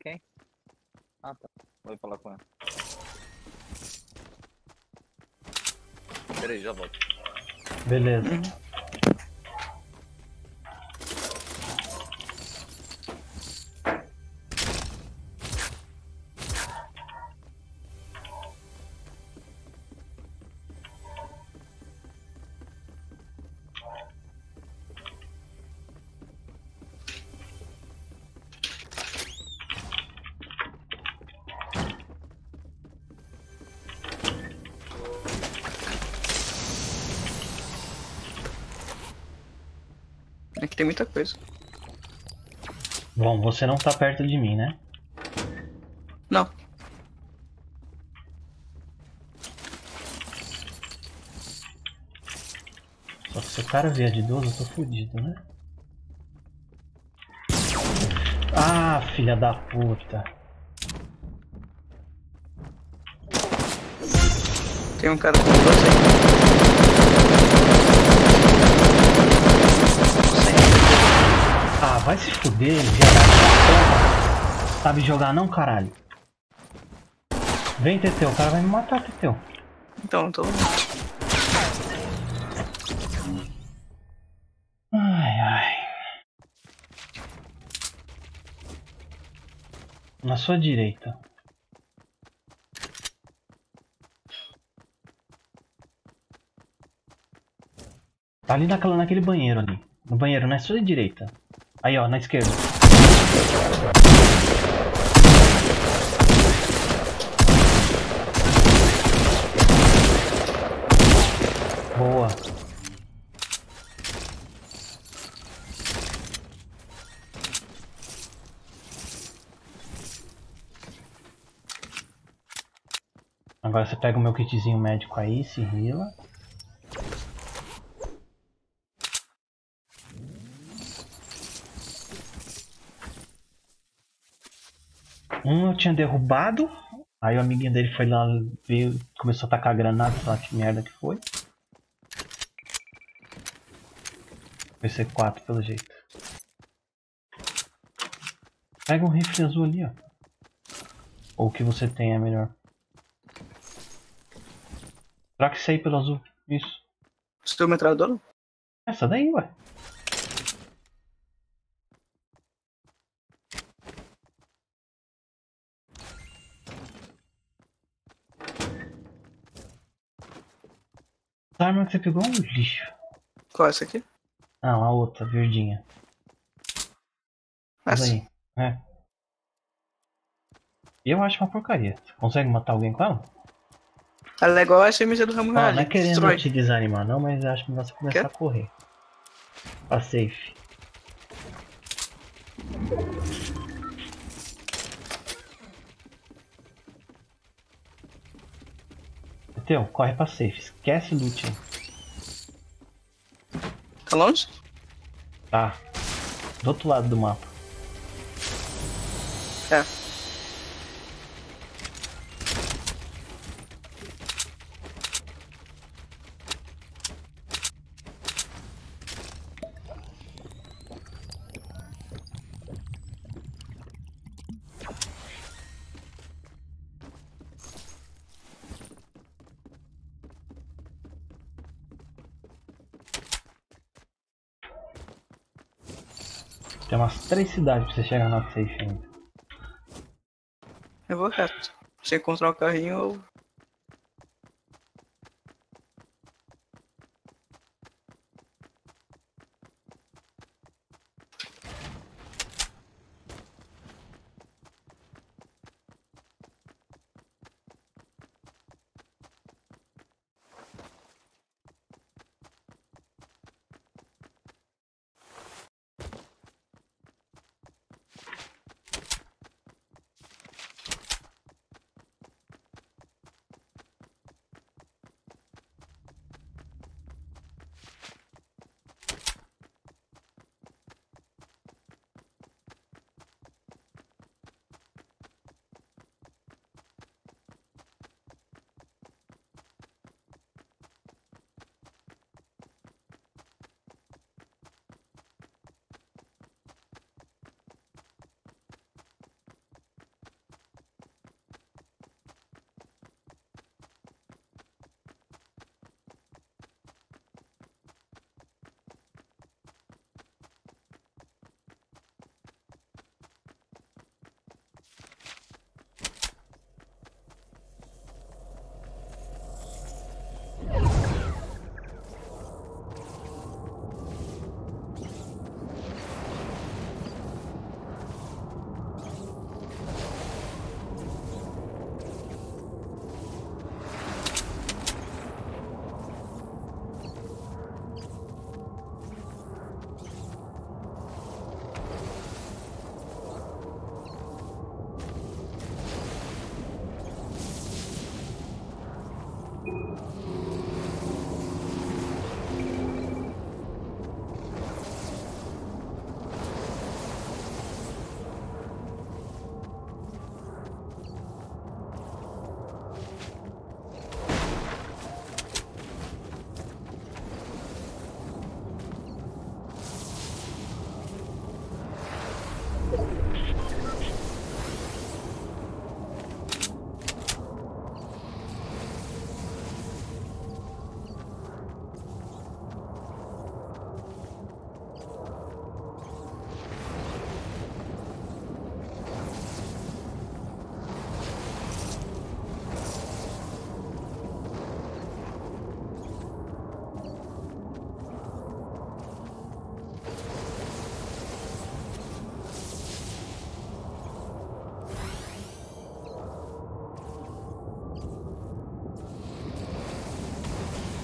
Quem? Ah, tá. Vou falar com ela. Peraí, já volto.
Beleza.
Aqui muita coisa.
Bom, você não tá perto de mim, né?
Não.
Só que se o cara vier de 12, eu tô fudido, né? Ah, filha da puta.
Tem um cara com você.
Vai se fuder, viado. Sabe jogar não, caralho? Vem, Teteu, o cara vai me matar, Teteu.
Então, tô.
Ai, ai. Na sua direita. Tá ali naquela, naquele banheiro ali. No banheiro, na sua direita. Aí, ó, na esquerda. Boa. Agora você pega o meu kitzinho médico aí, se rila. Um eu tinha derrubado, aí o amiguinho dele foi lá, veio, começou a tacar granada, sei lá que merda que foi. Foi C4 pelo jeito. Pega um rifle azul ali, ó. Ou o que você tem é melhor. Troca isso aí pelo azul. Isso.
Seu metralhadora?
Essa daí, ué. Essa arma que você pegou é um lixo.
Qual é essa aqui?
Não, a outra, verdinha. Essa aí. É. Eu acho uma porcaria. Você consegue matar alguém com ela?
Ela é igual a SMG do Ramo
Ah, não é querendo
Destrói.
te desanimar não, mas acho que você começar a correr. Pra safe. Teu, corre pra safe. Esquece loot.
Tá longe?
Tá. Do outro lado do mapa. Três cidades pra você chegar na safe ainda.
Eu vou reto. Se encontrar um carrinho, eu...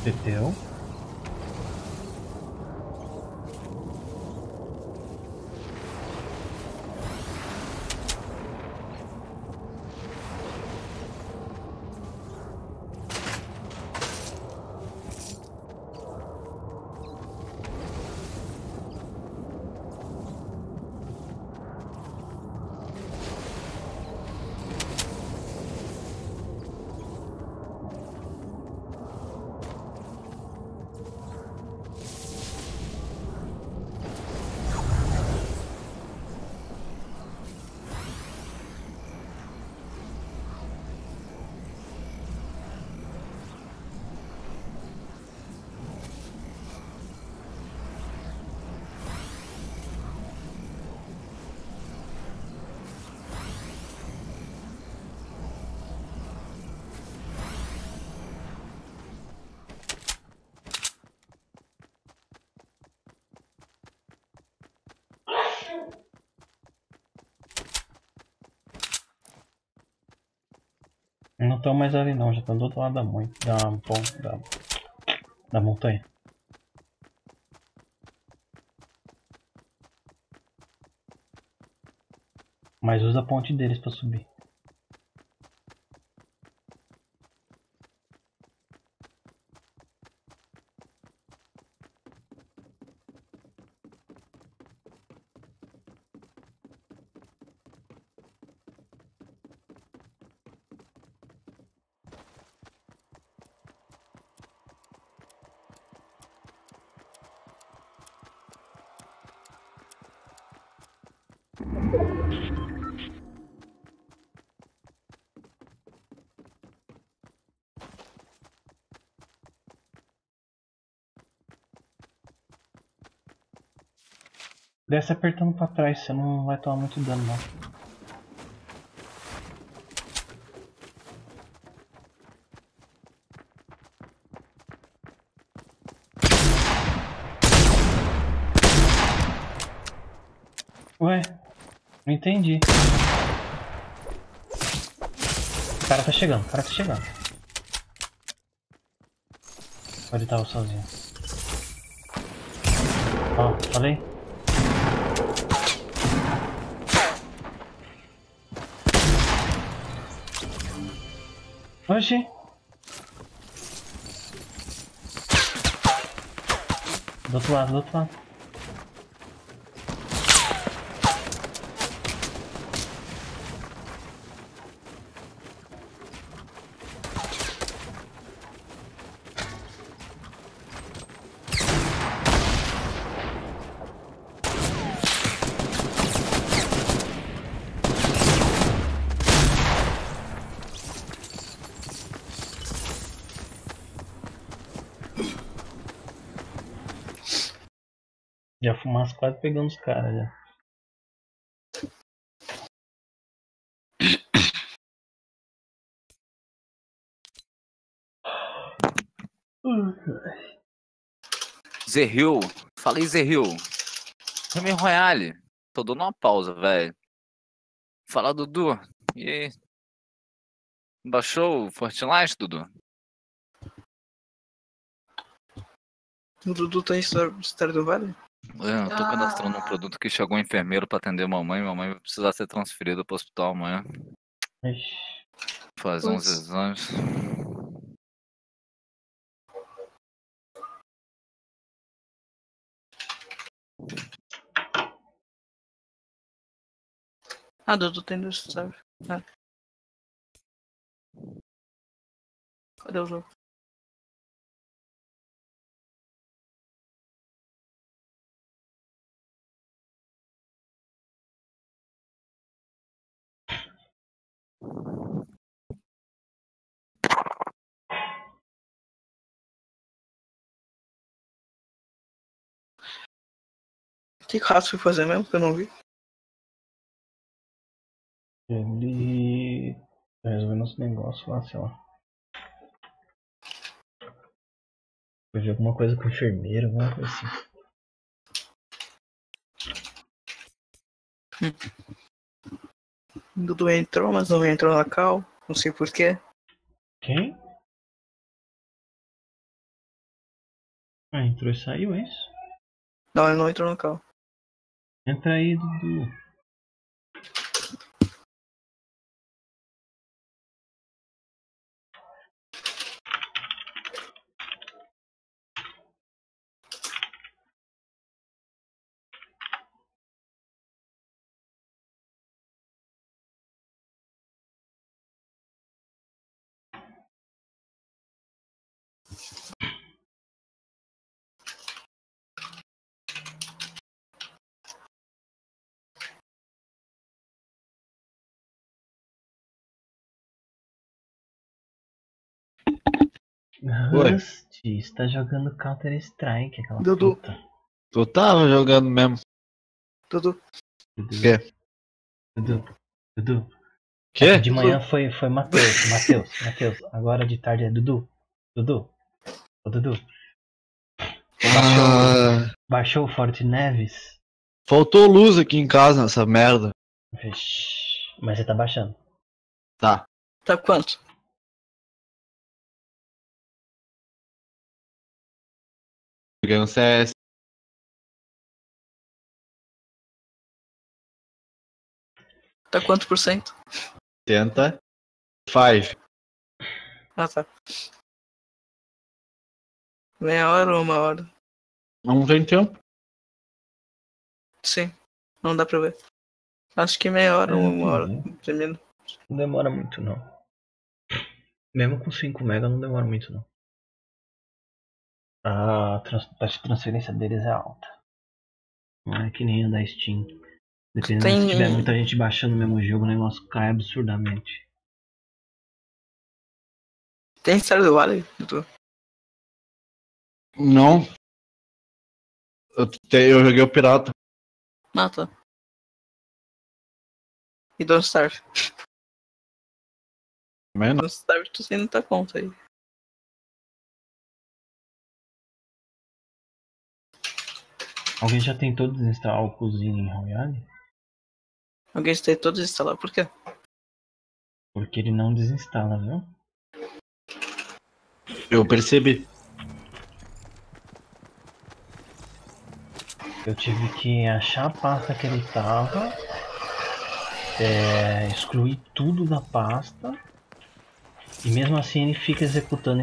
to do. Não estão mais ali não, já estão do outro lado da, mãe, da, da, da montanha. Mas usa a ponte deles pra subir. Desce apertando pra trás, você não vai tomar muito dano não. Ué, não entendi. O cara tá chegando, o cara tá chegando. Ele tava sozinho? Ó, falei? Oxi. Do outro lado, do outro lado. Já fumaça quase pegando os caras já.
Zerril. Falei Zerril. Remy Royale. Tô dando uma pausa, velho. Fala, Dudu. E aí? Baixou o Fortnite, Dudu?
O Dudu tem história, história do Vale?
É, eu tô cadastrando um produto que chegou um enfermeiro pra atender mamãe. Mamãe vai precisar ser transferida pro hospital amanhã.
Ixi.
Fazer uns exames.
Ah, Dudu tem dois, sabe? Ah. Cadê o jogo? Que que o Rato foi fazer mesmo? Que eu não vi.
Ele tá resolvendo uns negócios lá, sei lá. Ver alguma coisa com o enfermeiro, alguma coisa assim.
O Dudu entrou, mas não entrou na cal. Não sei porquê.
Quem? Ah, entrou e saiu, é isso?
Não, ele não entrou no carro.
Entra aí, Dudu.
Oi.
Rust está jogando Counter Strike, aquela
Dudu.
puta.
Tu tava jogando mesmo.
Tudo.
Dudu.
Quê?
Dudu. Dudu.
Quê?
De manhã foi, foi Matheus, Matheus, Matheus. Agora de tarde é Dudu. Dudu. Ô Dudu.
Ah,
Baixou o Forte Neves?
faltou luz aqui em casa nessa merda.
Vixe, Mas você tá baixando.
Tá.
Tá quanto?
Um CS.
Tá quanto por cento?
Tenta. Five.
Ah, tá. Meia hora ou uma hora?
Não tem tempo.
Sim. Não dá pra ver. Acho que meia hora ou uma hora.
Uhum.
Termina.
Não demora muito não. Mesmo com 5 mega não demora muito não. A taxa de transferência deles é alta. Não é que nem a da Steam. Dependendo
Tem-
se tiver muita gente baixando o mesmo jogo, o negócio cai absurdamente.
Tem história do Vale? Dudu?
Não. Eu, te- eu joguei o pirata.
Mata. E Don't Starve.
Também não.
Don't Starve tu sem muita conta aí.
Alguém já tentou desinstalar o Cozinha em Royale?
Alguém tem todos instalados. Por quê?
Porque ele não desinstala, viu?
Eu percebi.
Eu tive que achar a pasta que ele tava, é, excluir tudo da pasta, e mesmo assim ele fica executando